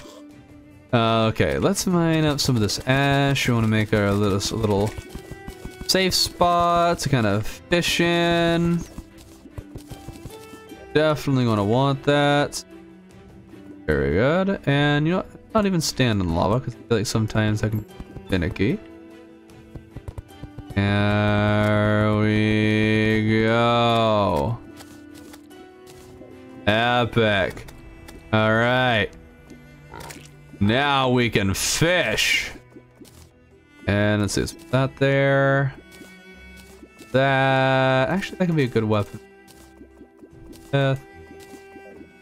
Uh, okay, let's mine up some of this ash. We want to make our little little safe spot to kind of fish in. Definitely going to want that. Very good. And you know, not even stand in lava because I feel like sometimes I can be finicky. There we go. Epic. All right. Now we can fish. And let's see, let's put that there. That actually that can be a good weapon.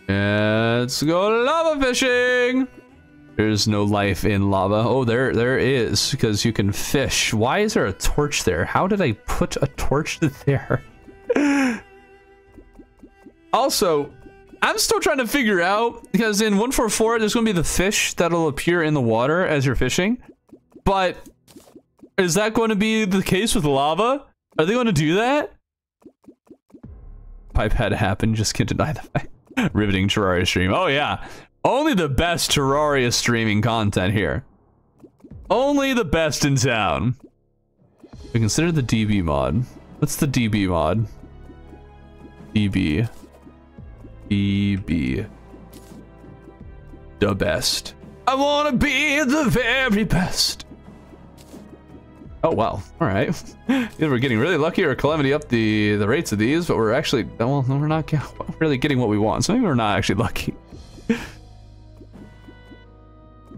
Let's go lava fishing. There's no life in lava. Oh, there there is because you can fish. Why is there a torch there? How did I put a torch there? also, I'm still trying to figure out because in 144 there's going to be the fish that'll appear in the water as you're fishing. But is that going to be the case with lava? Are they going to do that? Pipe had happened, just can't deny the fact. Riveting Terraria stream. Oh yeah. Only the best Terraria streaming content here. Only the best in town. We consider the DB mod. What's the DB mod? DB. BB. The best. I want to be the very best. Oh, wow. All right. Either we're getting really lucky or calamity up the, the rates of these, but we're actually, well, we're not really getting what we want. So maybe we're not actually lucky. It'd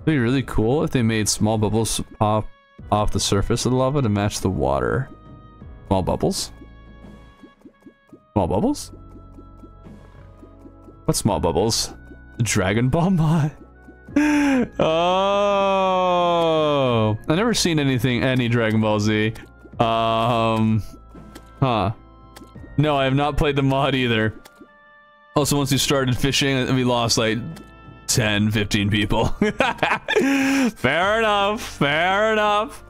be really cool if they made small bubbles pop off the surface of the lava to match the water. Small bubbles? Small bubbles? What small bubbles? Dragon mod? oh, I never seen anything, any Dragon Ball Z. Um, huh. No, I have not played the mod either. Also, once we started fishing, we lost like 10, 15 people. fair enough, fair enough.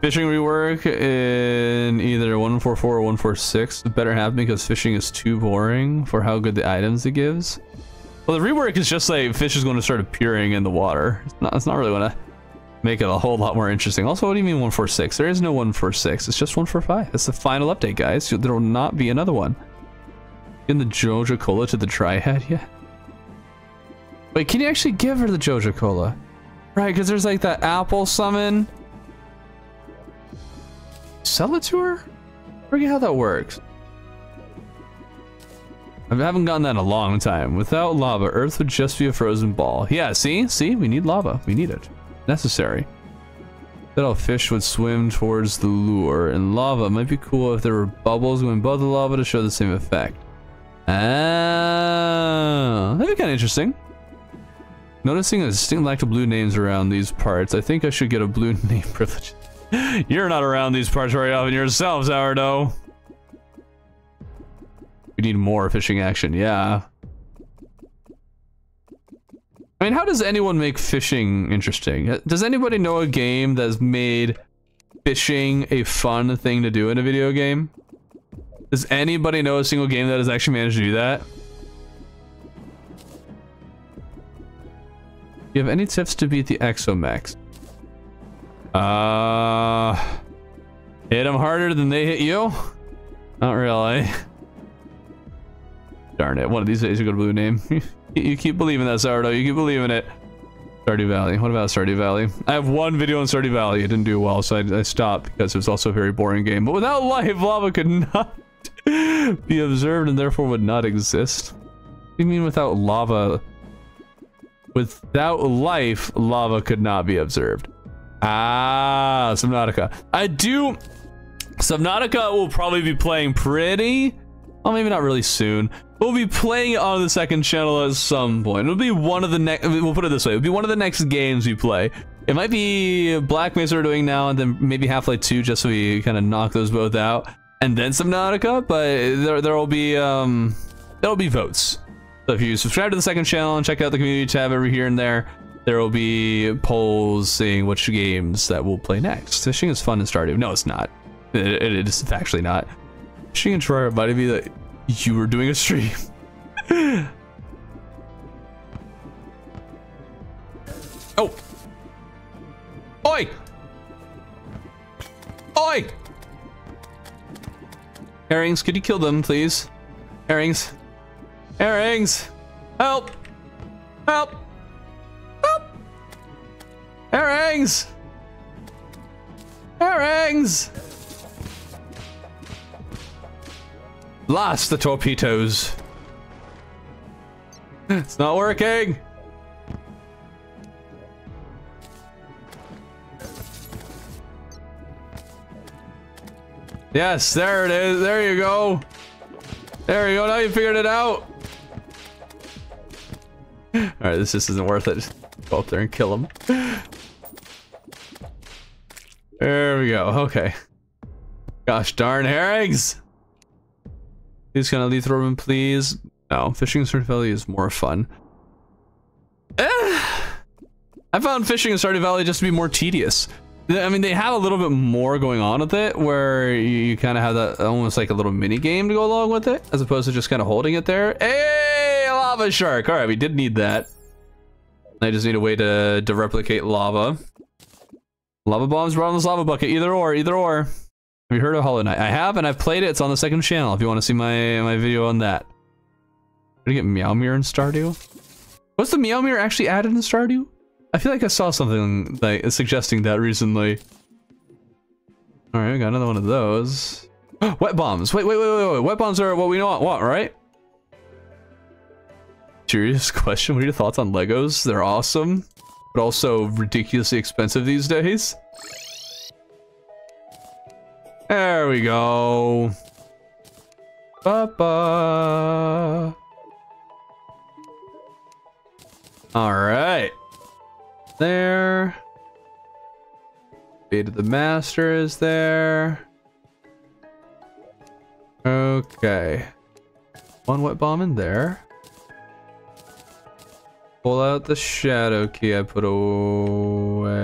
Fishing rework in either 144 or 146 better have because fishing is too boring for how good the items it gives. Well, the rework is just like fish is going to start appearing in the water. It's not, it's not really going to make it a whole lot more interesting. Also, what do you mean 146? There is no 146. It's just 145. It's the final update, guys. There will not be another one. In the Joja Cola to the Dryad yet? Wait, can you actually give her the Joja Cola? Right, because there's like that apple summon. Sell it to her? Forget how that works. I haven't gotten that in a long time. Without lava, Earth would just be a frozen ball. Yeah, see? See? We need lava. We need it. Necessary. That all fish would swim towards the lure. And lava might be cool if there were bubbles going above the lava to show the same effect. Ah, that'd be kind of interesting. Noticing a distinct lack of blue names around these parts, I think I should get a blue name privilege. You're not around these parts very often yourself, Sourdough. Need more fishing action, yeah. I mean, how does anyone make fishing interesting? Does anybody know a game that's made fishing a fun thing to do in a video game? Does anybody know a single game that has actually managed to do that? Do you have any tips to beat the Exo Mechs? Uh, hit them harder than they hit you? Not really. Darn it, one of these days you're gonna blue name. you keep believing that, Sourdough. You keep believing it. Stardew Valley. What about Stardew Valley? I have one video on Stardew Valley. It didn't do well, so I, I stopped because it was also a very boring game. But without life, lava could not be observed and therefore would not exist. What do you mean without lava? Without life, lava could not be observed. Ah, Subnautica. I do... Subnautica will probably be playing pretty... Well, maybe not really soon. We'll be playing it on the second channel at some point. It'll be one of the next... We'll put it this way. It'll be one of the next games we play. It might be Black Mesa we're doing now, and then maybe Half-Life 2, just so we kind of knock those both out. And then some Subnautica, but there, there will be... um, There will be votes. So if you subscribe to the second channel and check out the community tab over here and there, there will be polls saying which games that we'll play next. Fishing is fun in Stardew. No, it's not. It, it is actually not. Fishing and Terraria reminded me that you were doing a stream. oh. Oi! Oi! Herrings, could you kill them, please? Herrings. Herrings! Help! Help! Help! Herrings! Herrings! Blast the torpedoes. It's not working. Yes, there it is. There you go. There you go. Now you figured it out. All right, this just isn't worth it. Just go up there and kill him. There we go. Okay. Gosh darn herrings. Please can I leave the please? No, fishing in Stardew Valley is more fun. Eh, I found fishing in Stardew Valley just to be more tedious. I mean, they have a little bit more going on with it, where you, you kind of have that almost like a little mini game to go along with it, as opposed to just kind of holding it there. Hey, lava shark! All right, we did need that. I just need a way to to replicate lava. Lava bombs, bottomless lava bucket, either or, either or. Have you heard of Hollow Knight? I have, and I've played it. It's on the second channel if you want to see my my video on that. Did I get Meowmere in Stardew? Was the Meowmere actually added in Stardew? I feel like I saw something like suggesting that recently. All right, we got another one of those. wet bombs. Wait, wait, wait, wait, wait. Wet bombs are what we want, want, right? Serious question. What are your thoughts on Legos? They're awesome, but also ridiculously expensive these days. There we go. Ba-ba. All right. There. Of the Master is there. Okay. One wet bomb in there. Pull out the shadow key I put away.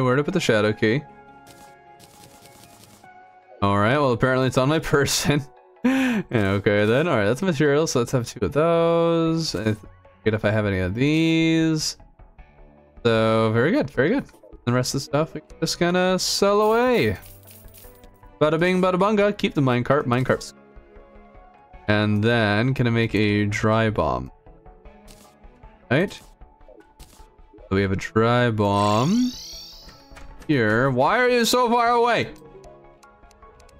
Where I put the shadow key? Alright, well apparently it's on my person. okay then, alright, that's material, so let's have two of those. I forget if I have any of these. So, very good, very good. The rest of the stuff we're just gonna sell away. Bada bing, bada bunga. Keep the minecart, minecarts. And then, can I make a dry bomb? Right? So we have a dry bomb. Here. Why are you so far away?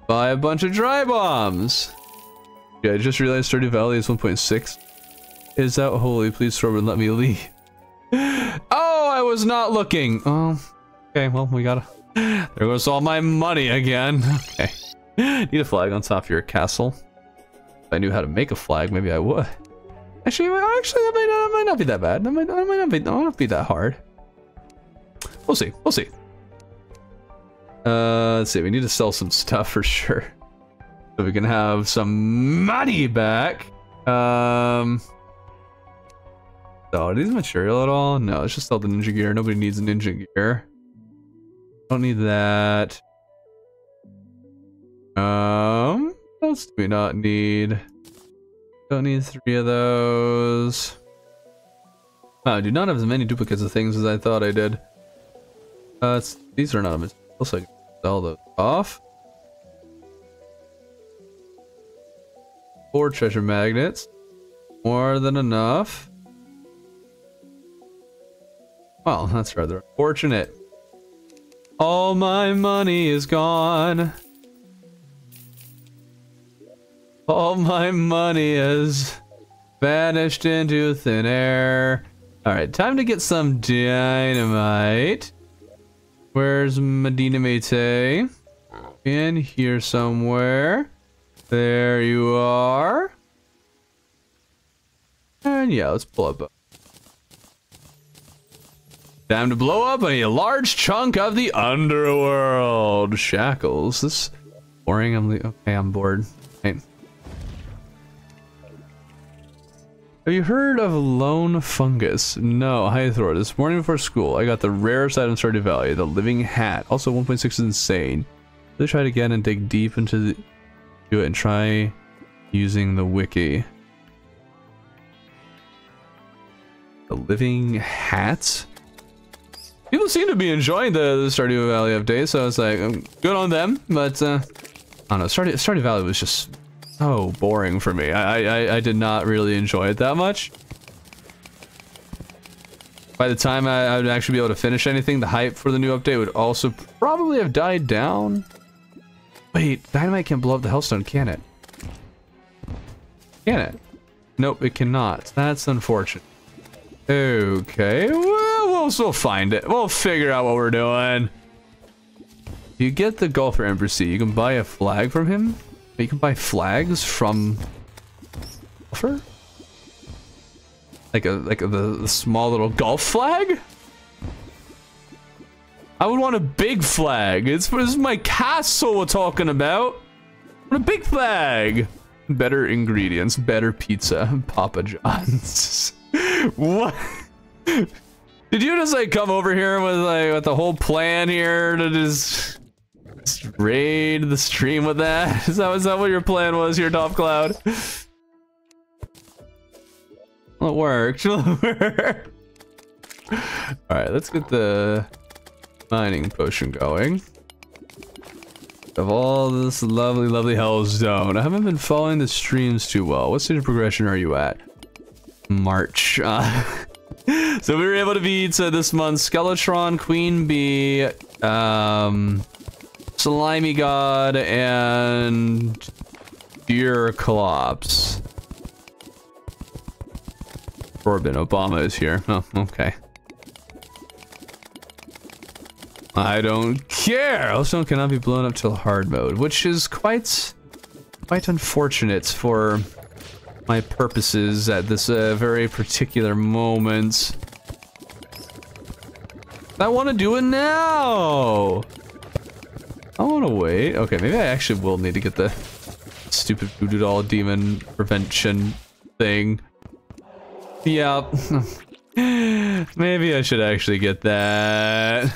Buy a bunch of dry bombs. Yeah, I just realized Stardew Valley is 1.6. Is that holy? Please, Storm, let me leave. oh, I was not looking. Oh, okay. Well, we gotta. There goes all my money again. Okay. Need a flag on top of your castle. If I knew how to make a flag, maybe I would. Actually, actually, that might might not be that bad. That might, that might not be, that might not be that hard. We'll see. We'll see. Uh, let's see. We need to sell some stuff for sure, so we can have some money back. Um. So, are these material at all? No, it's just all the ninja gear. Nobody needs a ninja gear. Don't need that. Um, what else do we not need? Don't need three of those. Wow, I do not have as many duplicates of things as I thought I did. Uh, these are not I can sell those off. Four treasure magnets. More than enough. Well, that's rather unfortunate. All my money is gone. All my money is vanished into thin air. Alright, time to get some dynamite. Where's Medina Mate? In here somewhere. There you are. And yeah, let's blow up. Time to blow up a large chunk of the underworld. Shackles. This boring. I'm okay. I'm bored. Right. Have you heard of lone fungus? No. Hi Thor. This morning before school, I got the rarest item Stardew Valley, the living hat. Also 1.6 is insane. Let's try it again and dig deep into the do it and try using the wiki. The living hat? people seem to be enjoying the, the Stardew Valley update, so it's like, um, good on them, but, uh, I don't know, Stardew, Stardew Valley was just so boring for me. I, I, I did not really enjoy it that much. By the time I, I would actually be able to finish anything, the hype for the new update would also probably have died down. Wait, Dynamite can't blow up the Hellstone, can it? Can it? Nope, it cannot. That's unfortunate. Okay, well, we'll, we'll find it. We'll figure out what we're doing. You get the Golfer NPC. You can buy a flag from him. You can buy flags from Golfer? Like a like a, the, the small little golf flag? I would want a big flag. It's this is my castle we're talking about. A big flag. Better ingredients, better pizza, Papa John's. what? Did you just like come over here with like with the whole plan here to just raid the stream with that? Is that is that what your plan was here, Top Cloud? Well, it worked. All right, let's get the mining potion going. Of all this lovely, lovely Hellstone, I haven't been following the streams too well. What stage of progression are you at? March. Uh, so we were able to beat uh, this month Skeletron, Queen Bee, um, Slimy God, and Deerclops. Corbin Obama is here. Oh, okay. I don't care. Ozone cannot be blown up till hard mode, which is quite, quite unfortunate for my purposes at this uh, very particular moment. I want to do it now. I want to wait. Okay, maybe I actually will need to get the stupid voodoo doll demon prevention thing. Yeah. maybe I should actually get that.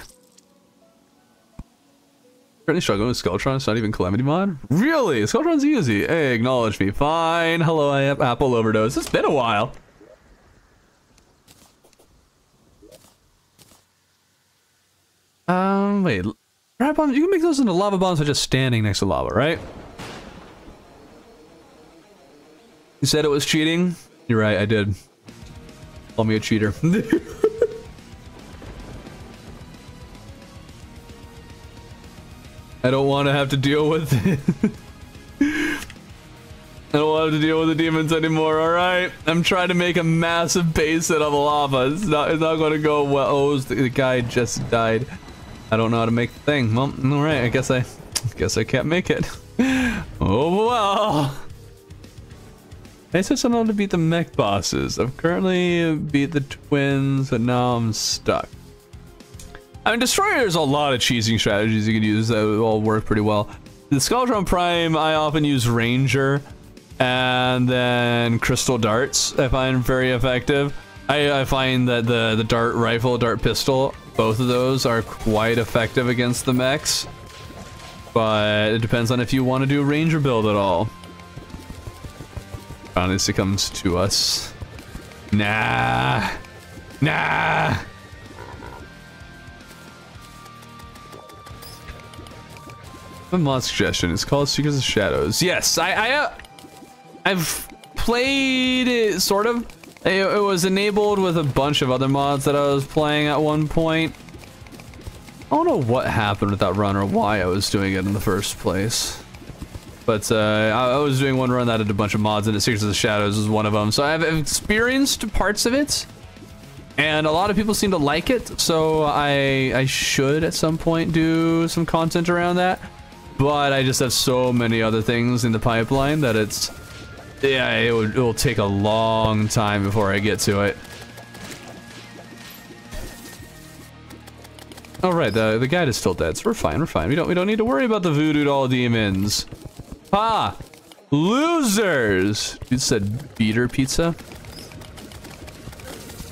Currently struggling with Skeletron, it's not even Calamity Mod? Really? Skeletron's easy. Hey, acknowledge me. Fine. Hello, I have Apple Overdose. It's been a while. Um, wait. Rat bombs, you can make those into lava bombs by just standing next to lava, right? You said it was cheating? You're right, I did. Call me a cheater. I don't want to have to deal with it. I don't want to deal with the demons anymore, alright? I'm trying to make a massive base out of lava. It's not, it's not going to go well. Oh, the guy just died. I don't know how to make the thing. Well, alright, I guess I, I guess I can't make it. oh well. I said something to beat the mech bosses. I've currently beat the twins, but now I'm stuck. I mean, Destroyer, there's a lot of cheesing strategies you can use that all work pretty well. The Skeletron Prime, I often use Ranger and then Crystal Darts I find very effective. I, I find that the, the dart rifle, dart pistol, both of those are quite effective against the mechs. But it depends on if you want to do a Ranger build at all. Honestly comes to us. Nah. Nah. A mod suggestion. It's called Secrets of Shadows. Yes, I, I uh, I've played it sort of. It, it, was enabled with a bunch of other mods that I was playing at one point. I don't know what happened with that run or why I was doing it in the first place. But uh, I, I, was doing one run that had a bunch of mods and it Secrets of the Shadows was one of them. So I've experienced parts of it. And a lot of people seem to like it, so I I should at some point do some content around that. But I just have so many other things in the pipeline that it's... Yeah, it, would, it will take a long time before I get to it. All right, the the guide is still dead, so we're fine. We're fine. We don't we don't need to worry about the voodoo doll demons. Ah, losers! You said beater pizza.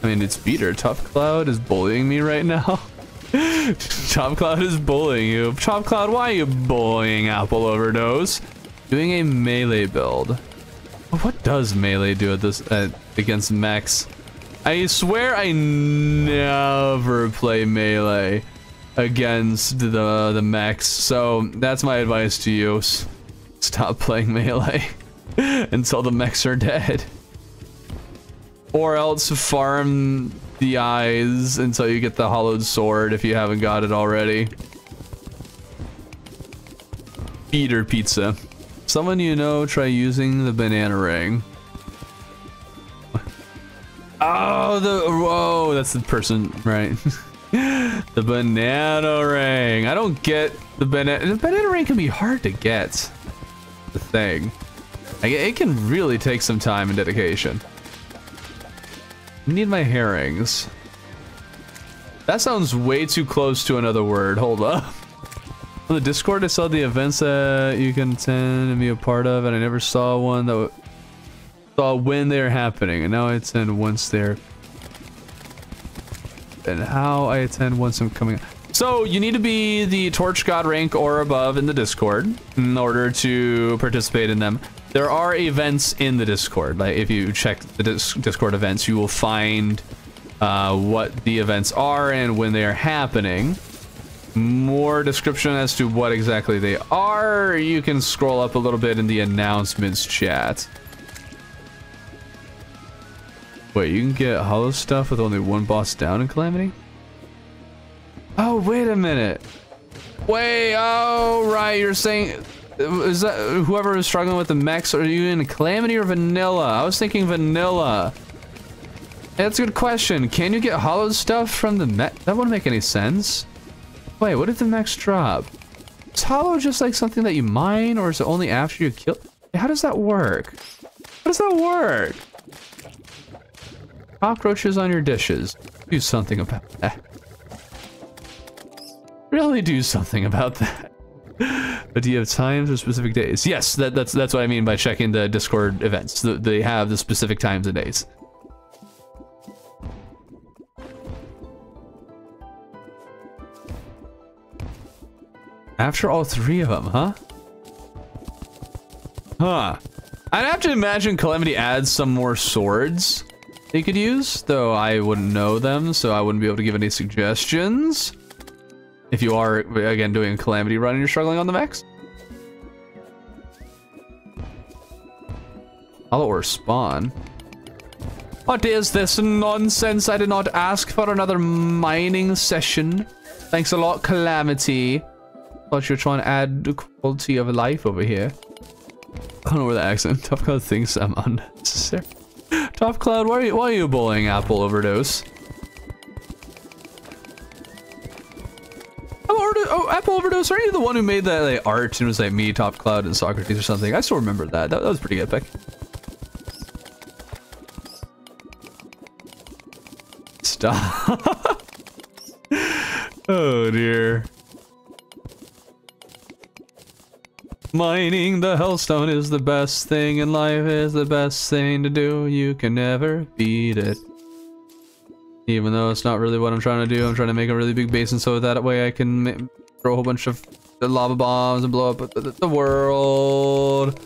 I mean, it's beater. Tough Cloud is bullying me right now. Chop Cloud is bullying you. Chop Cloud, why are you bullying Apple Overdose? Doing a melee build. What does melee do at this uh, against mechs? I swear I never play melee against the the mechs. So that's my advice to you. Stop playing melee until the mechs are dead. Or else farm the eyes until you get the hollowed sword if you haven't got it already. Beater pizza. Someone you know, try using the banana ring. Oh, the whoa, that's the person, right? the banana ring. I don't get the banana. The banana ring can be hard to get. The thing, it can really take some time and dedication. Need my herrings. That sounds way too close to another word. Hold up. On the Discord, I saw the events that you can attend and be a part of, and I never saw one that saw when they're happening, and now I attend once they're and how I attend once I'm coming. So you need to be the Torch God rank or above in the Discord in order to participate in them. There are events in the Discord. Like if you check the Discord events, you will find uh, what the events are and when they are happening. More description as to what exactly they are, you can scroll up a little bit in the announcements chat. Wait, you can get hollow stuff with only one boss down in Calamity? Oh, wait a minute. Wait, oh, right, you're saying... Is that whoever is struggling with the mechs, are you in Calamity or Vanilla? I was thinking Vanilla. That's a good question. Can you get hollow stuff from the mech? That wouldn't make any sense. Wait, what is the next drop? Is hollow just like something that you mine, or is it only after you kill? How does that work? How does that work? Cockroaches on your dishes. Do something about that. Really do something about that. but do you have times or specific days? Yes, that, that's that's what I mean by checking the Discord events. The, they have the specific times and days. After all three of them, huh? Huh. I'd have to imagine Calamity adds some more swords you could use, though I wouldn't know them, so I wouldn't be able to give any suggestions. If you are, again, doing a Calamity run and you're struggling on the mechs. Hollow or spawn. What is this nonsense? I did not ask for another mining session. Thanks a lot, Calamity. Thought you were trying to add the quality of life over here. I don't know where the accent. Top Cloud thinks I'm unnecessary. Top Cloud, why are you, why are you bullying Apple Overdose? Oh, Apple Overdose, are you the one who made that like, art and was like me, Top Cloud, and Socrates or something? I still remember that. That, that was pretty epic. Stop. oh dear. Mining the Hellstone is the best thing in life, is the best thing to do. You can never beat it. Even though it's not really what I'm trying to do, I'm trying to make a really big basin so that way I can throw a whole bunch of lava bombs and blow up the, the world.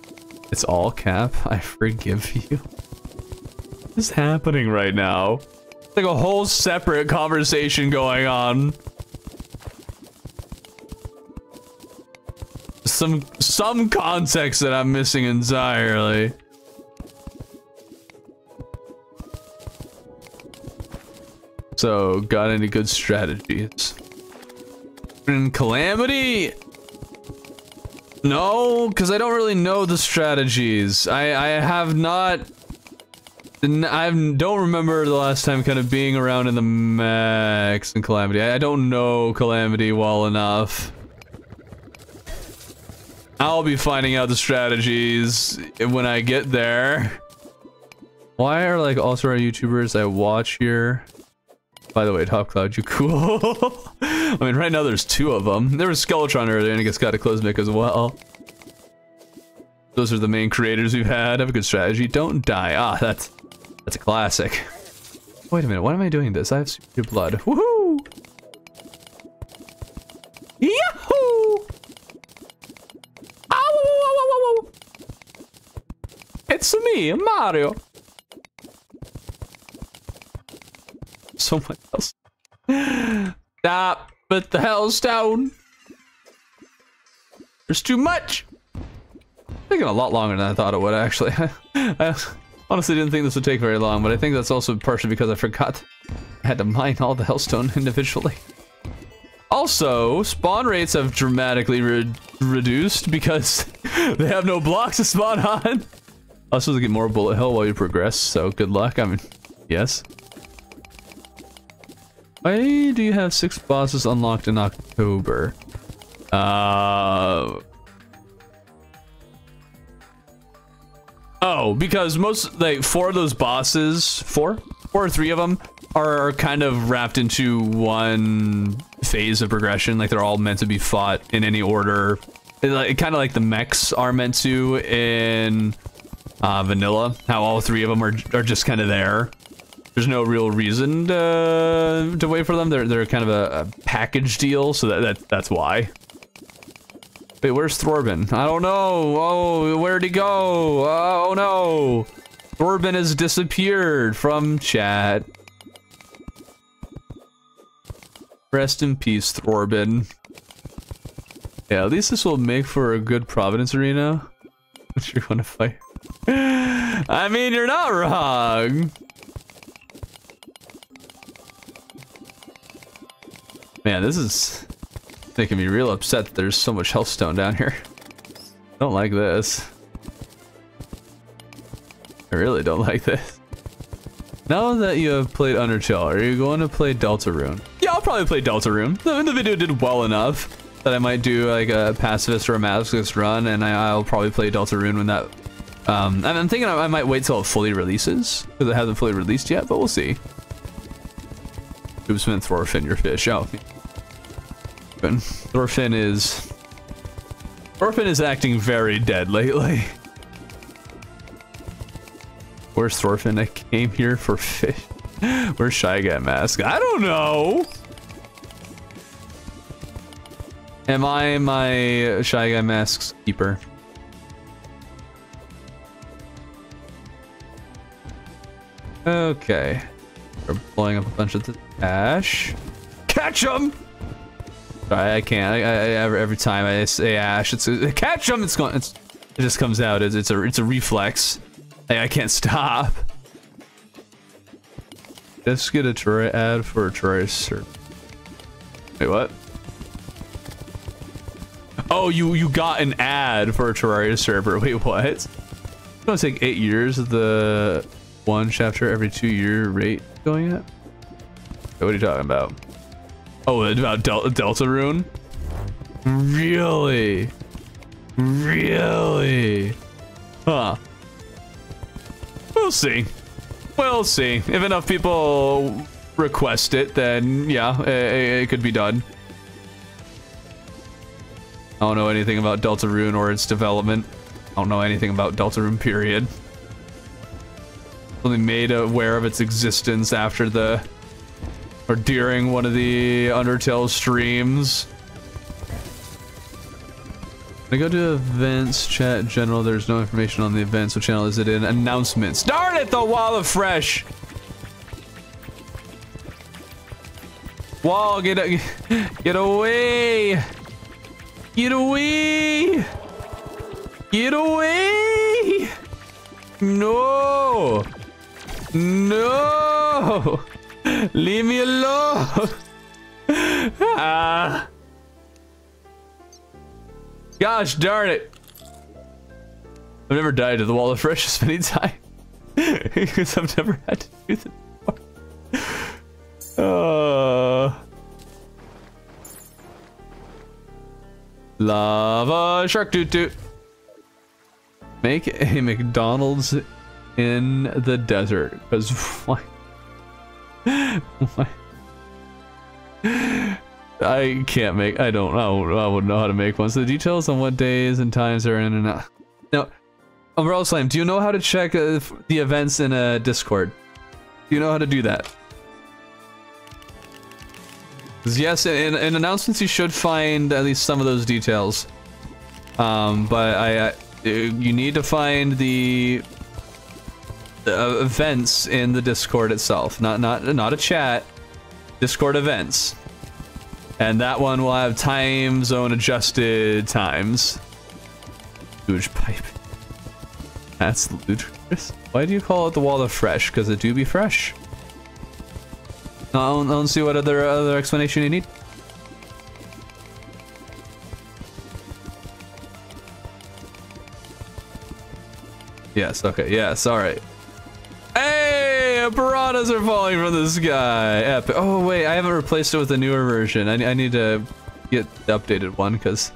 It's all cap. I forgive you. What is happening right now? It's like a whole separate conversation going on. Some some context that I'm missing entirely. So, got any good strategies? In Calamity? No, because I don't really know the strategies. I, I have not... I don't remember the last time kind of being around in the mechs in Calamity. I, I don't know Calamity well enough. I'll be finding out the strategies when I get there. Why are like also our YouTubers I watch here? By the way, Top Cloud, you cool? I mean, right now there's two of them. There was Skeletron earlier, and I guess got a Closmic as well. Those are the main creators we've had. Have a good strategy. Don't die. Ah, that's that's a classic. Wait a minute. Why am I doing this? I have super blood. Woohoo! Yahoo! It's me, Mario. Someone else. Stop with the Hellstone. There's too much. Taking a lot longer than I thought it would, actually. I honestly didn't think this would take very long, but I think that's also partially because I forgot I had to mine all the Hellstone individually. Also, spawn rates have dramatically re reduced because they have no blocks to spawn on. Also, to get more bullet hell while you progress, so good luck. I mean, yes. Why do you have six bosses unlocked in October? Uh... Oh, because most, like, four of those bosses, four? Four or three of them are kind of wrapped into one phase of progression. Like, they're all meant to be fought in any order. Like, kind of like the mechs are meant to in uh, vanilla. How all three of them are, are just kind of there. There's no real reason to, to wait for them. They're, they're kind of a, a package deal, so that, that that's why. Wait, where's Thorbin? I don't know. Oh, where'd he go? Oh no. Thorbin has disappeared from chat. Rest in peace, Thorbin. Yeah, at least this will make for a good Providence arena. Which you want to fight. I mean, you're not wrong. Man, this is making me real upset that there's so much Hellstone down here. Don't like this. I really don't like this. Now that you have played Undertale, are you going to play Deltarune? Yeah, I'll probably play Deltarune. The, the video did well enough that I might do like a pacifist or a masochist run, and I, will probably play Deltarune when that. Um, I'm thinking I, I might wait till it fully releases because it hasn't fully released yet, but we'll see. Oopsman, Thorfinn, your fish. Oh, Thorfinn is Thorfinn is acting very dead lately. Where's Thorfinn? I came here for fish. Where's Shy Guy Mask? I don't know. Am I my Shy Guy Mask's keeper? Okay. We're blowing up a bunch of ash. Catch him! I, I can't. I, I, every, every time I say Ash, it's a, catch him. It's going. It's, it just comes out. It's, it's a it's a reflex. I, I can't stop. Let's get a Terraria ad for a Terraria Wait, what? Oh, you you got an ad for a Terraria server. Wait, what? It's gonna take eight years of the one chapter every two year rate going up. What are you talking about? Oh, about Del Deltarune? Really? Really? Huh. We'll see. We'll see. If enough people request it, then yeah, it, it could be done. I don't know anything about Deltarune or its development. I don't know anything about Deltarune, period. Only made aware of its existence after the or during one of the Undertale streams. I go to events, chat, general, there's no information on the events. What channel is it in? Announcements. Darn it, the wall of fresh! Wall, get, get away! Get away! Get away! No! No! Leave me alone! ah. Gosh darn it! I've never died to the wall of fresh as many times. because I've never had to do this before. Uh, lava shark toot toot. Make a McDonald's in the desert. Because why? I can't make, I don't know, I wouldn't know how to make one. So the details on what days and times are in and out. Now, Umbrella Slam, do you know how to check uh, the events in a Discord? Do you know how to do that? Yes, in, in announcements you should find at least some of those details. Um, but I, I you need to find the uh, events in the Discord itself, not not not a chat. Discord events, and that one will have time zone adjusted times. Huge pipe. That's ludicrous. Why do you call it the wall of fresh? Because it do be fresh. I don't, I don't see what other other explanation you need. Yes, okay, yes, alright. Hey, piranhas are falling from the sky. Epic. Oh wait, I haven't replaced it with a newer version. I, I need to get the updated one because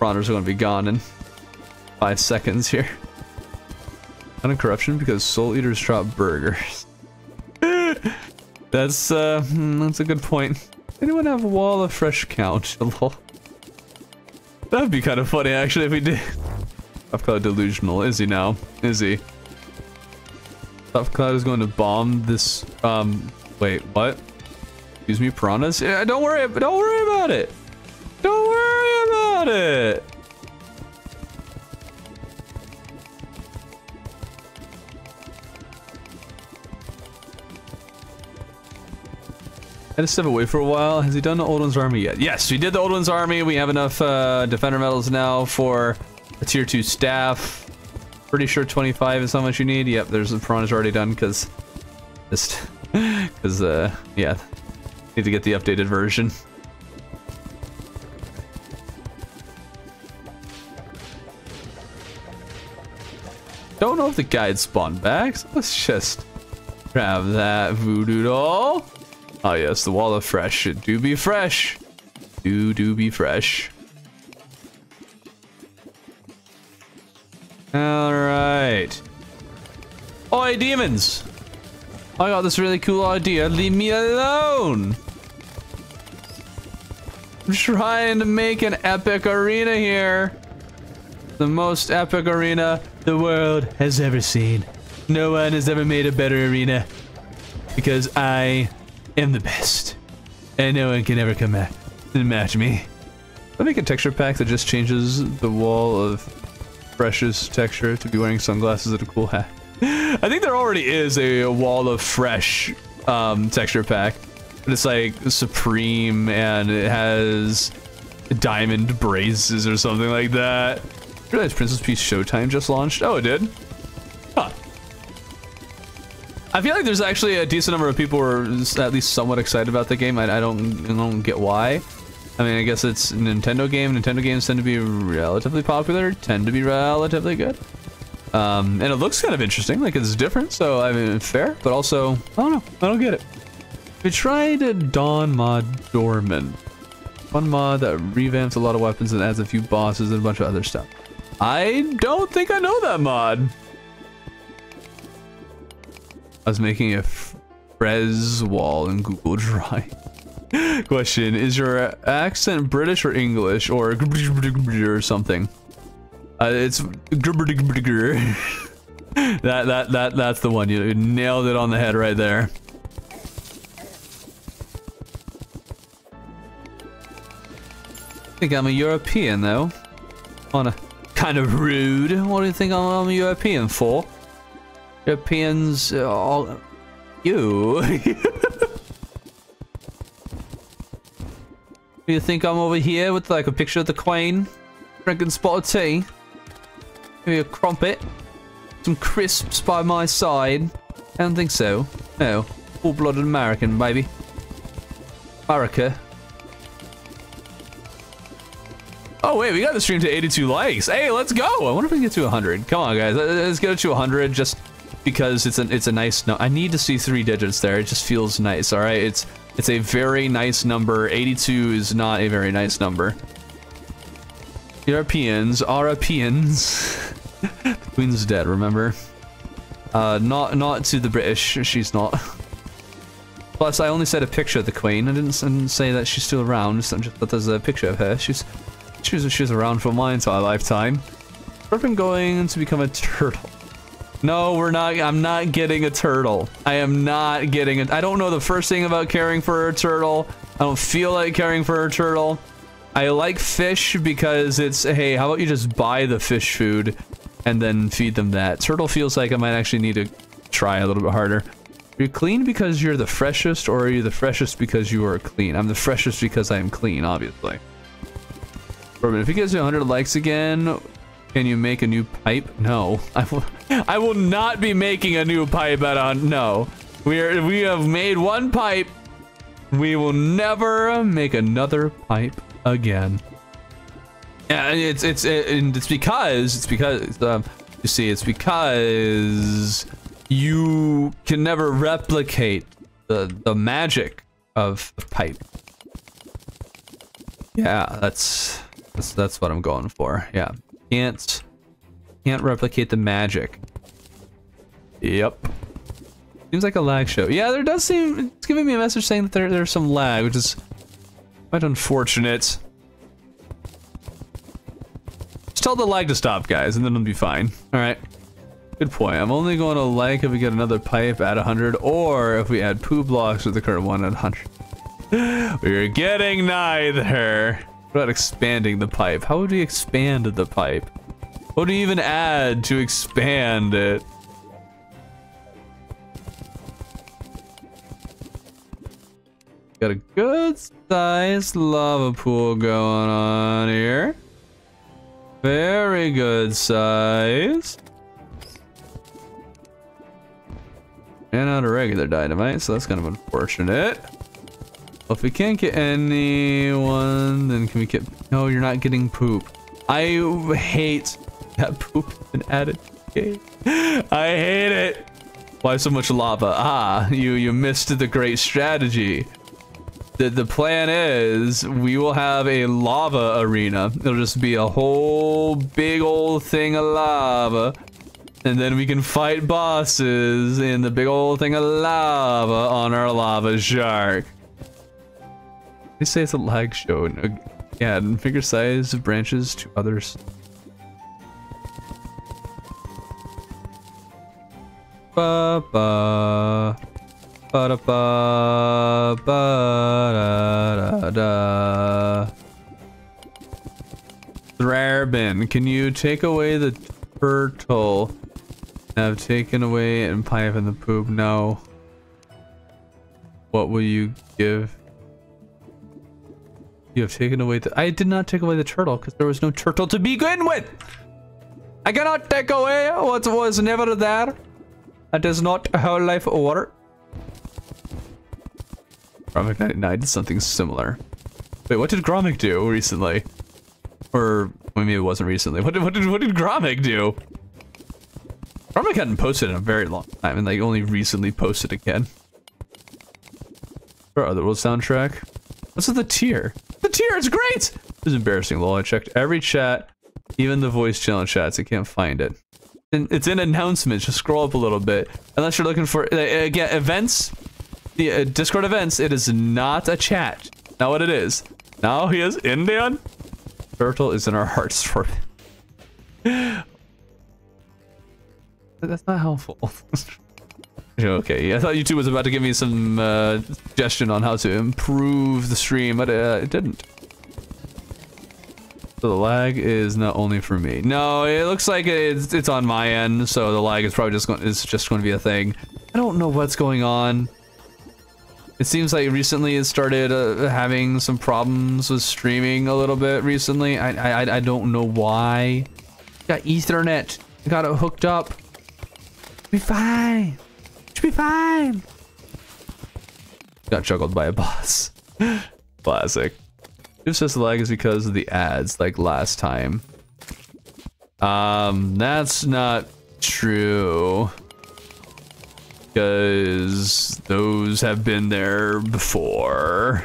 piranhas are going to be gone in five seconds here. Kind of corruption because soul eaters drop burgers. that's uh, hmm, that's a good point. Anyone have a wall of fresh count? That'd be kind of funny actually if we did. I've got delusional. Is he now? Is he? Tough Cloud is going to bomb this, um, wait, what? Excuse me, piranhas? Yeah, don't worry, don't worry about it. Don't worry about it. had to step away for a while. Has he done the Old One's Army yet? Yes, we did the Old One's Army. We have enough uh, Defender medals now for a tier 2 staff. Pretty sure 25 is how much you need. Yep, there's the prawn is already done because just because uh yeah, need to get the updated version. Don't know if the guide spawned back. So let's just grab that voodoo doll. Oh yes, the wall of fresh should do be fresh. Do do be fresh. All right. Oi, demons! I got this really cool idea. Leave me alone! I'm trying to make an epic arena here. The most epic arena the world has ever seen. No one has ever made a better arena. Because I am the best. And no one can ever come back and match me. Let me make a texture pack that just changes the wall of Fresh's texture to be wearing sunglasses and a cool hat. I think there already is a, wall of fresh um, texture pack. It's like supreme and it has diamond braces or something like that. I realized Princess Peach Showtime just launched. Oh, it did? Huh. I feel like there's actually a decent number of people who are at least somewhat excited about the game. I, I don't, I don't get why. I mean, I guess it's a Nintendo game. Nintendo games tend to be relatively popular, tend to be relatively good. Um, and it looks kind of interesting, like it's different, so I mean, fair, but also, I don't know, I don't get it. We tried a Dawn Mod Dorman. Fun mod that revamps a lot of weapons and adds a few bosses and a bunch of other stuff. I don't think I know that mod. I was making a Frez wall in Google Drive. Question, is your accent British or English or or something? Uh, it's that that that that's the one. You nailed it on the head right there. I think I'm a European though. On a kind of rude. What do you think I'm, a European for? Europeans, uh, all you. You think I'm over here with like a picture of the Queen? Drinking spotted tea? Maybe a crumpet? Some crisps by my side? I don't think so. No. Full-blooded American, baby. America. Oh, wait, we got the stream to 82 likes. Hey, let's go. I wonder if we can get to 100. Come on, guys. Let's get it to 100 just because it's a, it's a nice... No I need to see three digits there. It just feels nice, all right? It's it's a very nice number. 82 is not a very nice number. Europeans, Europeans. the Queen's dead, remember? Uh, not not to the British. She's not. Plus, I only said a picture of the Queen. I didn't, I didn't say that she's still around. Just, that there's a picture of her. She's she's she's around for my entire lifetime. I'm going to become a turtle. No, we're not. I'm not getting a turtle. I am not getting it. I don't know the first thing about caring for a turtle. I don't feel like caring for a turtle. I like fish because it's, hey, how about you just buy the fish food and then feed them that. Turtle feels like I might actually need to try a little bit harder. Are you clean because you're the freshest or are you the freshest because you are clean? I'm the freshest because I am clean, obviously. If he gets 100 likes again, can you make a new pipe? No. I will, I will not be making a new pipe at on. No. We are we have made one pipe. We will never make another pipe again. Yeah, it's it's and it's because it's because um, you see it's because you can never replicate the the magic of pipe. Yeah, that's that's that's what I'm going for. Yeah. Can't can't replicate the magic. Yep. Seems like a lag show. Yeah, there does seem it's giving me a message saying that there there's some lag, which is quite unfortunate. Just tell the lag to stop, guys, and then it'll be fine. Alright. Good point. I'm only going to like if we get another pipe at 100, or if we add poo blocks with the current one at 100. We're getting neither. What about expanding the pipe? How would we expand the pipe? What do you even add to expand it? Got a good sized lava pool going on here. Very good size. And out of regular dynamite, so that's kind of unfortunate. Well, if we can't get anyone, then can we get... No, you're not getting poop. I hate that poop been added. okay. I hate it. Why so much lava? Ah, you you missed the great strategy. The the plan is we will have a lava arena. It'll just be a whole big old thing of lava. And then we can fight bosses in the big old thing of lava on our lava shark. They say it's a lag show. Uh, yeah, and figure size branches to others. Ba ba ba da ba ba da da da. Throarbin, can you take away the turtle? I've taken away and pipe in the poop. No. What will you give? You have taken away the- I did not take away the turtle because there was no turtle to begin with! I cannot take away what was never there. That is not how life works. Gromik 99 did something similar. Wait, what did Gromik do recently? Or maybe it wasn't recently. What did what did what did Gromik do? Gromik hadn't posted in a very long time, and like only recently posted again. Our other world soundtrack. What's the tier? The tier is great. This is embarrassing. Lol, I checked every chat, even the voice channel chats. I can't find it And it's in announcements. Just scroll up a little bit. Unless you're looking for, uh, again, events, the uh, Discord events, it is not a chat. Not what it is. Now he is Indian. Turtle is in our hearts for That's not helpful. okay, I thought YouTube was about to give me some uh, suggestion on how to improve the stream, but uh, it didn't. So the lag is not only for me. No, it looks like it's it's on my end, so the lag is probably just going is just going to be a thing. I don't know what's going on. It seems like recently it started uh, having some problems with streaming a little bit recently. I I I don't know why. Got Ethernet. Got it hooked up. Be fine. Should be fine. Got juggled by a boss. Classic. It says the lag is because of the ads, like last time. Um, that's not true. Because those have been there before.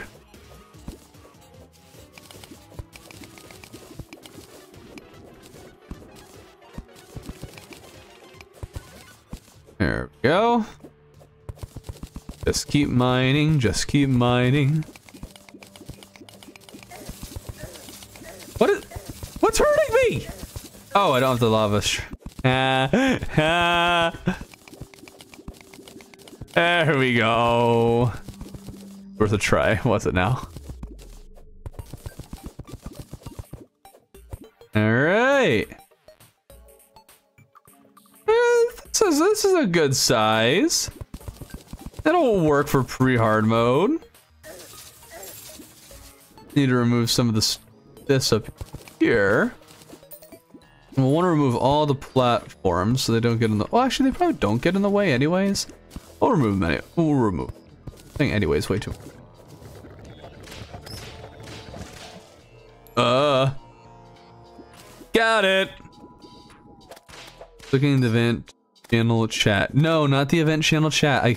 There we go. Just keep mining, just keep mining. What is... What's hurting me? Oh, I don't have the lava. Ah, ah. There we go. Worth a try. What's it now? All right. Eh, this is this is a good size. That'll work for pre-hard mode. Need to remove some of the this up here. We'll want to remove all the platforms so they don't get in the- well actually they probably don't get in the way anyways. We'll remove them anyway. We'll remove. I think anyways way too. Uh. Got it. Looking at the event channel chat. No, not the event channel chat. I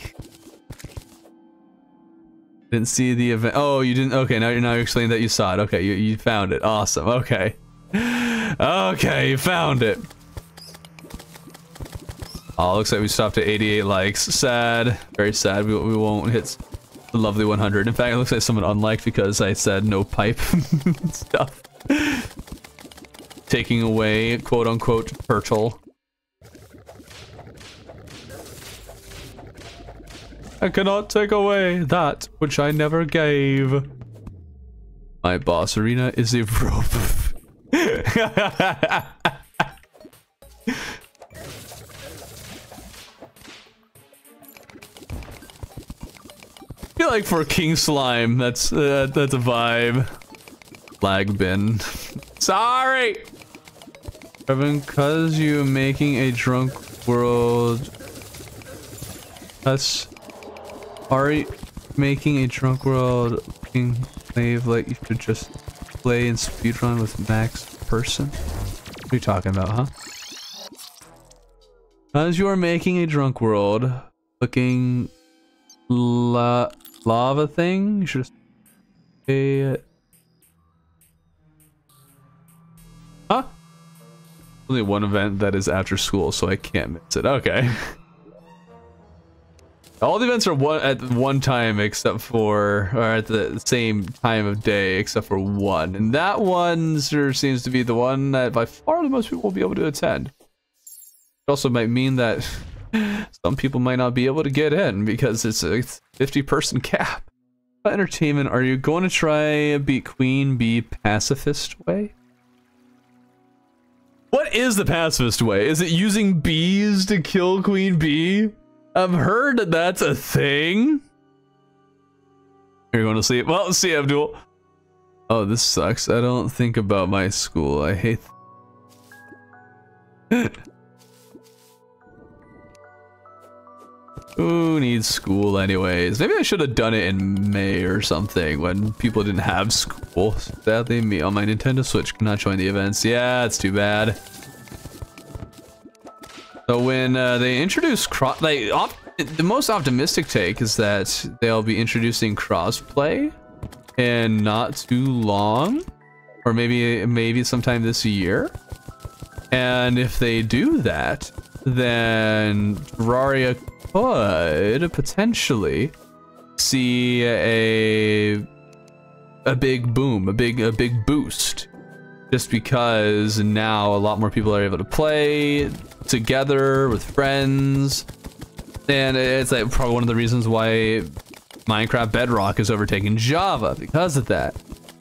didn't see the event. Oh, you didn't. Okay, now you're now explaining that you saw it. Okay, you you found it. Awesome. Okay. Okay, you found it. Oh, looks like we stopped at 88 likes. Sad. Very sad. We, we won't hit the lovely 100. In fact, it looks like someone unliked because I said no pipe stuff. Taking away quote unquote turtle. I cannot take away that which I never gave. My boss arena is a rope. I feel like for King Slime, that's uh, that's a vibe. Lag bin. Sorry. Evan, cause you making a drunk world. That's Ari making a drunk world King Slave like you should just play and speedrun with max person. What are you talking about, huh? As you are making a drunk world looking la lava thing, you should say Huh? Only one event that is after school, so I can't miss it. Okay. All the events are one at one time except for, or at the same time of day except for one. And that one sure seems to be the one that by far the most people will be able to attend. It also might mean that some people might not be able to get in because it's a 50 person cap. What entertainment are you going to try beat Queen Bee pacifist way? What is the pacifist way? Is it using bees to kill Queen Bee? I've heard that that's a thing. You're going to sleep? Well, see, Abdul. Oh, this sucks. I don't think about my school. I hate. Who needs school anyways? Maybe I should have done it in May or something when people didn't have school. Sadly, me on my Nintendo Switch cannot join the events. Yeah, it's too bad. So when uh, they introduce cross, like the most optimistic take is that they'll be introducing crossplay in not too long, or maybe maybe sometime this year. And if they do that, then Terraria could potentially see a a big boom, a big a big boost just because now a lot more people are able to play together with friends. And it's like probably one of the reasons why Minecraft Bedrock is overtaking Java because of that.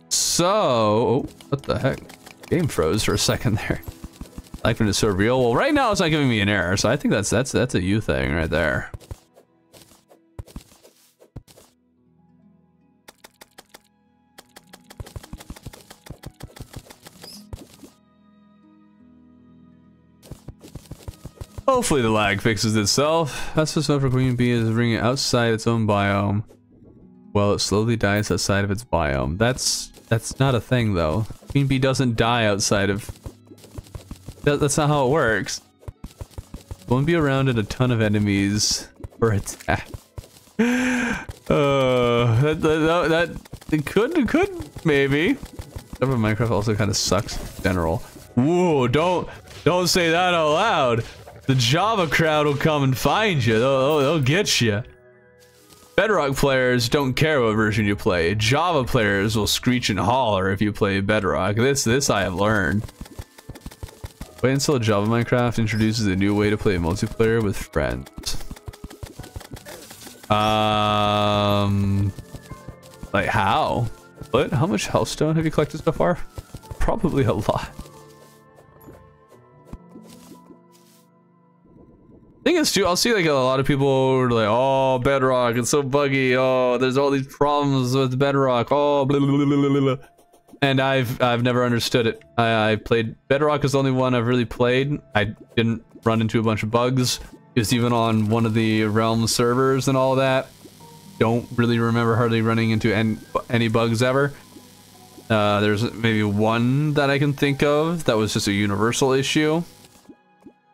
So, oh, what the heck? Game froze for a second there. Life is so real. Well, right now it's not giving me an error, so I think that's that's that's a you thing right there. Hopefully the lag fixes itself. That's what's up for Queen Bee is bringing outside its own biome. Well, it slowly dies outside of its biome. That's that's not a thing though. Queen Bee doesn't die outside of. That, that's not how it works. Won't be around in a ton of enemies for attack. Uh, that, that, that, it could, it could, maybe. Minecraft also kind of sucks in general. Whoa, don't, don't say that out loud. The Java crowd will come and find you. They'll, they'll get you. Bedrock players don't care what version you play. Java players will screech and holler if you play Bedrock. This, this I have learned. Wait until Java Minecraft introduces a new way to play multiplayer with friends. Um, like how? What? How much Hellstone have you collected so far? Probably a lot. Thing is too, I'll see like a lot of people are like, oh, Bedrock, it's so buggy. Oh, there's all these problems with Bedrock. Oh, blah, blah, blah, and I've I've never understood it. I, I played Bedrock is the only one I've really played. I didn't run into a bunch of bugs. It was even on one of the Realm servers and all that. Don't really remember hardly running into any, any bugs ever. Uh, there's maybe one that I can think of that was just a universal issue.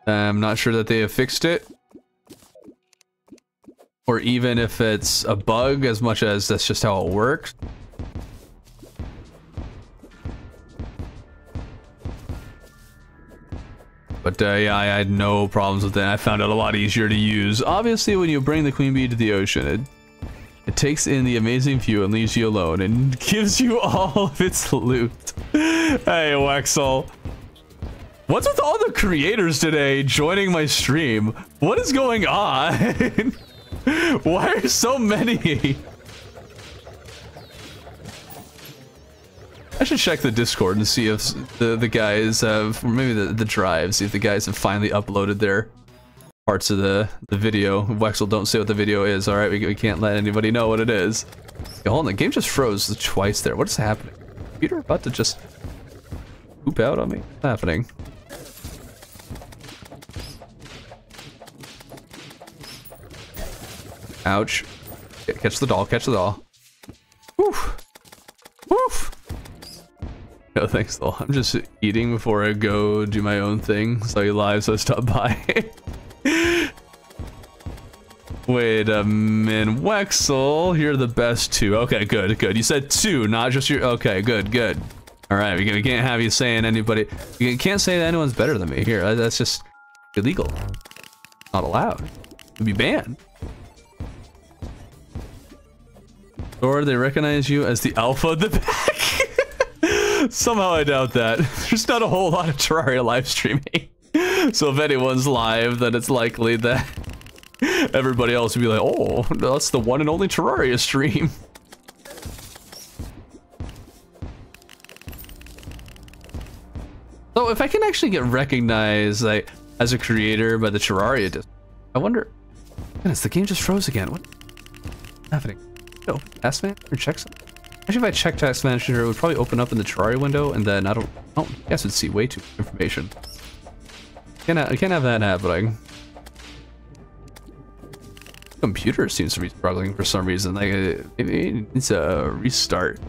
I'm not sure that they have fixed it. Or even if it's a bug as much as that's just how it works. But uh, yeah, I had no problems with it. I found it a lot easier to use. Obviously, when you bring the queen bee to the ocean, it, it takes in the amazing view and leaves you alone and gives you all of its loot. hey, Wexel. What's with all the creators today joining my stream? What is going on? Why are so many? I should check the Discord and see if the, the guys have, or maybe the, the drive, see if the guys have finally uploaded their parts of the, the video. Wexel, don't say what the video is, alright? We, we can't let anybody know what it is. Yo, hold on, the game just froze twice there. What is happening? Computer about to just poop out on me? What's happening? Ouch. Catch the doll, catch the doll. Woof. Woof. No thanks though. I'm just eating before I go do my own thing. So you live, so I stop by. Wait a minute, Wexel, you're the best two. Okay, good, good. You said two, not just your. Okay, good, good. All right, we can't have you saying anybody. You can't say that anyone's better than me. Here, that's just illegal. Not allowed. It'd be banned. Or they recognize you as the alpha of the pack. Somehow I doubt that. There's not a whole lot of Terraria live streaming. so if anyone's live, then it's likely that everybody else would be like, oh, that's the one and only Terraria stream. So if I can actually get recognized like as a creator by the Terraria I wonder. Goodness, the game just froze again. What's happening? No, task manager check something. Actually, if I check task manager, it would probably open up in the Terraria window, and then I don't. Oh, I guess it'd see way too much information. Can't have, can't have that happening. Computer seems to be struggling for some reason. Like uh, it, it needs a restart.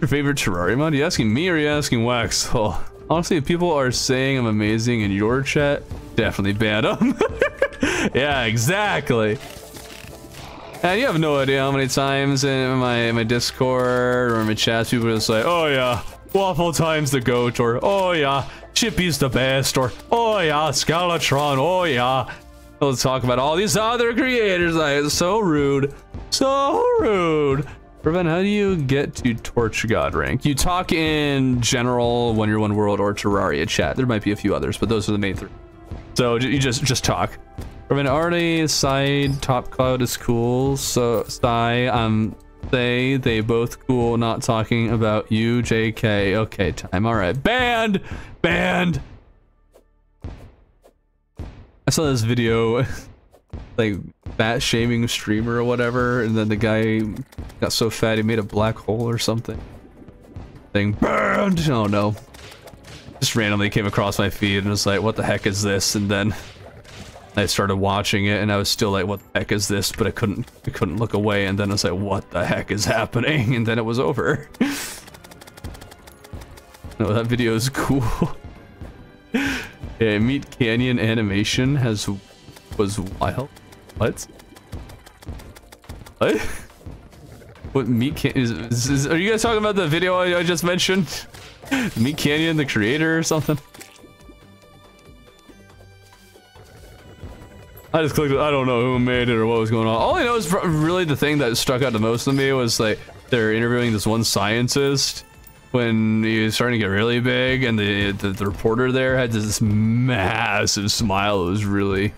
Your favorite Terraria mod? Are you asking me or are you asking Wax? Well, honestly, if people are saying I'm amazing in your chat, definitely ban them. yeah, exactly. And you have no idea how many times in my my Discord or my chats people just say, "Oh yeah, Waffle Time's the goat," or "Oh yeah, Chippy's the best," or "Oh yeah, Scalatron," "Oh yeah." Let's talk about all these other creators. Like, it's so rude, so rude. Prevent, how do you get to Torch God rank? You talk in general Wonder One World or Terraria chat. There might be a few others, but those are the main three. So you just just talk. Prevent, already side top cloud is cool. So Sai, um, they, they both cool. Not talking about you, JK. Okay, time. All right, banned, banned. I saw this video like fat shaming streamer or whatever, and then the guy got so fat he made a black hole or something. Thing burned. Oh no. Just randomly came across my feed and was like, what the heck is this? And then I started watching it and I was still like, what the heck is this? But I couldn't I couldn't look away and then I was like, what the heck is happening? And then it was over. no, that video is cool. yeah, Canyon animation has was wild. What? What? What Meat Canyon is, is, is, Are you guys talking about the video I, I just mentioned? Meat Canyon, the creator or something? I just clicked. I don't know who made it or what was going on. All I know is really the thing that struck out the most to me was like they're interviewing this one scientist when he was starting to get really big, and the the, the reporter there had this massive smile. It was really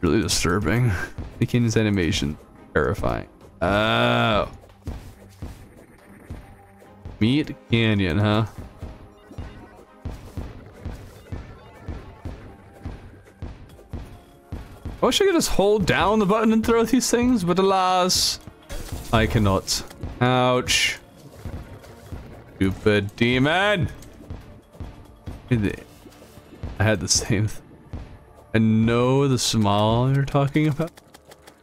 really disturbing. Making his animation terrifying. Oh. Meat Canyon, huh? Oh, I wish I could just hold down the button and throw these things, but alas, I cannot. Ouch. Stupid demon! I had the same thing. I know the small you're talking about.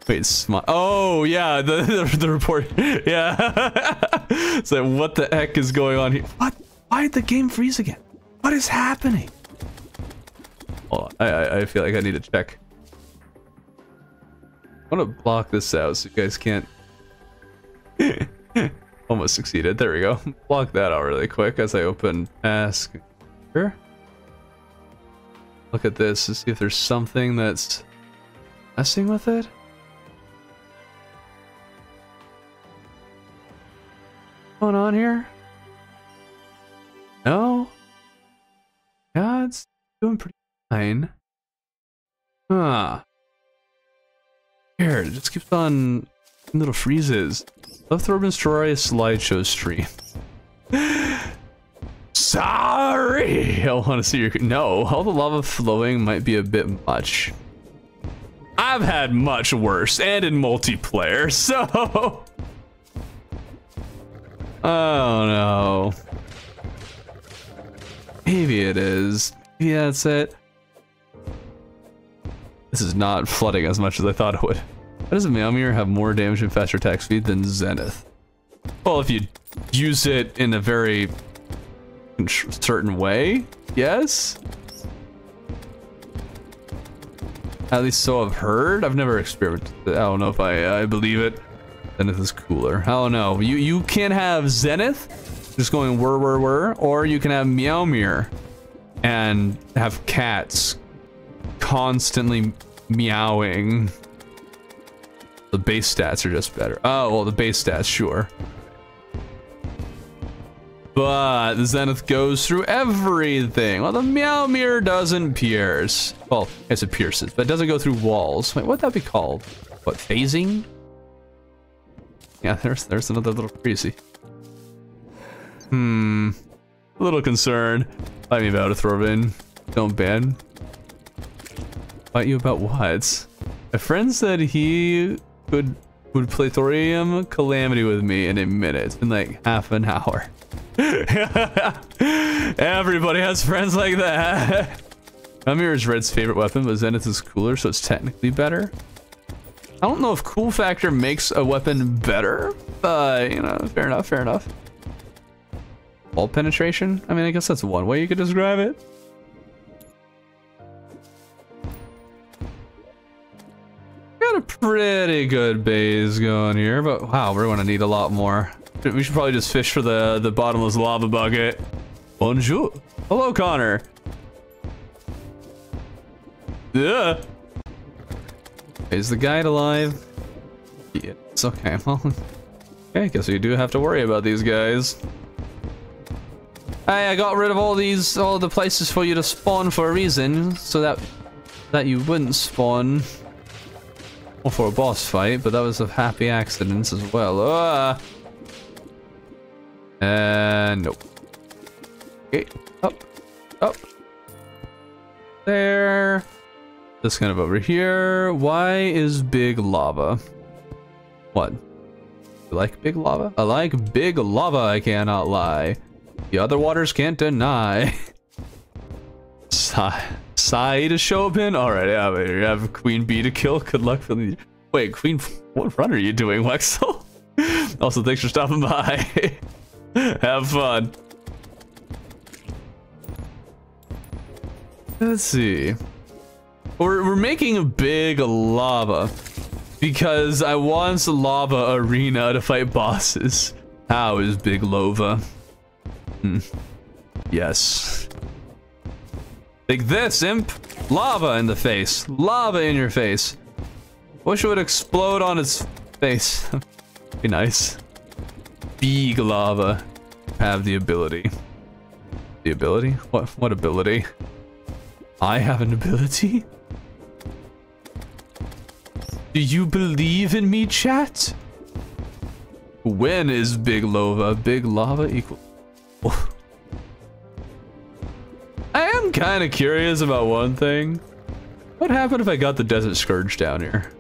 Wait, small. Oh, yeah, the, the, the report. Yeah. so what the heck is going on here? What? Why did the game freeze again? What is happening? Oh, I, I, I feel like I need to check. I want to block this out so you guys can't... Almost succeeded. There we go. Block that out really quick as I open task. Here look at this see if there's something that's messing with it. What's going on here? No? Yeah, it's doing pretty fine. Huh. Here, it just keeps on little freezes. Love Throarbin's Terraria slideshow stream. Sorry! I want to see your... No, all the lava flowing might be a bit much. I've had much worse, and in multiplayer, so... Oh no. Maybe it is. Yeah, that's it. This is not flooding as much as I thought it would. How does Meowmere have more damage and faster attack speed than Zenith? Well, if you use it in a very certain way, yes? At least so I've heard. I've never experimented. I don't know if I I believe it. Zenith is cooler. I don't know. You you can have Zenith just going whir whir whir, or you can have Meowmere and have cats constantly meowing. The base stats are just better. Oh, well, the base stats, sure. But the Zenith goes through everything. Well, the Meowmere doesn't pierce. Well, yes, it pierces, but it doesn't go through walls. Wait, what'd that be called? What, phasing? Yeah, there's there's another little crazy. Hmm. A little concerned. Fight me about to throw it, Throarbin. Don't ban. Fight you about what? A friend said he could would play Thorium Calamity with me in a minute. It's been like half an hour. Everybody has friends like that. Amir is Red's favorite weapon, but Zenith is cooler, so it's technically better. I don't know if cool factor makes a weapon better, but you know, fair enough, fair enough. Wall penetration? I mean, I guess that's one way you could describe it. Got a pretty good base going here, but wow, we're gonna need a lot more. We should probably just fish for the, the bottomless lava bucket. Bonjour. Hello, Connor. Yeah. Is the guide alive? Yeah, it's okay. Well, okay, guess we do have to worry about these guys. Hey, I got rid of all these, all the places for you to spawn for a reason, so that that you wouldn't spawn. Or for a boss fight, but that was a happy accident as well. Ah. And nope. Okay, up, up. There. This kind of over here. Why is big lava? What? You like big lava? I like big lava, I cannot lie. The other waters can't deny. Sigh. Sigh to show up in? Alright, yeah, have Queen Bee to kill. Good luck for the... Wait, Queen... What run are you doing, Wexel? also, thanks for stopping by. Have fun. Let's see. We're, we're making a big lava because I want a lava arena to fight bosses. How is Big Lova? Hmm. Yes. Like this, imp. Lava in the face. Lava in your face. Wish it would explode on its face. Be nice big lava have the ability. The ability? What what ability? I have an ability? Do you believe in me, chat? When is big lava? Big lava equal. Oh. I am kind of curious about one thing. What happened if I got the Desert Scourge down here?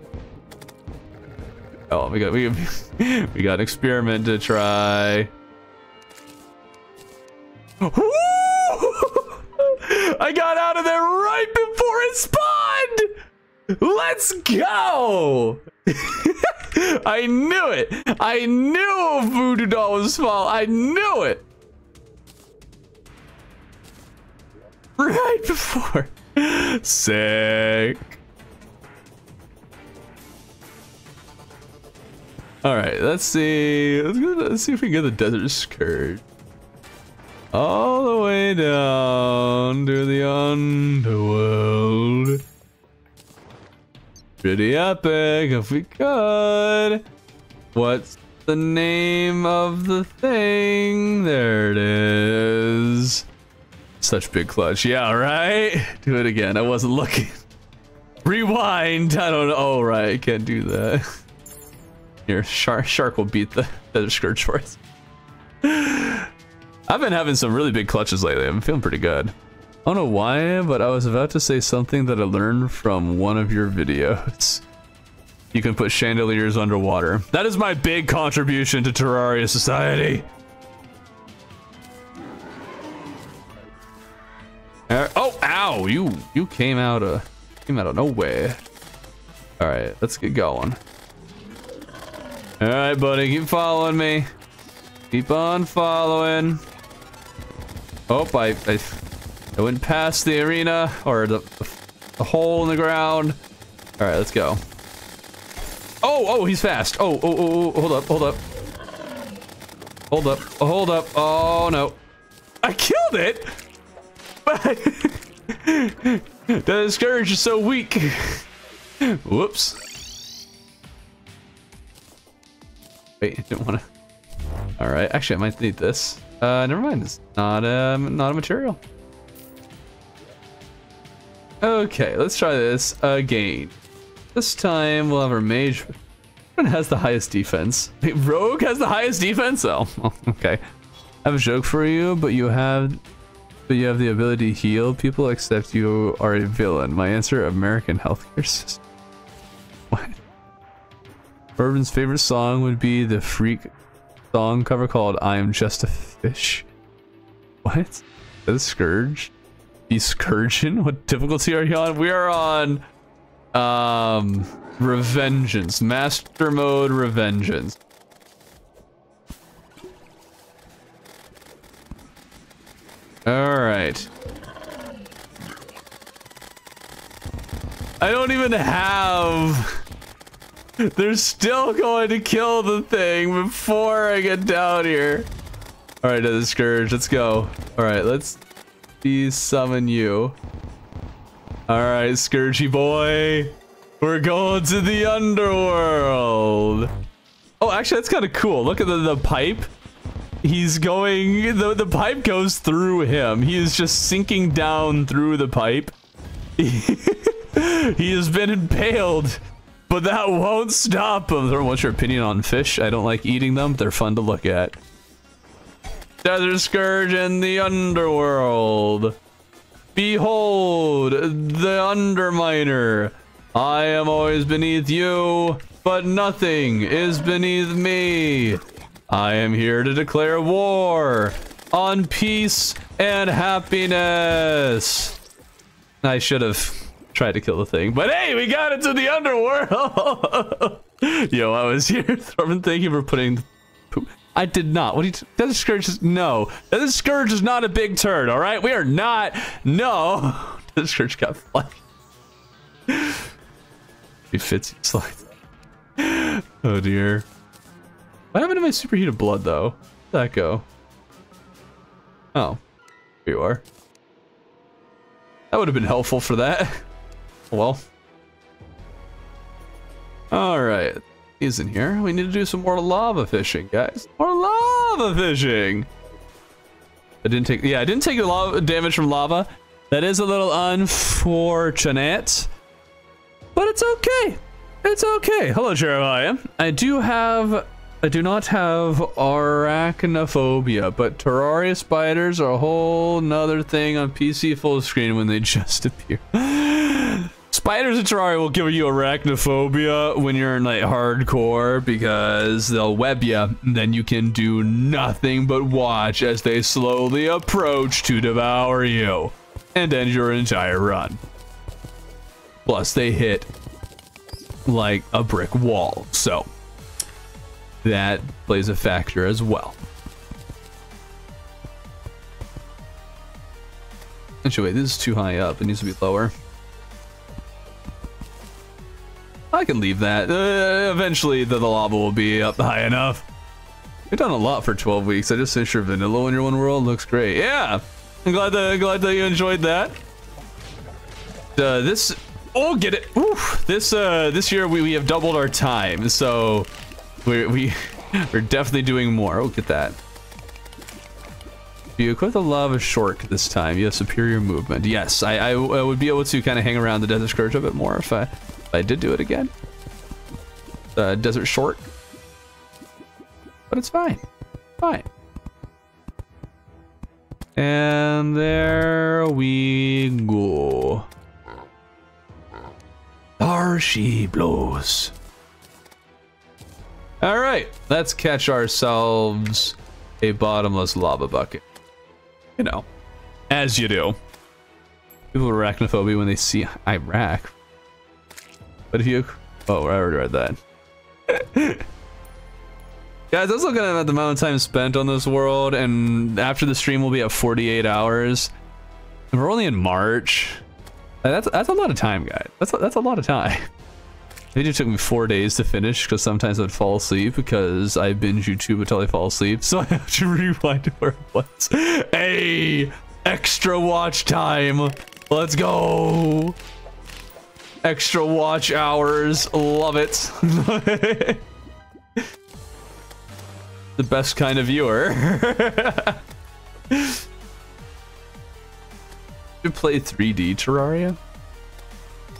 Oh, we got we we got an experiment to try. I got out of there right before it spawned. Let's go. I knew it. I knew Voodoo Doll was small. I knew it. Right before. Sick. All right, let's see. Let's, go, let's see if we can get the Desert Scourge. All the way down to the underworld. Pretty epic if we could. What's the name of the thing? There it is. Such big clutch. Yeah, right? Do it again. I wasn't looking. Rewind. I don't know. Oh, right. Can't do that. Here, Shark, Shark will beat the Desert Scourge for us. I've been having some really big clutches lately. I'm feeling pretty good. I don't know why, but I was about to say something that I learned from one of your videos. You can put chandeliers underwater. That is my big contribution to Terraria Society. Uh, oh, ow! You you came out of came out of nowhere. All right, let's get going. All right, buddy, keep following me. Keep on following. Oh, I, I, I went past the arena, or the, the hole in the ground. All right, let's go. Oh, oh, he's fast. Oh, oh, oh, oh, hold up, hold up. Hold up, hold up. Oh, no. I killed it! But the Scourge is so weak. Whoops. Wait, I didn't want to. All right, actually, I might need this. Uh, never mind. It's not um, not a material. Okay, let's try this again. This time we'll have our mage. One has the highest defense. Wait, Rogue has the highest defense? Oh, okay. I have a joke for you, but you have but you have the ability to heal people except you are a villain. My answer, American healthcare system. What? Urban's favorite song would be the freak song cover called I Am Just a Fish. What? The Scourge? The Scourgeon? What difficulty are you on? We are on um Revengeance. Master mode Revengeance. Alright. I don't even have... They're still going to kill the thing before I get down here. Alright, the Scourge, let's go. Alright, let's summon you. Alright, Scourgy boy. We're going to the underworld. Oh, actually, that's kind of cool. Look at the, the pipe. He's going, the, the pipe goes through him. He is just sinking down through the pipe. he has been impaled, but that won't stop him. What's your opinion on fish? I don't like eating them. They're fun to look at. Desert Scourge in the underworld. Behold, the Underminer. I am always beneath you, but nothing is beneath me. I am here to declare war on peace and happiness. I should have tried to kill the thing, but hey, we got into the underworld. Yo, I was here. Thorman, thank you for putting poop. I did not. What do you? That scourge is no. That scourge is not a big turd. All right, we are not. No, the scourge got flat. he fits. He's like, oh dear. What happened to my superheated blood, though? Where'd that go? Oh. Here you are. That would have been helpful for that. well. Alright. He's in here. We need to do some more lava fishing, guys. More lava fishing! I didn't take... Yeah, I didn't take a lot of damage from lava. That is a little unfortunate. But it's okay. It's okay. Hello, Jeremiah. I do have I do not have arachnophobia, but Terraria spiders are a whole nother thing on PC full screen when they just appear. Spiders in Terraria will give you arachnophobia when you're in like hardcore because they'll web you, then you can do nothing but watch as they slowly approach to devour you and end your entire run. Plus, they hit like a brick wall, so that plays a factor as well. Actually, wait, this is too high up. It needs to be lower. I can leave that. Uh, eventually, the, the lava will be up high enough. You've done a lot for 12 weeks. I just finished your vanilla in your one world. Looks great. Yeah, I'm glad that glad that you enjoyed that. Uh, this, oh, get it. Oof. This uh, this year we, we have doubled our time. So we, we, we're definitely doing more. Oh, get that. You equip the lava short this time, you have superior movement. Yes, I, I, I would be able to kind of hang around the Desert Scourge a bit more if I, if I did do it again. Uh, Desert Short. But it's fine. Fine. And there we go. There she blows. All right, let's catch ourselves a bottomless lava bucket. You know, as you do. People with arachnophobia when they see Iraq. But if you... Oh, I already read that. Guys, I was looking at the amount of time spent on this world, and after the stream will be at 48 hours. And we're only in March. That's that's a lot of time, guys. That's a, that's a lot of time. video took me four days to finish because sometimes I'd fall asleep because I binge YouTube until I fall asleep. So I have to rewind to where it was. Hey, extra watch time. Let's go. Extra watch hours. Love it. the best kind of viewer. to play 3D Terraria?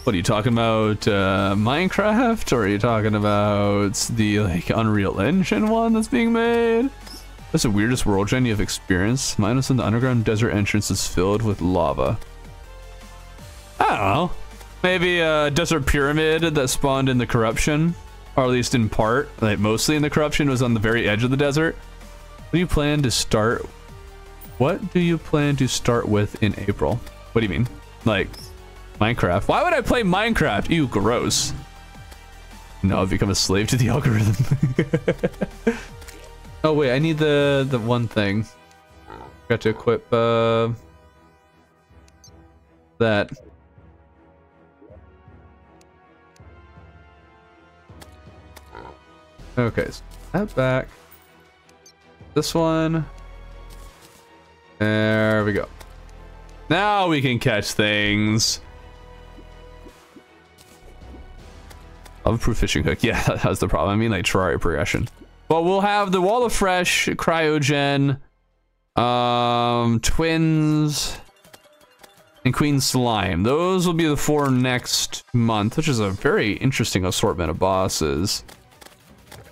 What are you talking about? Uh, Minecraft? Or are you talking about the like Unreal Engine one that's being made? That's the weirdest world gen you have experienced. Minus in the underground desert entrance is filled with lava. I don't know. Maybe a desert pyramid that spawned in the corruption, or at least in part, like mostly in the corruption, was on the very edge of the desert. What do you plan to start? What do you plan to start with in April? What do you mean? Like Minecraft? Why would I play Minecraft? Ew, gross. No, I've become a slave to the algorithm. oh wait, I need the the one thing. Got to equip uh that. Okay, so that back. This one. There we go. Now we can catch things. Lava-proof fishing hook. Yeah, that's the problem. I mean, like Terraria progression. But we'll have the Wall of Fresh, Cryogen, um, Twins, and Queen Slime. Those will be the four next month, which is a very interesting assortment of bosses.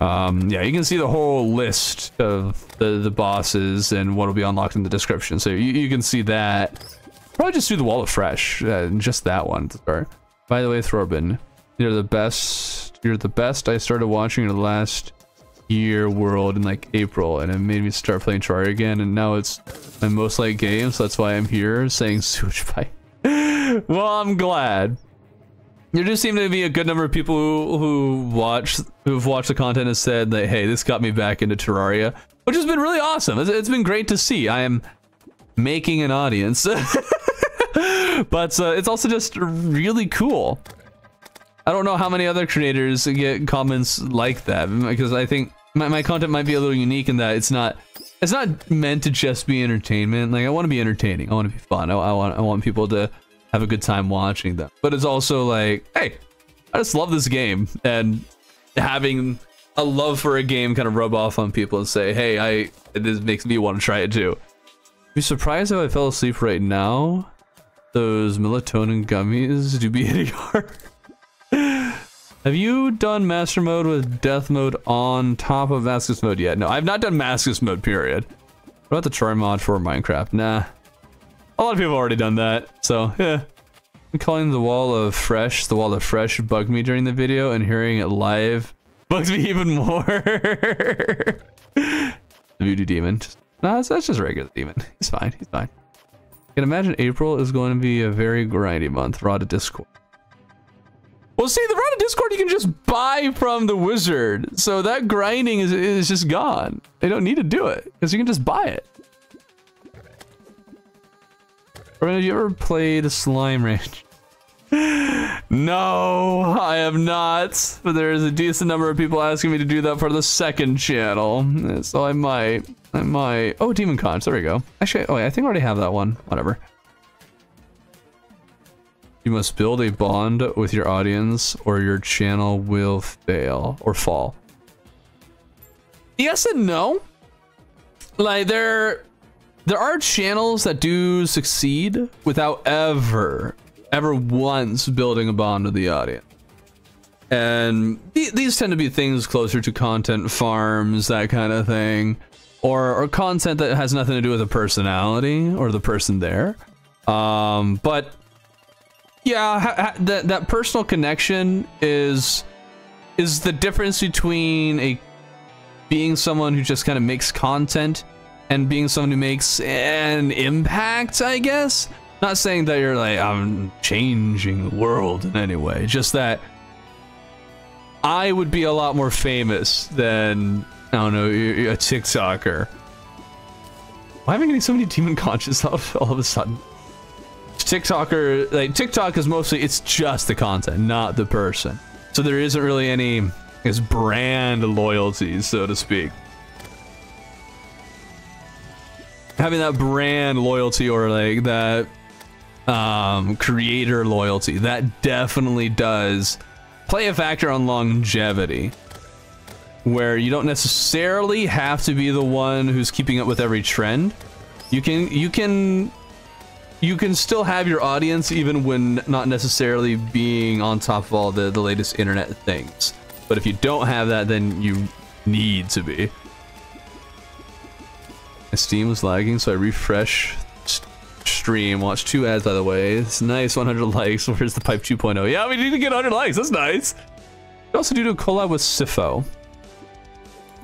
Um, yeah, you can see the whole list of the, the bosses and what will be unlocked in the description. So you, you can see that. Probably just do the Wall of Fresh, uh, just that one start. By the way, Throarbin, you're the best. You're the best. I started watching the last year world in like April, and it made me start playing Terraria again. And now it's my most liked game, so that's why I'm here saying Sewage Pipe. well, I'm glad. There just seem to be a good number of people who, who watch who've watched the content and said that hey, this got me back into Terraria, which has been really awesome. It's, it's been great to see. I am making an audience, but uh, it's also just really cool. I don't know how many other creators get comments like that because I think my, my content might be a little unique in that it's not it's not meant to just be entertainment. Like I want to be entertaining. I want to be fun. I, I want I want people to have a good time watching them. But it's also like, hey, I just love this game and having a love for a game kind of rub off on people and say, hey, I this makes me want to try it too. Be surprised how I fell asleep right now. Those melatonin gummies do be hitting hard. Have you done master mode with death mode on top of Malice mode yet? No, I've not done Malice mode, period. What about the try mod for Minecraft? Nah. A lot of people have already done that, so yeah. I'm calling the wall of fresh, the wall of fresh bugged me during the video and hearing it live bugs me even more. the voodoo demon. Nah, that's, that's just regular demon. He's fine, he's fine. Can imagine April is going to be a very grindy month. Rod of Discord. Well, see, the Discord you can just buy from the wizard. So that grinding is, is just gone. They don't need to do it because you can just buy it. Or have you ever played Slime Ranch? no, I have not. But there's a decent number of people asking me to do that for the second channel. So I might. I might. Oh, Demon Conch. There we go. Actually, oh, I think I already have that one. Whatever. You must build a bond with your audience or your channel will fail or fall. Yes and no. Like there there are channels that do succeed without ever ever once building a bond with the audience. And th these tend to be things closer to content farms, that kind of thing, or or content that has nothing to do with the personality or the person there. Um, but yeah, that that personal connection is is the difference between a being someone who just kind of makes content and being someone who makes an impact, I guess. Not saying that you're like I'm changing the world in any way, just that I would be a lot more famous than I don't know a TikToker. Why am I getting so many demon conches all, all of a sudden? TikToker, like TikTok is mostly, it's just the content, not the person. So there isn't really any I guess, brand loyalty, so to speak. Having that brand loyalty or like that um, creator loyalty, that definitely does play a factor on longevity. Where you don't necessarily have to be the one who's keeping up with every trend. You can you can you can still have your audience even when not necessarily being on top of all the, the latest internet things. But if you don't have that, then you need to be. My Steam was lagging, so I refresh stream. Watch two ads, by the way. It's nice, 100 likes. Where's the pipe 2.0? Yeah, we need to get 100 likes. That's nice. We also do a collab with Sifo.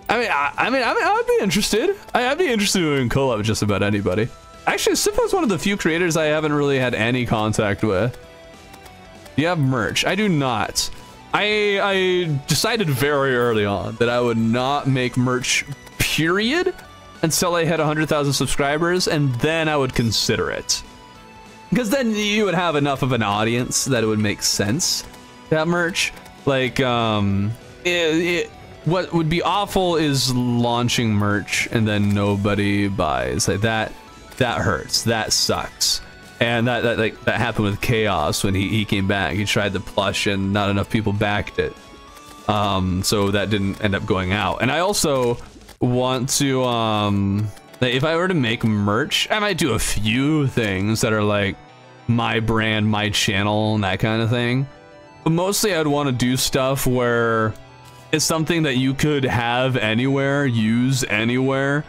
I mean, I, I mean, I mean, I'd be interested. I, would be interested in collab with just about anybody. Actually, Sifo's one of the few creators I haven't really had any contact with. Do you have merch? I do not. I I decided very early on that I would not make merch, period, until I hit 100,000 subscribers, and then I would consider it. Because then you would have enough of an audience that it would make sense to have merch. Like, um, it, it, what would be awful is launching merch and then nobody buys. Like that that hurts. That sucks. And that, that like that happened with Chaos when he, he came back. He tried the plush and not enough people backed it. Um, so that didn't end up going out. And I also want to um if I were to make merch, I might do a few things that are like my brand, my channel, and that kind of thing. But mostly I'd want to do stuff where it's something that you could have anywhere, use anywhere,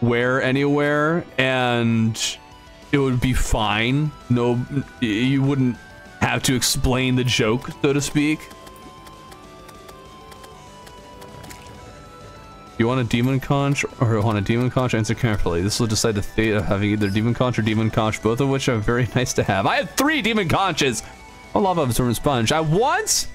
wear anywhere and it would be fine. No, you wouldn't have to explain the joke, so to speak. You want a demon conch or want a demon conch? Answer carefully. This will decide the fate of having either demon conch or demon conch, both of which are very nice to have. I have three demon conches. A lava absorbent sponge. I want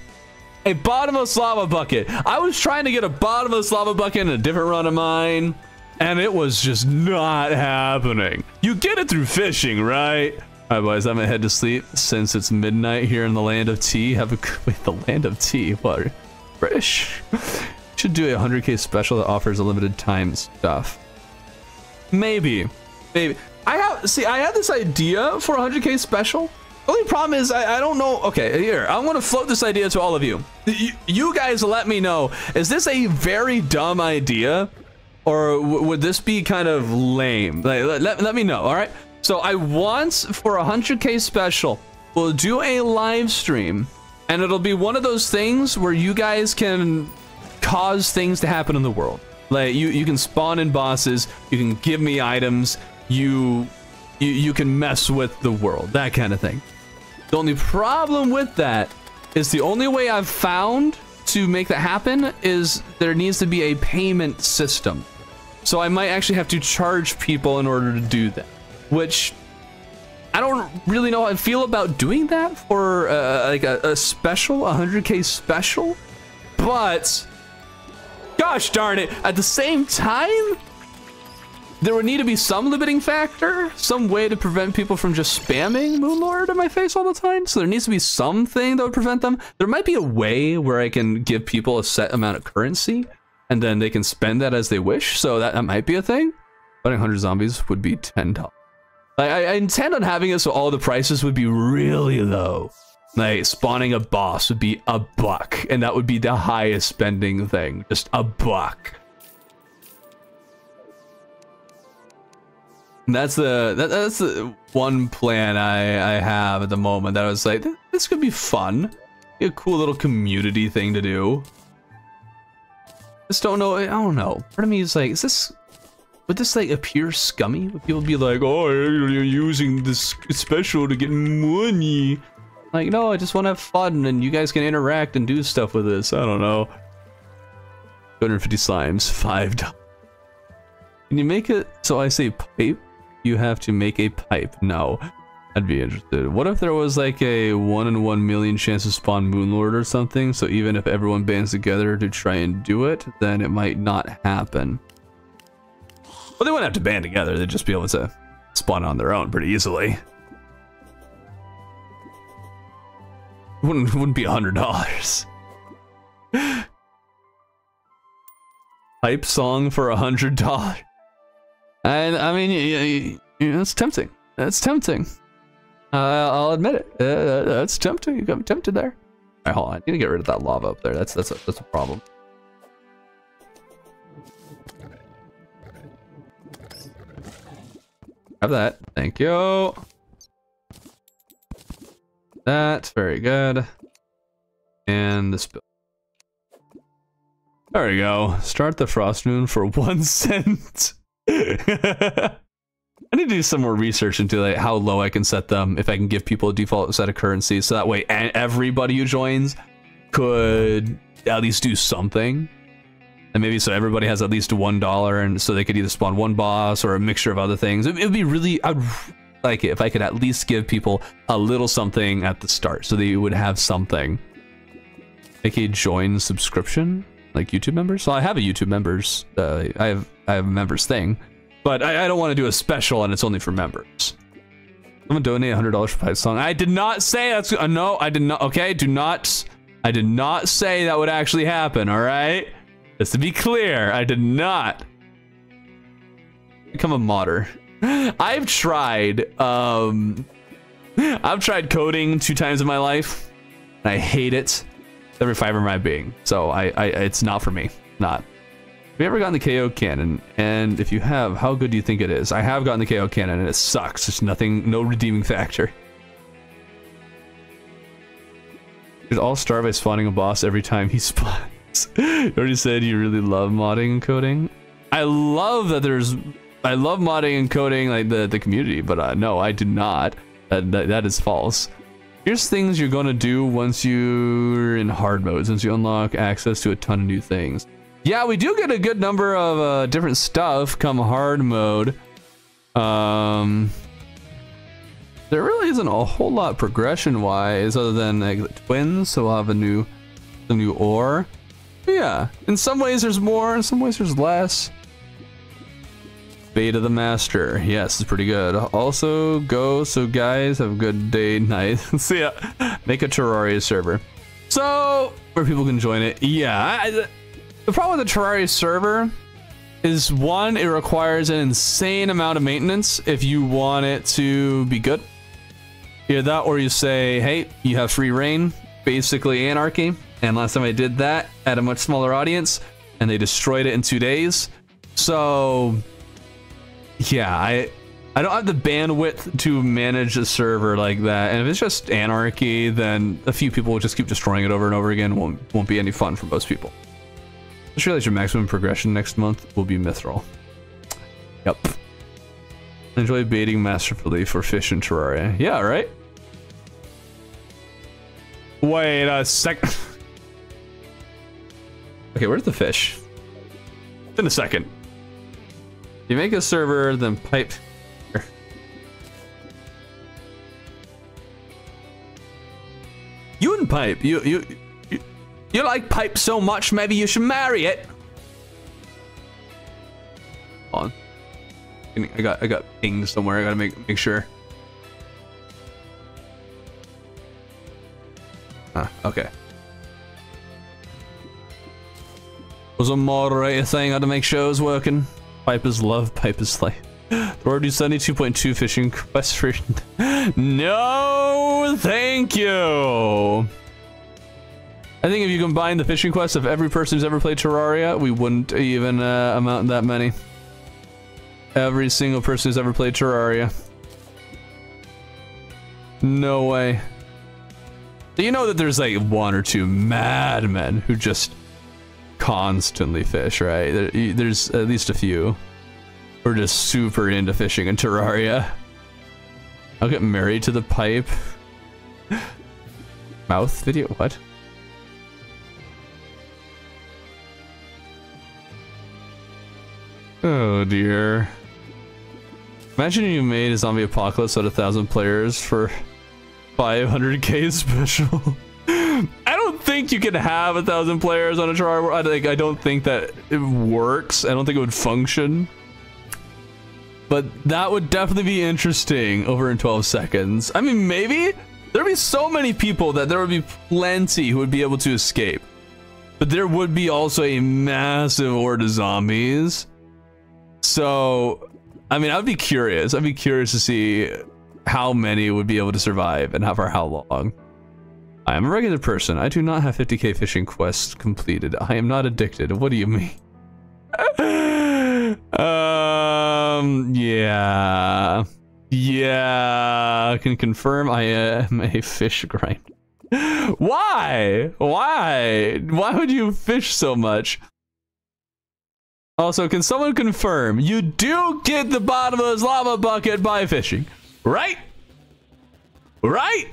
a bottomless lava bucket. I was trying to get a bottomless lava bucket in a different run of mine and it was just not happening. You get it through fishing, right? All right, boys, I'm gonna head to sleep since it's midnight here in the land of tea. Have a wait, the land of tea. What? British? Should do a 100k special that offers a limited time stuff. Maybe, maybe. I have see. I had this idea for a 100k special. The only problem is I, I don't know. Okay, here I'm gonna float this idea to all of you. you. You guys let me know. Is this a very dumb idea? Or would this be kind of lame? Like, let, let me know, all right? So I want for a 100k special, we'll do a live stream, and it'll be one of those things where you guys can cause things to happen in the world. Like you, you can spawn in bosses, you can give me items, you, you, you can mess with the world, that kind of thing. The only problem with that is the only way I've found to make that happen is there needs to be a payment system. So I might actually have to charge people in order to do that, which I don't really know how I feel about doing that for uh, like a, a special, 100k special, but gosh darn it, at the same time, there would need to be some limiting factor, some way to prevent people from just spamming Moonlord in my face all the time. So there needs to be something that would prevent them. There might be a way where I can give people a set amount of currency and then they can spend that as they wish. So that, that might be a thing. Fighting 100 zombies would be $10. I, I intend on having it so all the prices would be really low. Like spawning a boss would be a buck, and that would be the highest spending thing. Just a buck. That's the that, that's the one plan I I have at the moment that I was like this could be fun, be a cool little community thing to do just don't know. I don't know. Part of me is like, is this would this like appear scummy? Would people be like, oh, you're using this special to get money? Like, no, I just want to have fun and you guys can interact and do stuff with this. I don't know. 250 slimes, five dollars. Can you make it so I say pipe? You have to make a pipe. No. I'd be interested. What if there was like a one in one million chance to spawn Moonlord or something? So even if everyone bands together to try and do it, then it might not happen. Well, they wouldn't have to band together. They'd just be able to spawn on their own pretty easily. Wouldn't wouldn't be a hundred dollars. Hype song for a hundred dollars. And I mean, you, it's tempting. It's tempting. Uh, I'll admit it. Uh, that's tempting. You got me tempted there. All right, hold on. I need to get rid of that lava up there. That's that's a, that's a problem. Have that. Thank you. That's very good. And this. There we go. Start the frost moon for one cent. I need to do some more research into like how low I can set them if I can give people a default set of currency so that way everybody who joins could at least do something. And maybe so everybody has at least one dollar and so they could either spawn one boss or a mixture of other things. It would be really I'd like it if I could at least give people a little something at the start so they would have something. Like a join subscription like YouTube members. So I have a YouTube members. Uh, I have I have a members thing, but I, I don't want to do a special and it's only for members. I'm gonna donate hundred dollars for Pipe Song. I did not say that's uh, no. I did not. Okay, do not. I did not say that would actually happen. All right, just to be clear, I did not become a modder. I've tried. Um, I've tried coding two times in my life. I hate it every fiber of my being. So I, I it's not for me. Not. Have you ever gotten the KO cannon? And if you have, how good do you think it is? I have gotten the KO cannon and it sucks. There's nothing, no redeeming factor. Should all start by spawning a boss every time he spawns. you already said you really love modding and coding. I love that there's, I love modding and coding like the, the community, but uh, no, I do not. That, that, that is false. Here's things you're gonna do once you're in hard mode, since you unlock access to a ton of new things. Yeah, we do get a good number of uh, different stuff come hard mode. Um, there really isn't a whole lot progression-wise other than like twins, so we'll have a new, a new ore. But yeah, in some ways there's more, in some ways there's less. Beta the Master. Yes, it's pretty good. Also, go. So, guys, have a good day, night. See ya. Make a Terraria server. So, where people can join it. Yeah, I, the problem with the Terraria server is one, it requires an insane amount of maintenance if you want it to be good. Either that or you say, hey, you have free reign, basically anarchy. And last time I did that at a much smaller audience, and they destroyed it in two days. So yeah, I I don't have the bandwidth to manage a server like that. And if it's just anarchy, then a few people will just keep destroying it over and over again. Won't won't be any fun for most people. Just realize your maximum progression next month will be Mithril. Yep. Enjoy baiting masterfully for fish in Terraria. Yeah, right? Wait a sec. okay, where's the fish? In a second. You make a server, then pipe. You and pipe. You you you, you like pipe so much. Maybe you should marry it. Hold on. I got I got pinged somewhere. I gotta make make sure. Ah, okay. Was a moderator thing. I had to make sure it was working. Pipe is love, pipe is slay. Or do 72.2 fishing quest for... no, thank you! I think if you combine the fishing quests of every person who's ever played Terraria, we wouldn't even uh, amount that many. Every single person who's ever played Terraria. No way. You know that there's like one or two madmen who just constantly fish, right? There, there's at least a few. We're just super into fishing in Terraria. I'll get married to the pipe. Mouth video? What? Oh dear. Imagine you made a zombie apocalypse at a thousand players for 500k special. Think you can have a thousand players on a Terraria. I, like, I don't think that it works. I don't think it would function. But that would definitely be interesting over in 12 seconds. I mean, maybe there'd be so many people that there would be plenty who would be able to escape. but there would be also a massive horde of zombies. So, I mean, I'd be curious. I'd be curious to see how many would be able to survive and how for how long. I am a regular person. I do not have 50k fishing quests completed. I am not addicted. What do you mean? um, yeah. Yeah, I can confirm I am a fish grinder. Why? Why? Why would you fish so much? Also, can someone confirm you do get the bottomless lava bucket by fishing, right? Right?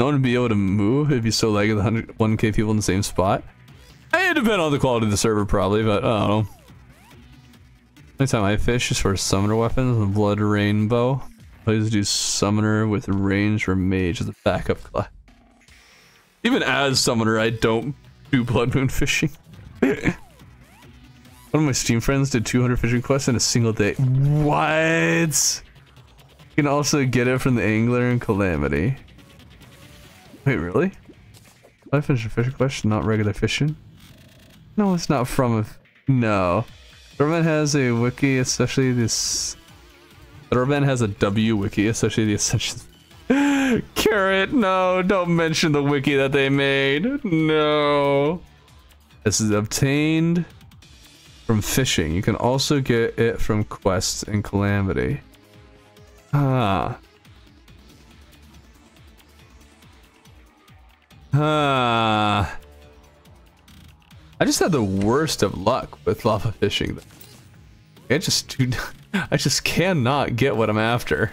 No one would be able to move if you still lag the 101k people in the same spot. It depends on the quality of the server, probably, but I don't know. Anytime I fish is for summoner weapons and blood rainbow. I always do summoner with range or mage as a backup class. Even as summoner, I don't do blood moon fishing. One of my Steam friends did 200 fishing quests in a single day. What? You can also get it from the angler in Calamity. Wait, really? I finished a fishing quest, not regular fishing? No, it's not from a... No. Roman has a wiki, especially this... Roman has a W wiki, especially the essentials. Carrot, no, don't mention the wiki that they made. No. This is obtained from fishing. You can also get it from quests in Calamity. Ah. Ah. I just had the worst of luck with lava fishing. I just, dude, I just cannot get what I'm after.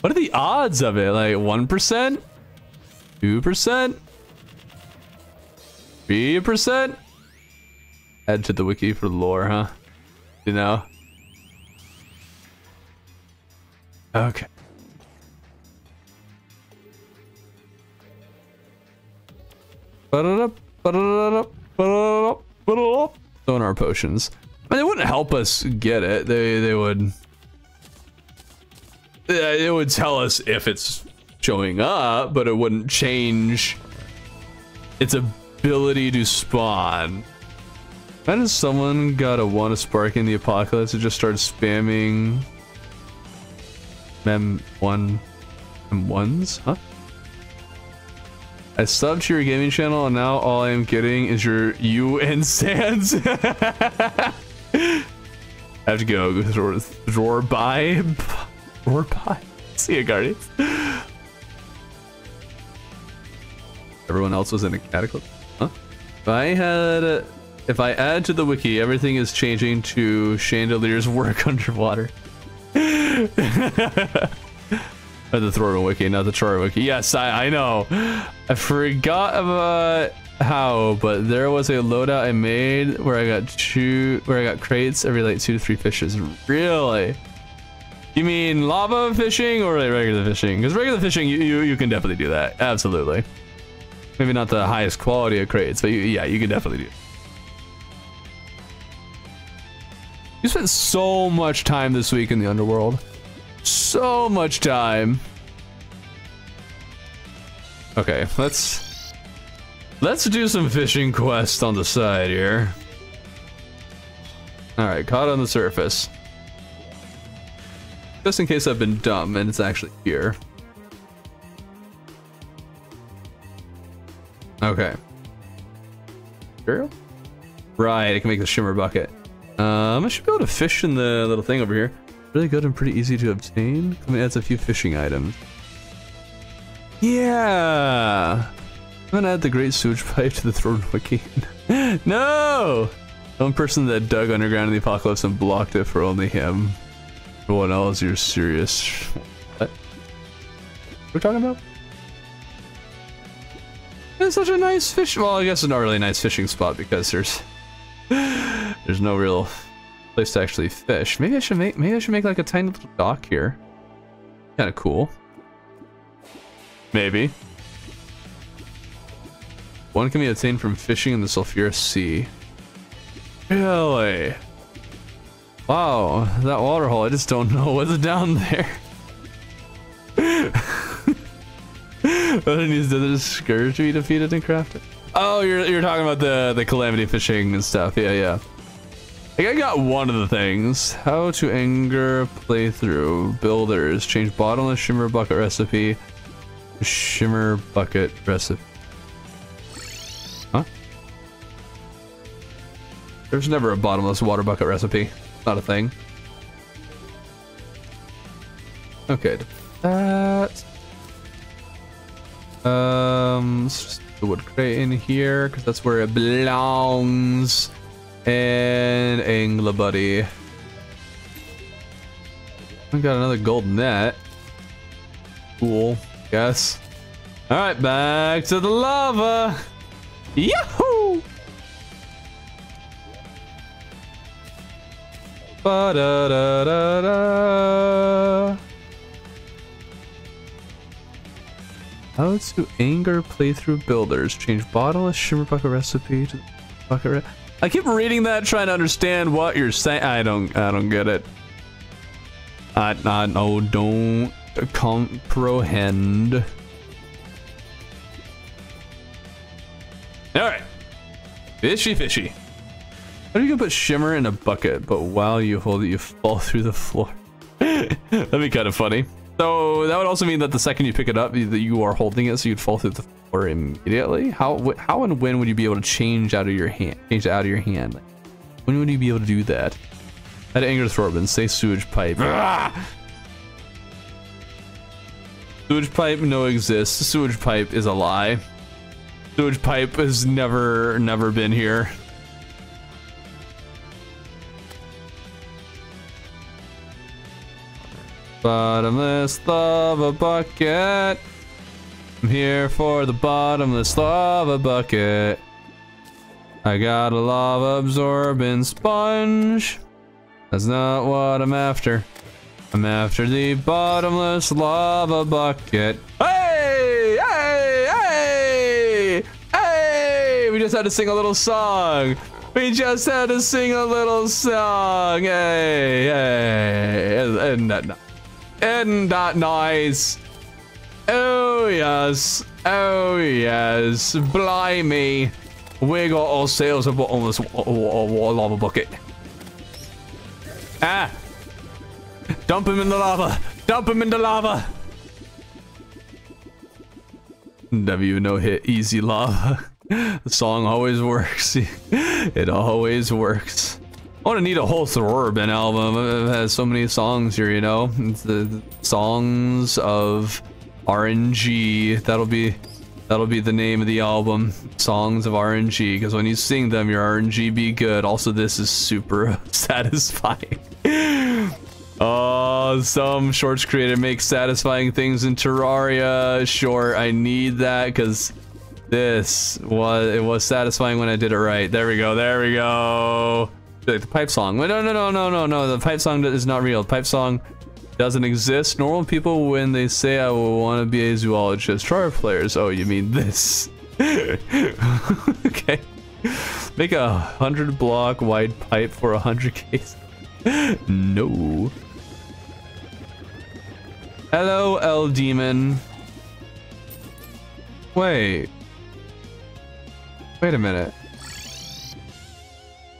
What are the odds of it? Like 1%? 2%? 3%? Head to the wiki for lore, huh? You know? Okay. Sonar potions. I mean, they wouldn't help us get it. They they would. It would tell us if it's showing up, but it wouldn't change its ability to spawn. Imagine someone got a one of spark in the apocalypse and just started spamming mem one mem ones, huh? I subbed to your gaming channel and now all I am getting is your UN sands. I have to go drawer, drawer by drawer by. See you, Guardians. Everyone else was in a cataclysm. Huh? If I had if I add to the wiki, everything is changing to Chandelier's work underwater. the Thrower wiki, not the Troy wiki. Yes, I, I know. I forgot about how, but there was a loadout I made where I got two, where I got crates every like two to three fishes. Really? You mean lava fishing or like regular fishing? Because regular fishing, you, you, you can definitely do that. Absolutely. Maybe not the highest quality of crates, but you, yeah, you can definitely do. You spent so much time this week in the underworld. So much time. Okay, let's let's do some fishing quests on the side here. All right, caught on the surface. Just in case I've been dumb and it's actually here. Okay. Material? Right, I can make the shimmer bucket. Um, I should be able to fish in the little thing over here. Really good and pretty easy to obtain. Let me add a few fishing items. Yeah! I'm gonna add the Great Sewage Pipe to the Throne Wiki. no! One person that dug underground in the apocalypse and blocked it for only him. Everyone else, you're serious. What? What are we talking about? It's such a nice fish. Well, I guess it's not really a nice fishing spot because there's there's no real place to actually fish. Maybe I should make maybe I should make like a tiny little dock here. Kind of cool. Maybe. One can be obtained from fishing in the sulfurous sea. Really? Wow, that water hole, I just don't know what's down there. Other needs to scourge be defeated and crafted. Oh, you're you're talking about the the calamity fishing and stuff. Yeah, yeah. I got one of the things. How to anger playthrough builders change bottomless shimmer bucket recipe. Shimmer bucket recipe. Huh? There's never a bottomless water bucket recipe. Not a thing. Okay, that. Um, the wood crate in here because that's where it belongs. And Angler Buddy. We got another gold net. Cool, guess. All right, back to the lava. Yahoo! Ba da da da da. How to anger playthrough builders. Change bottle bottomless shimmer bucket recipe to bucket. Re I keep reading that, trying to understand what you're saying. I don't. I don't get it. I. I no. Don't comprehend. All right. Fishy, fishy. How are you gonna put shimmer in a bucket, but while you hold it, you fall through the floor? That'd be kind of funny. So that would also mean that the second you pick it up, that you are holding it, so you'd fall through the floor immediately. How how and when would you be able to change out of your hand? Change out of your hand. When would you be able to do that? At anger Throarbin, say sewage pipe. Ah! Sewage pipe no exists. Sewage pipe is a lie. Sewage pipe has never never been here. Bottomless lava bucket. I'm here for the bottomless lava bucket. I got a lava absorbing sponge. That's not what I'm after. I'm after the bottomless lava bucket. Hey! Hey! Hey! Hey! We just had to sing a little song. We just had to sing a little song. Hey! Hey! And, and, and isn't that nice? Oh yes. Oh yes. Blimey. We got ourselves a bottomless lava bucket. Ah! Dump him in the lava! Dump him in the lava! W no hit easy lava. the song always works. it always works. I want to need a whole Throarbin album. It has so many songs here, you know? It's the songs of RNG. That'll be that'll be the name of the album. Songs of RNG. Because when you sing them, your RNG be good. Also, this is super satisfying. oh, some shorts creator makes satisfying things in Terraria. Sure, I need that because this was it was satisfying when I did it right. There we go. There we go the pipe song. No, no, no, no, no, no. The pipe song is not real. Pipe song doesn't exist. Normal people, when they say I want to be a zoologist, try players. Oh, you mean this? okay. Make a hundred block wide pipe for a hundred case. no. Hello, L Demon. Wait. Wait a minute.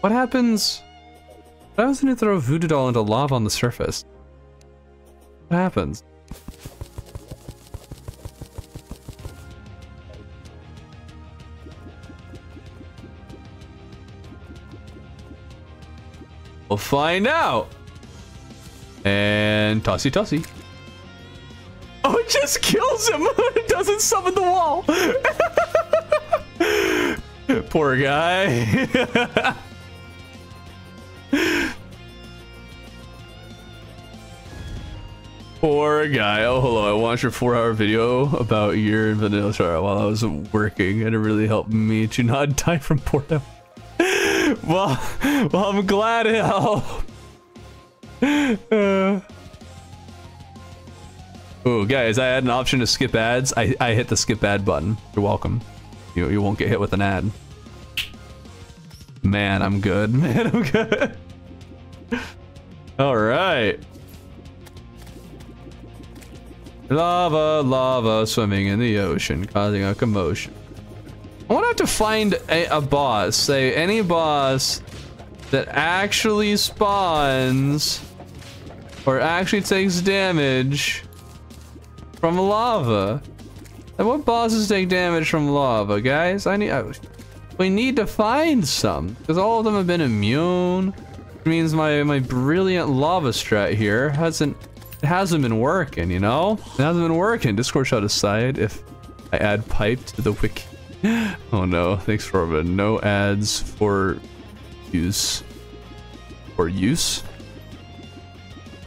What happens? What happens when you throw a voodoo doll into lava on the surface? What happens? We'll find out. And tossy tossy. Oh, it just kills him. it doesn't summon the wall. Poor guy. Poor guy. Oh, hello. I watched your four hour video about your vanilla char while I was working, and it really helped me to not die from boredom. well, well, I'm glad it helped. Uh. Oh, guys, I had an option to skip ads. I, I hit the skip ad button. You're welcome. You, you won't get hit with an ad. Man, I'm good. Man, I'm good. All right. Lava, lava swimming in the ocean, causing a commotion. I wonder to find a, a boss, say any boss that actually spawns or actually takes damage from lava. And what bosses take damage from lava, guys? I need. I, we need to find some because all of them have been immune. It means my my brilliant lava strat here hasn't hasn't been working. You know, it hasn't been working. Discord shall decide if I add pipe to the wiki. oh no! Thanks for the no ads for use. For use.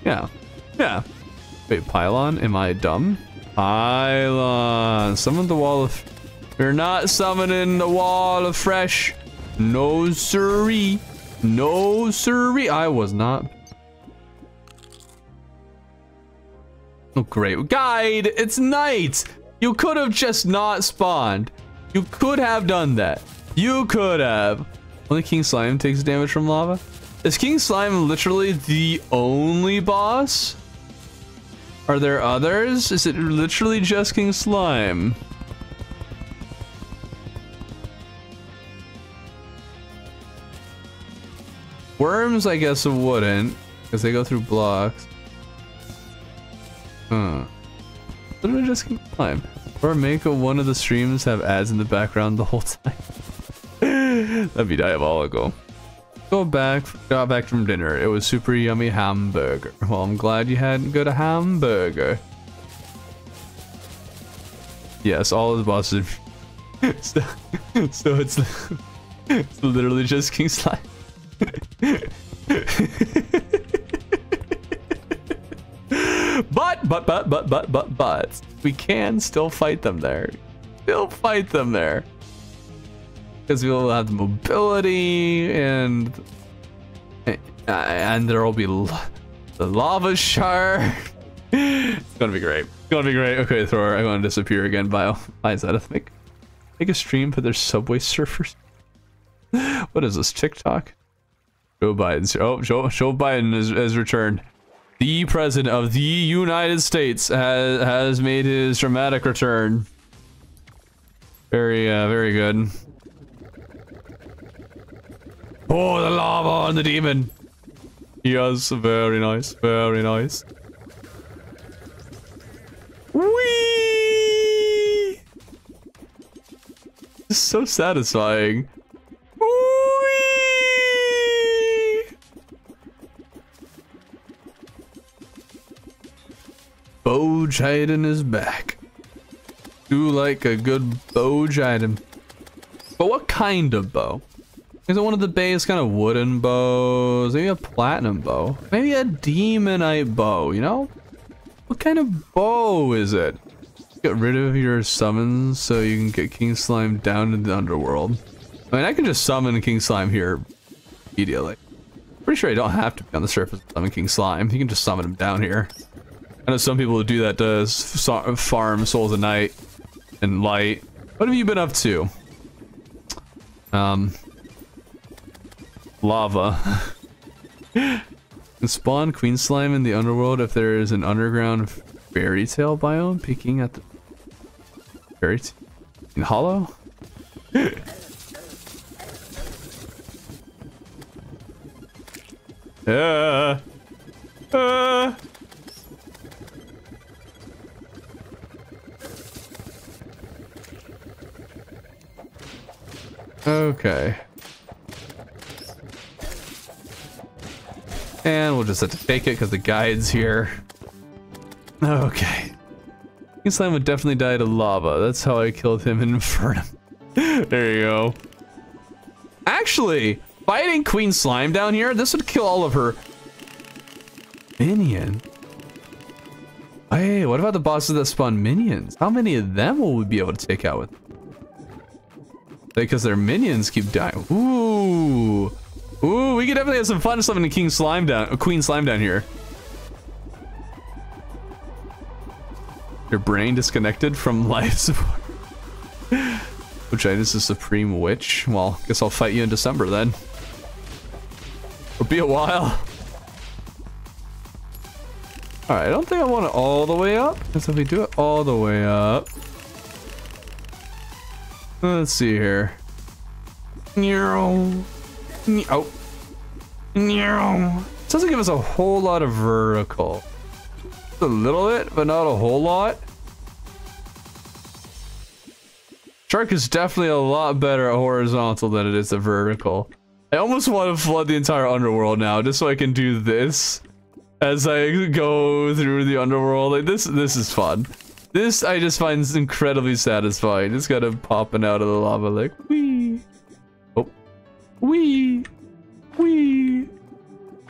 Yeah. Yeah. Wait, pylon? Am I dumb? Pylon. Summon the wall of... You're not summoning the wall of flesh. No siree. No siree. I was not. Oh, great. Guide! It's night! You could have just not spawned. You could have done that. You could have. Only King Slime takes damage from lava? Is King Slime literally the only boss? Are there others? Is it literally just King Slime? Worms, I guess, wouldn't, because they go through blocks. Huh. Literally just Slime. Or make a, one of the streams have ads in the background the whole time. That'd be diabolical. Go back, got back from dinner. It was super yummy hamburger. Well, I'm glad you had good hamburger. Yes, all of the bosses. so, so it's, it's literally just King Slime. But, but, but, but, but, but, but, we can still fight them there. Still fight them there because we'll have the mobility and eh, and there will be the lava shark. it's gonna be great. It's gonna be great. Okay, Thor, I'm gonna disappear again. Bio, why is that? Make make a stream for their subway surfers. what is this? TikTok? Joe Biden's oh Joe Joe Biden has, has returned. The president of the United States has has made his dramatic return. Very uh, very good. Oh, the lava and the demon. Yes, very nice, very nice. Whee! It's so satisfying. Bo Jaden is back. Do like a good Bo Jaden. But what kind of bow? Is it one of the base kind of wooden bows? Maybe a platinum bow? Maybe a demonite bow, you know? What kind of bow is it? Get rid of your summons so you can get King Slime down in the underworld. I mean, I can just summon King Slime here immediately. Pretty sure I don't have to be on the surface to summon King Slime. You can just summon him down here. I know some people who do that to farm Souls of Night and Light. What have you been up to? Um, lava. spawn queen slime in the underworld if there is an underground fairy tale biome peeking at the fairy in hallow. yeah. Uh. Okay. And we'll just have to take it because the guide's here. Okay. Slime would definitely die to lava. That's how I killed him in Infernum. there you go. Actually, fighting Queen Slime down here, this would kill all of her minion. Hey, what about the bosses that spawn minions? How many of them will we be able to take out with? Because their minions keep dying. Ooh. Ooh, we could definitely have some fun summoning King Slime down, uh, Queen Slime down here. Your brain disconnected from life support. Which is a supreme witch. Well, guess I'll fight you in December then. It'll be a while. Alright, I don't think I want it all the way up. Because if we do it all the way up... Let's see here. Nero. Oh. Nero. Doesn't give us a whole lot of vertical. a little bit, but not a whole lot. Shark is definitely a lot better at horizontal than it is at vertical. I almost want to flood the entire underworld now, just so I can do this as I go through the underworld. Like this, this is fun. This I just find is incredibly satisfying. Just kind of popping out of the lava like wee, oh, wee, wee,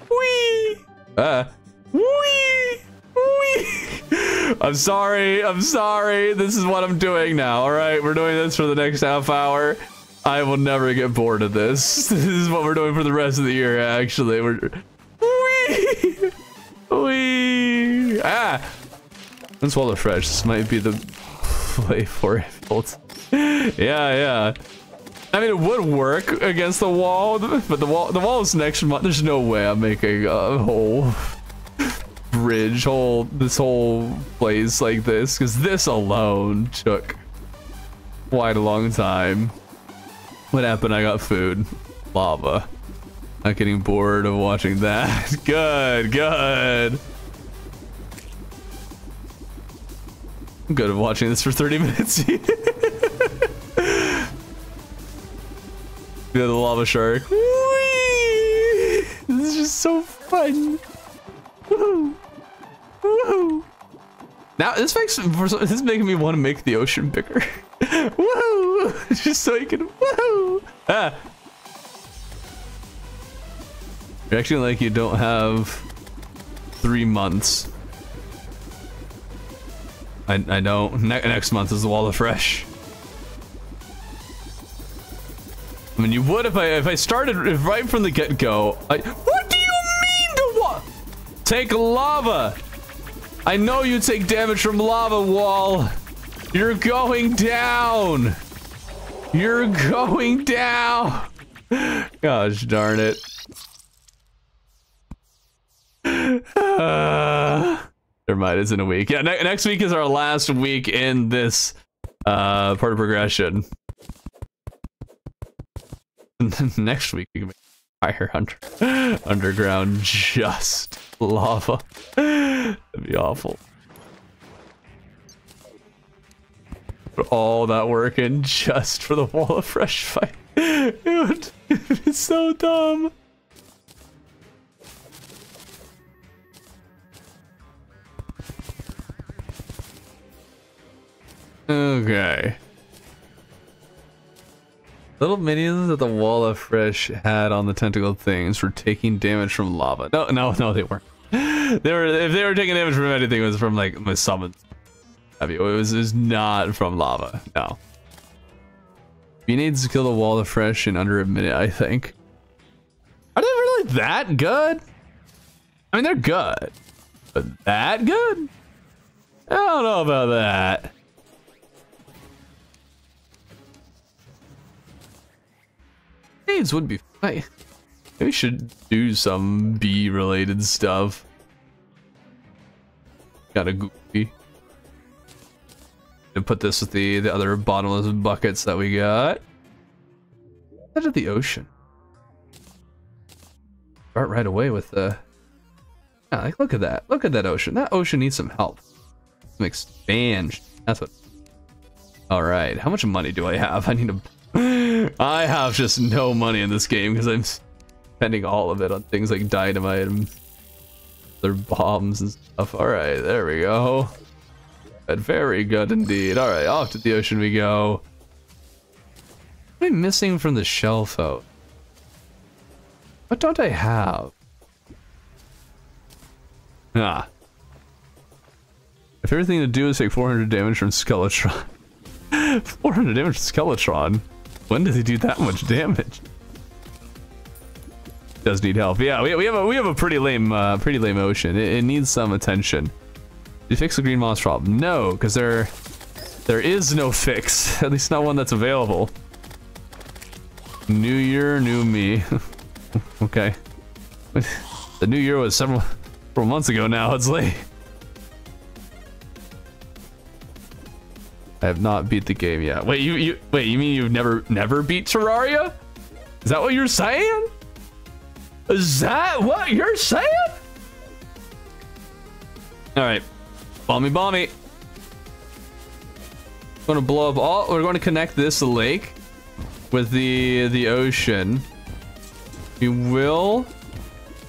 wee, ah, wee, wee. I'm sorry. I'm sorry. This is what I'm doing now. All right, we're doing this for the next half hour. I will never get bored of this. This is what we're doing for the rest of the year. Actually, we're wee, wee, ah. Let's Wall of Flesh. This might be the way for it. yeah, yeah. I mean, it would work against the wall, but the wall, the wall is next month. There's no way I'm making a whole bridge, whole this whole place like this, because this alone took quite a long time. What happened? I got food, lava. Not getting bored of watching that. Good, good. I'm good at watching this for 30 minutes. yeah, the lava shark. Whee! This is just so fun. Woohoo! Woohoo! Now this makes this is making me want to make the ocean bigger. woohoo! Just so you can woohoo! Ah. You're acting like you don't have three months. I, I don't. Ne next month is the Wall of Flesh. I mean, you would if I if I started right from the get go. I, what do you mean the what? Take lava. I know you take damage from lava wall. You're going down. You're going down. Gosh darn it. Uh, Never mind, it's in a week. Yeah, ne next week is our last week in this uh, part of progression. next week we can make fire under underground just lava. That'd be awful. Put all that work in just for the wall of flesh fight. Dude, it's so dumb. Okay. Little minions that the wall of flesh had on the tentacle things were taking damage from lava. No, no, no, they weren't. They were if they were taking damage from anything, it was from like my summons. It was, it was not from lava. No. You need to kill the wall of flesh in under a minute, I think. Are they really that good? I mean, they're good, but that good? I don't know about that. Grenades would be fine. Maybe we should do some bee related stuff. Got a goofy. And put this with the, the other bottomless buckets that we got. Out of the ocean. Start right away with the... Yeah, like look at that. Look at that ocean. That ocean needs some help. Some expand. That's what... Alright, how much money do I have? I need to I have just no money in this game because I'm spending all of it on things like dynamite and other bombs and stuff. All right, there we go. But very good indeed. All right, off to the ocean we go. What am I missing from the shelf out? What don't I have? Ah. If everything to do is take 400 damage from Skeletron. 400 damage from Skeletron? When does he do that much damage? Does need help. Yeah, we, we have a we have a pretty lame uh, pretty lame ocean. It, it needs some attention. Did you fix the green moss problem? No, because there there is no fix. At least not one that's available. New year, new me. okay. The new year was several several months ago now. It's late. I have not beat the game yet. Wait, you you wait, you mean you've never never beat Terraria? Is that what you're saying? Is that what you're saying? All right, bomb me, bomb me. Going to blow up all. We're going to connect this lake with the the ocean. We will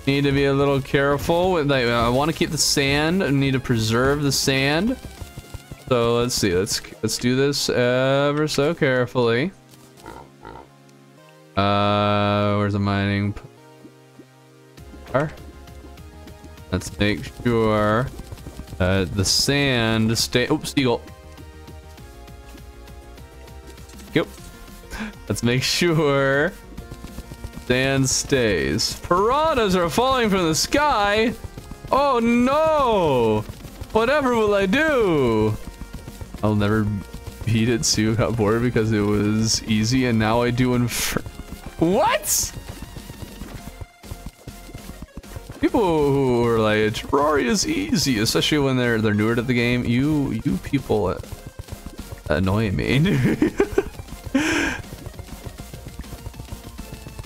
need to be a little careful. With, like, I want to keep the sand. I need to preserve the sand. So let's see. Let's let's do this ever so carefully. Uh, where's the mining? Let's make sure uh, the sand stay. Oops, eagle. Yep. Let's make sure sand stays. Piranhas are falling from the sky. Oh no! Whatever will I do? I'll never beat it Sue got bored because it was easy and now I do infer- What? People who are like, Terraria is easy, especially when they're they're newer to the game. You you people annoy me.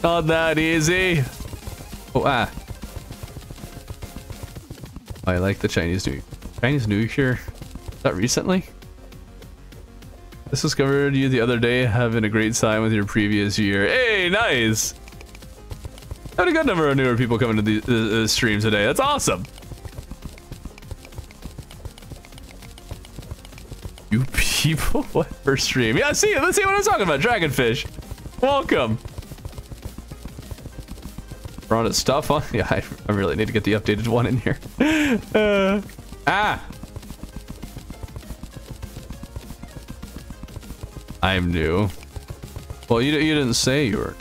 Not that easy. Oh ah. I like the Chinese New Chinese New Year. Is that recently? This discovered you the other day having a great time with your previous year. Hey, nice! Had a good number of newer people coming to the stream today. That's awesome. You people, what first stream? Yeah, see, let's see what I'm talking about. Dragonfish, welcome. Brought it stuff huh? Yeah, I, I, really need to get the updated one in here. Uh, ah. I'm new. Well, you, you didn't say you were,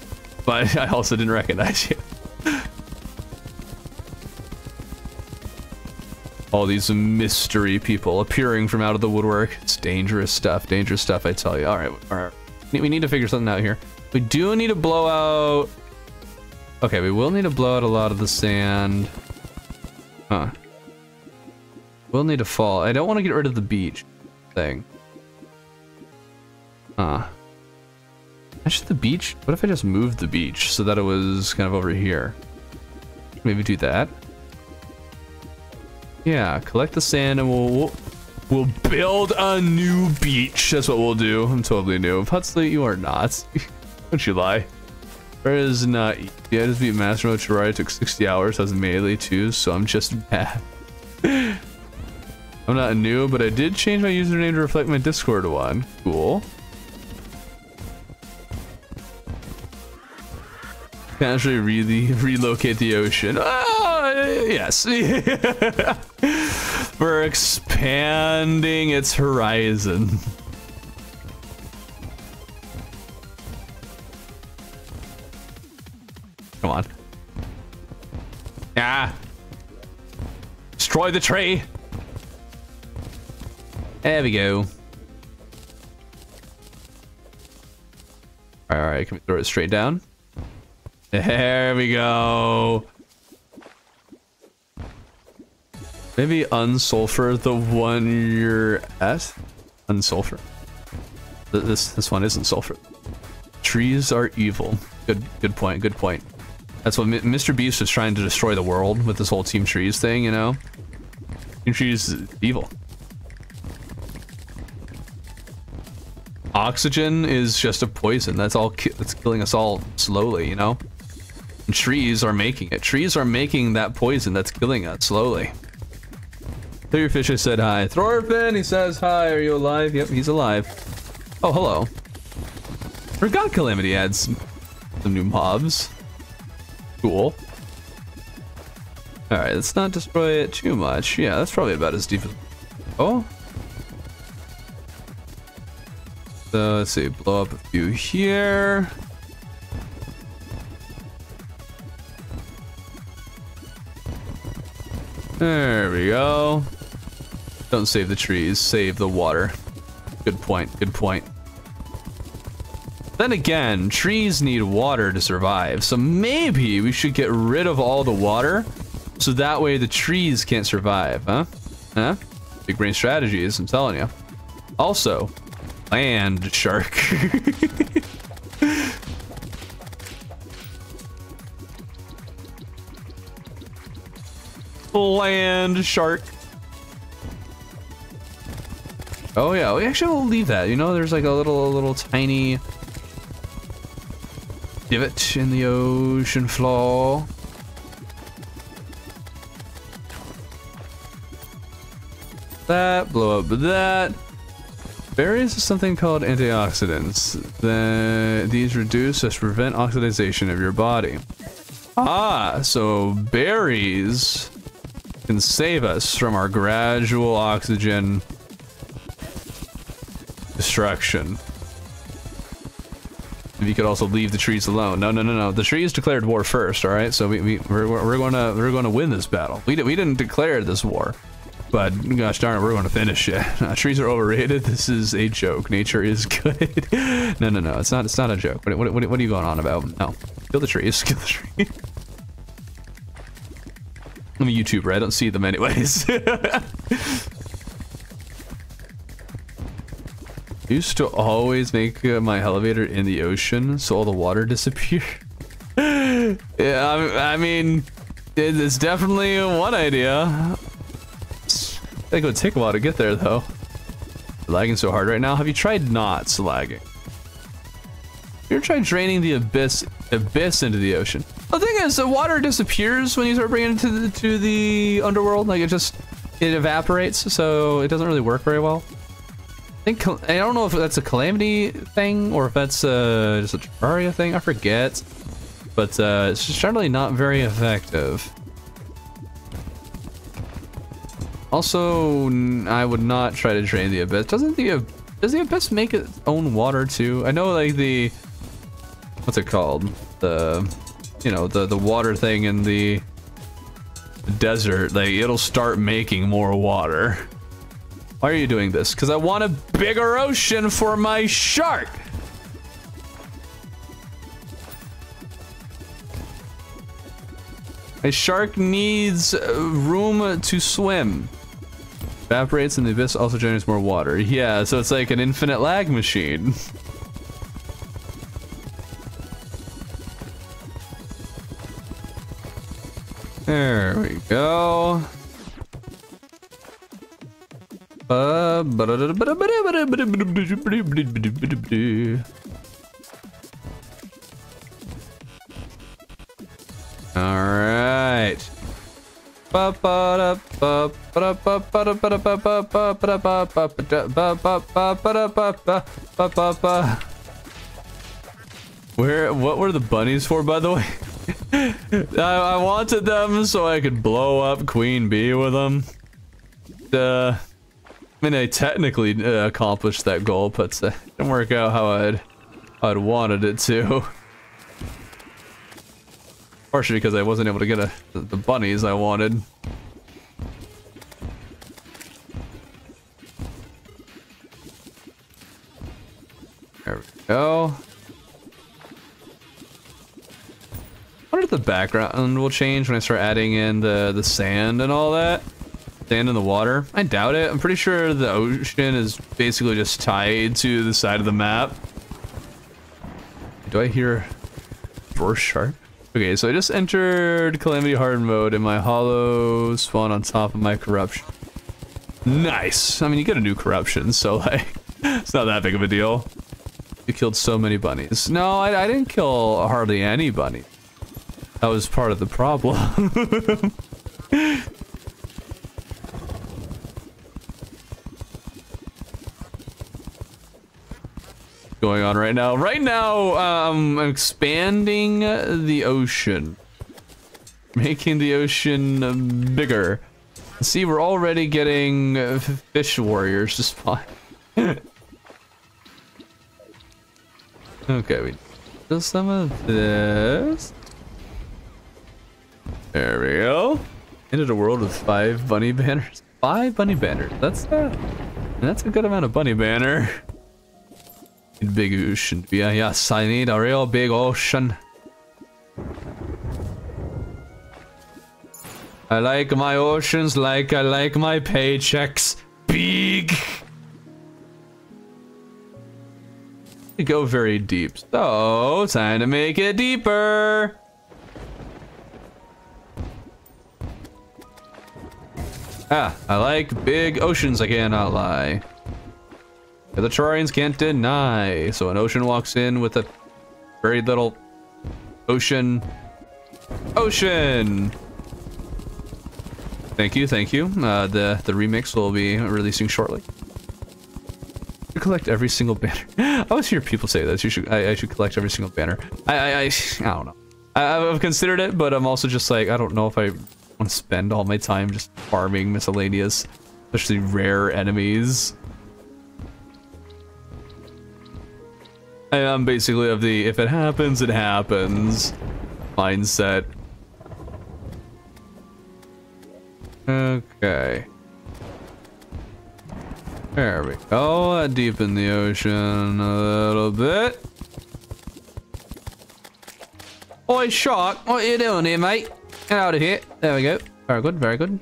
but I also didn't recognize you. All these mystery people appearing from out of the woodwork. It's dangerous stuff, dangerous stuff, I tell you. All right, all right. We need to figure something out here. We do need to blow out... Okay, we will need to blow out a lot of the sand. Huh. We'll need to fall. I don't want to get rid of the beach thing. Huh. Actually, the beach? What if I just moved the beach so that it was kind of over here? Maybe do that. Yeah, collect the sand and we'll, we'll, build a new beach. That's what we'll do. I'm totally new. Huxley, you are not. Don't you lie. Where is not Yeah, I just beat Master Mode Terraria. took 60 hours. Has melee too, so I'm just bad. I'm not new, but I did change my username to reflect my Discord one. Cool. Actually really relocate the ocean. Oh, yes. We're expanding its horizon. Come on. Ah. Destroy the tree. There we go. All right, can we throw it straight down? There we go. Maybe unsulfur the one you're at? Unsulfur. This this one isn't sulfur. Trees are evil. Good good point. Good point. That's what Mr. Beast is trying to destroy the world with this whole Team Trees thing, you know? Team Trees evil. Oxygen is just a poison. That's all. That's killing us all slowly, you know? And trees are making it. Trees are making that poison that's killing us slowly. Fisher said hi. Thorfinn, he says hi. Are you alive? Yep, he's alive. Oh, hello. Forgot Calamity adds some new mobs. Cool. Alright, let's not destroy it too much. Yeah, that's probably about as deep as... Oh? So, let's see. Blow up a few here. There we go. Don't save the trees, save the water. Good point, good point. Then again, trees need water to survive, so maybe we should get rid of all the water so that way the trees can't survive, huh? Huh? Big brain strategies, I'm telling you. Also, land shark. land shark. Oh yeah, we actually will leave that. You know, there's like a little, little tiny divot in the ocean floor. That, blow up that. Berries is something called antioxidants. The, these reduce or prevent oxidization of your body. Ah, so berries can save us from our gradual oxygen destruction. If you could also leave the trees alone. No, no, no, no. The trees declared war first. All right, so we, we we're, we're gonna we're gonna win this battle. We we didn't declare this war, but gosh darn it, we're gonna finish it. Uh, trees are overrated. This is a joke. Nature is good. no, no, no. It's not. It's not a joke. What, what, what, what are you going on about? No, kill the trees. Kill the trees. I'm a YouTuber. I don't see them anyways. used to always make uh, my elevator in the ocean so all the water disappear. yeah, I, I mean, it, it's definitely one idea. I think it would take a while to get there though. Lagging so hard right now. Have you tried not lagging? You ever tried draining the abyss abyss into the ocean? The thing is, the water disappears when you start bringing it to the, to the underworld. Like it just it evaporates, so it doesn't really work very well. I think I don't know if that's a calamity thing or if that's uh, just a Terraria thing. I forget, but uh, it's just generally not very effective. Also, I would not try to drain the abyss. Doesn't the does the abyss make its own water too? I know like the what's it called the you know the the water thing in the desert like it'll start making more water. Why are you doing this? Because I want a bigger ocean for my shark. A shark needs uh, room to swim. Evaporates and the abyss also generates more water. Yeah, so it's like an infinite lag machine. There we go. Uh, All right. Where, what were the bunnies for, by the way? I, I wanted them so I could blow up Queen Bee with them. Uh, I mean, I technically uh, accomplished that goal, but it didn't work out how I'd I'd wanted it to. Partially because I wasn't able to get a, the, the bunnies I wanted. There we go. Wonder if the background will change when I start adding in the, the sand and all that Sand in the water? I doubt it. I'm pretty sure the ocean is basically just tied to the side of the map. Do I hear Dwarf Shark? Okay, so I just entered Calamity Hard mode and my hallow spawn on top of my corruption. Nice. I mean, you get a new corruption, so like, it's not that big of a deal. You killed so many bunnies. No, I, I didn't kill hardly any bunny. That was part of the problem. going on right now. Right now, um, I'm expanding the ocean. Making the ocean bigger. See, we're already getting fish warriors to spawn. okay, we do some of this. There we go. Into a world with five bunny banners. Five bunny banners. That's uh, that's a good amount of bunny banner. Big ocean. Yeah, yes, I need a real big ocean. I like my oceans like I like my paychecks. Big! go very deep. So, time to make it deeper. Ah, I like big oceans, I cannot lie. The Terrarians can't deny. So an ocean walks in with a very little ocean. Ocean! Thank you, thank you. Uh, the, the remix will be releasing shortly. You collect every single banner. I always hear people say this. You should. I, I should collect every single banner. I. I. I, I don't know. I, I've considered it, but I'm also just like I don't know if I want to spend all my time just farming miscellaneous, especially rare enemies. I'm basically of the if it happens, it happens mindset. Okay. There we go. Uh, deep in the ocean a little bit. Oi, shark. What are you doing here, mate? Get out of here. There we go. Very good, very good.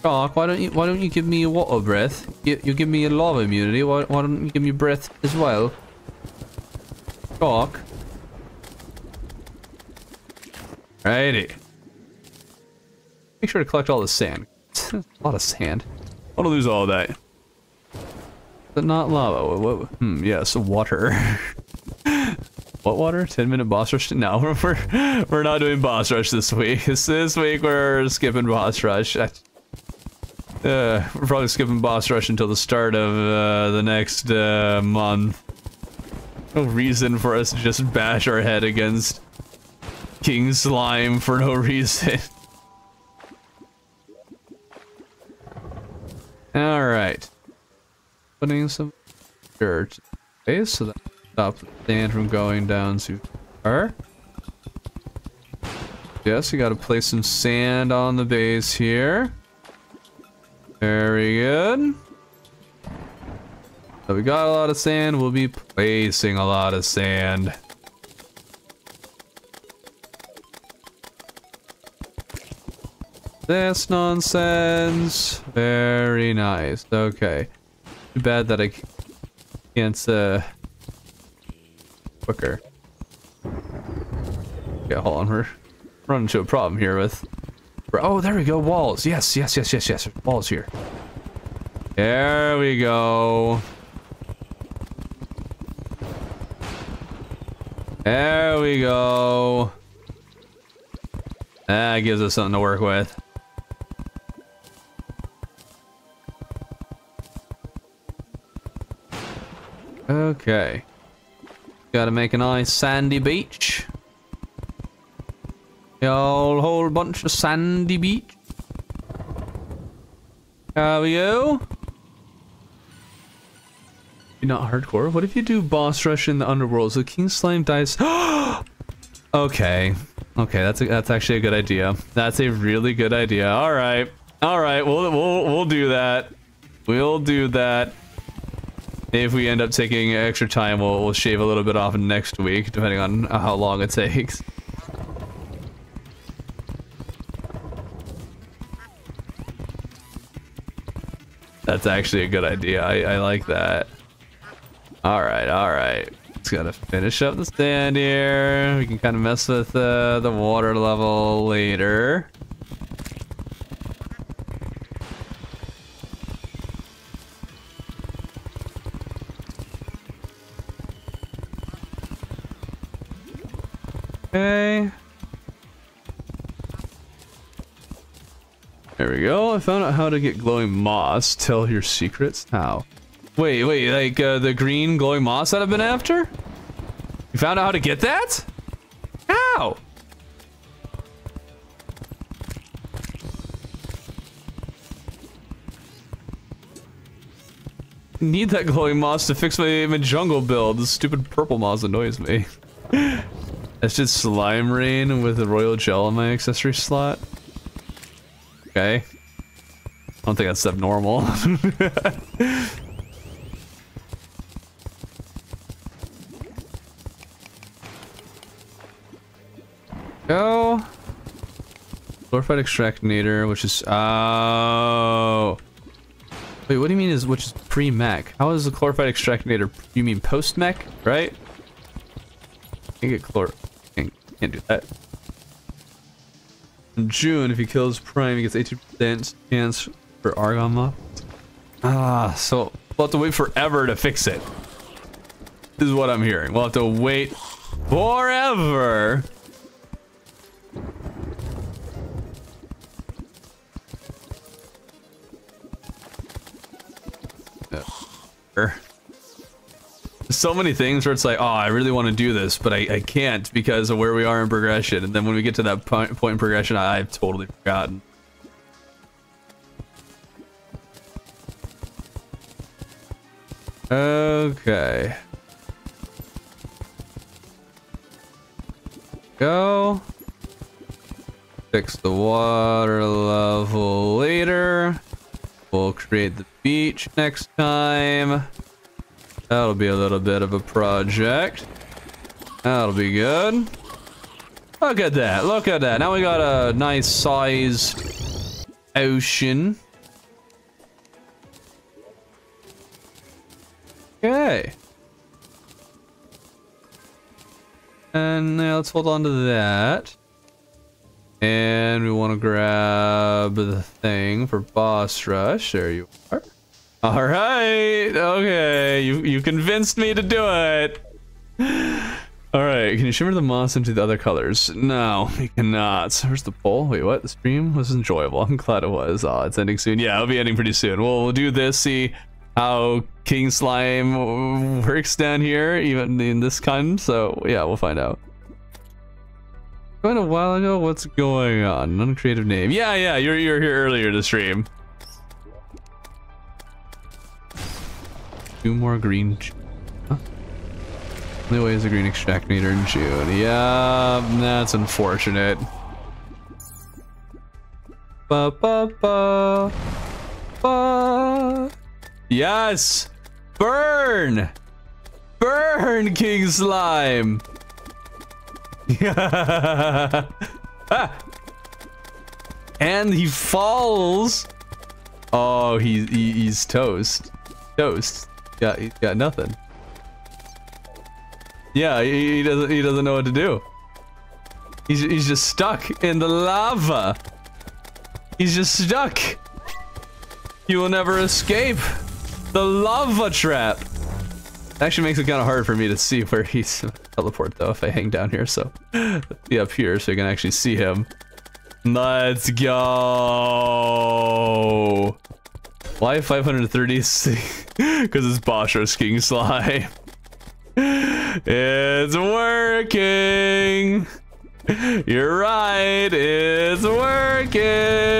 Shark, why don't you why don't you give me your water breath? You, you give me a lava immunity. Why, why don't you give me breath as well? Shark. Righty. Make sure to collect all the sand. a lot of sand. I want to lose all that. But not lava. What, what, hmm, yes, water. what water? 10 minute boss rush? No, we're, we're not doing boss rush this week. This, week we're skipping boss rush. Uh, we're probably skipping boss rush until the start of uh, the next uh, month. No reason for us to just bash our head against King Slime for no reason. Alright. Putting some dirt okay, so that stops the sand from going down too far. Yes, we gotta place some sand on the base here. Very good. So we got a lot of sand, we'll be placing a lot of sand. This nonsense. Very nice. Okay. Too bad that I can't, uh... Quicker. Yeah, hold on. We're running into a problem here with... Oh, there we go. Walls. Yes, yes, yes, yes, yes. Walls here. There we go. There we go. That gives us something to work with. Okay. Gotta make a nice sandy beach. A whole bunch of sandy beach. There we go. You're not hardcore. What if you do boss rush in the underworld so King Slime dies? okay. Okay, that's a, that's actually a good idea. That's a really good idea. All right. All right. We'll we'll we'll do that. We'll do that. If we end up taking extra time, we'll, we'll shave a little bit off next week, depending on how long it takes. That's actually a good idea. I, I like that. Alright, alright. Just gotta finish up the stand here. We can kind of mess with uh, the water level later. How to get glowing moss. Tell your secrets. How? Wait, wait, like uh, the green glowing moss that I've been after? You found out how to get that? How? need that glowing moss to fix my, my jungle build. The stupid purple moss annoys me. That's just slime rain with a royal gel in my accessory slot. Okay. I don't think that's abnormal. Go. Glorified extractinator, which is oh. Wait, what do you mean is which is pre-mech? How is the glorified extractinator? You mean post-mech, right? Can't get chlor. Can't, can't do that. In June, if he kills Prime, he gets 80% chance for Argon Moss. Ah, so we'll have to wait forever to fix it. This is what I'm hearing. We'll have to wait forever. So many things where it's like, oh, I really want to do this, but I, I can't because of where we are in progression. And then when we get to that point, point in progression, I've totally forgotten. Okay. Go. Fix the water level later. We'll create the beach next time. That'll be a little bit of a project. That'll be good. Look at that. Look at that. Now we got a nice sized ocean. Okay. And now let's hold on to that. And we want to grab the thing for boss rush. There you are. All right. Okay. You you convinced me to do it. All right. Can you shimmer the moss into the other colors? No, you cannot. Where's the poll? Wait, what? The stream was enjoyable. I'm glad it was. Oh, it's ending soon. Yeah, it'll be ending pretty soon. We'll, we'll do this. See how King Slime works down here, even in this kind. So yeah, we'll find out. Quite a while ago, what's going on? Uncreative name. Yeah, yeah, you're you're here earlier to stream. Two more green. Huh? Only way is a green extractinator in June. Yeah, that's unfortunate. Ba ba ba ba. Yes! Burn! Burn, King Slime! ah. And he falls! Oh, he, he, he's toast. Toast. Yeah, he's got nothing. Yeah, he, he doesn't he doesn't know what to do. He's he's just stuck in the lava. He's just stuck. You will never escape. The lava trap. Actually makes it kind of hard for me to see where he's teleport though if I hang down here. So be up here so you can actually see him. Let's go. Why 536? Because it's Boss Rush King Slime. It's working. You're right. It's working.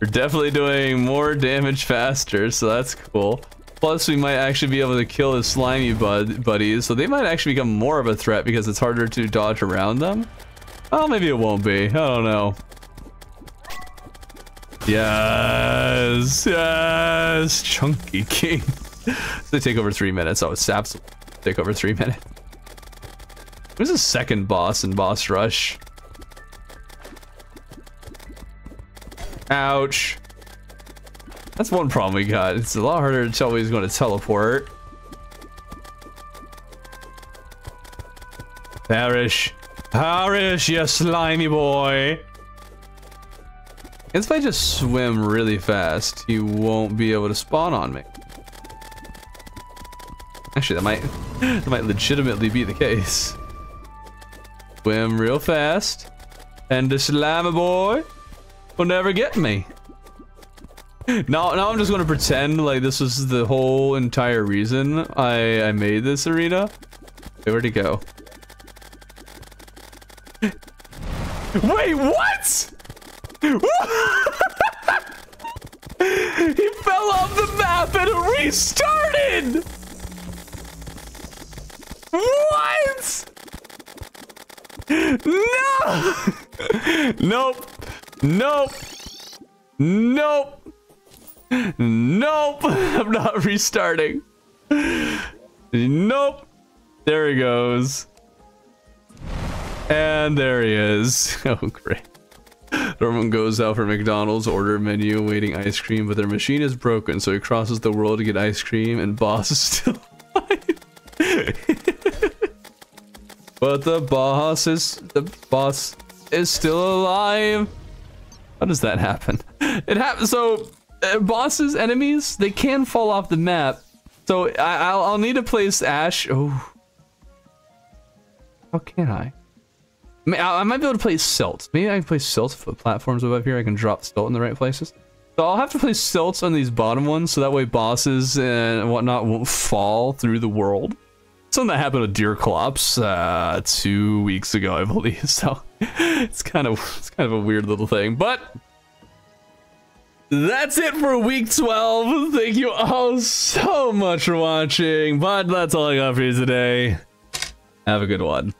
We're definitely doing more damage faster, so that's cool. Plus, we might actually be able to kill the slimy bud buddies, so they might actually become more of a threat because it's harder to dodge around them. Oh, maybe it won't be. I don't know. Yes, yes, Chunky King. they take over three minutes. Oh, it's absolutely take over three minutes. Who's the second boss in Boss Rush? Ouch. That's one problem we got. It's a lot harder to tell he's going to teleport. Perish. Perish, you slimy boy. If I just swim really fast, he won't be able to spawn on me. Actually, that might that might legitimately be the case. Swim real fast, and the slimy boy will never get me. Now, now I'm just gonna pretend like this was the whole entire reason I I made this arena. where'd he go? Wait, what? he fell off the map and it restarted. What? No. nope. Nope. Nope. Nope. I'm not restarting. Nope. There he goes. And there he is. Oh, great. Norman goes out for McDonald's order menu waiting ice cream, but their machine is broken, so he crosses the world to get ice cream, and boss is still alive. But the boss is the boss is still alive. How does that happen? It happens. So uh, bosses, enemies, they can fall off the map. So I, will I'll need to place Ash. Oh, how can I? I might be able to place silt. Maybe I can place silt for platforms above here. I can drop silt in the right places. So I'll have to place Silt on these bottom ones so that way bosses and whatnot won't fall through the world. Something that happened with Deerclops uh, two weeks ago, I believe. So it's kind of it's kind of a weird little thing, but that's it for week 12. Thank you all so much for watching, but that's all I got for you today. Have a good one.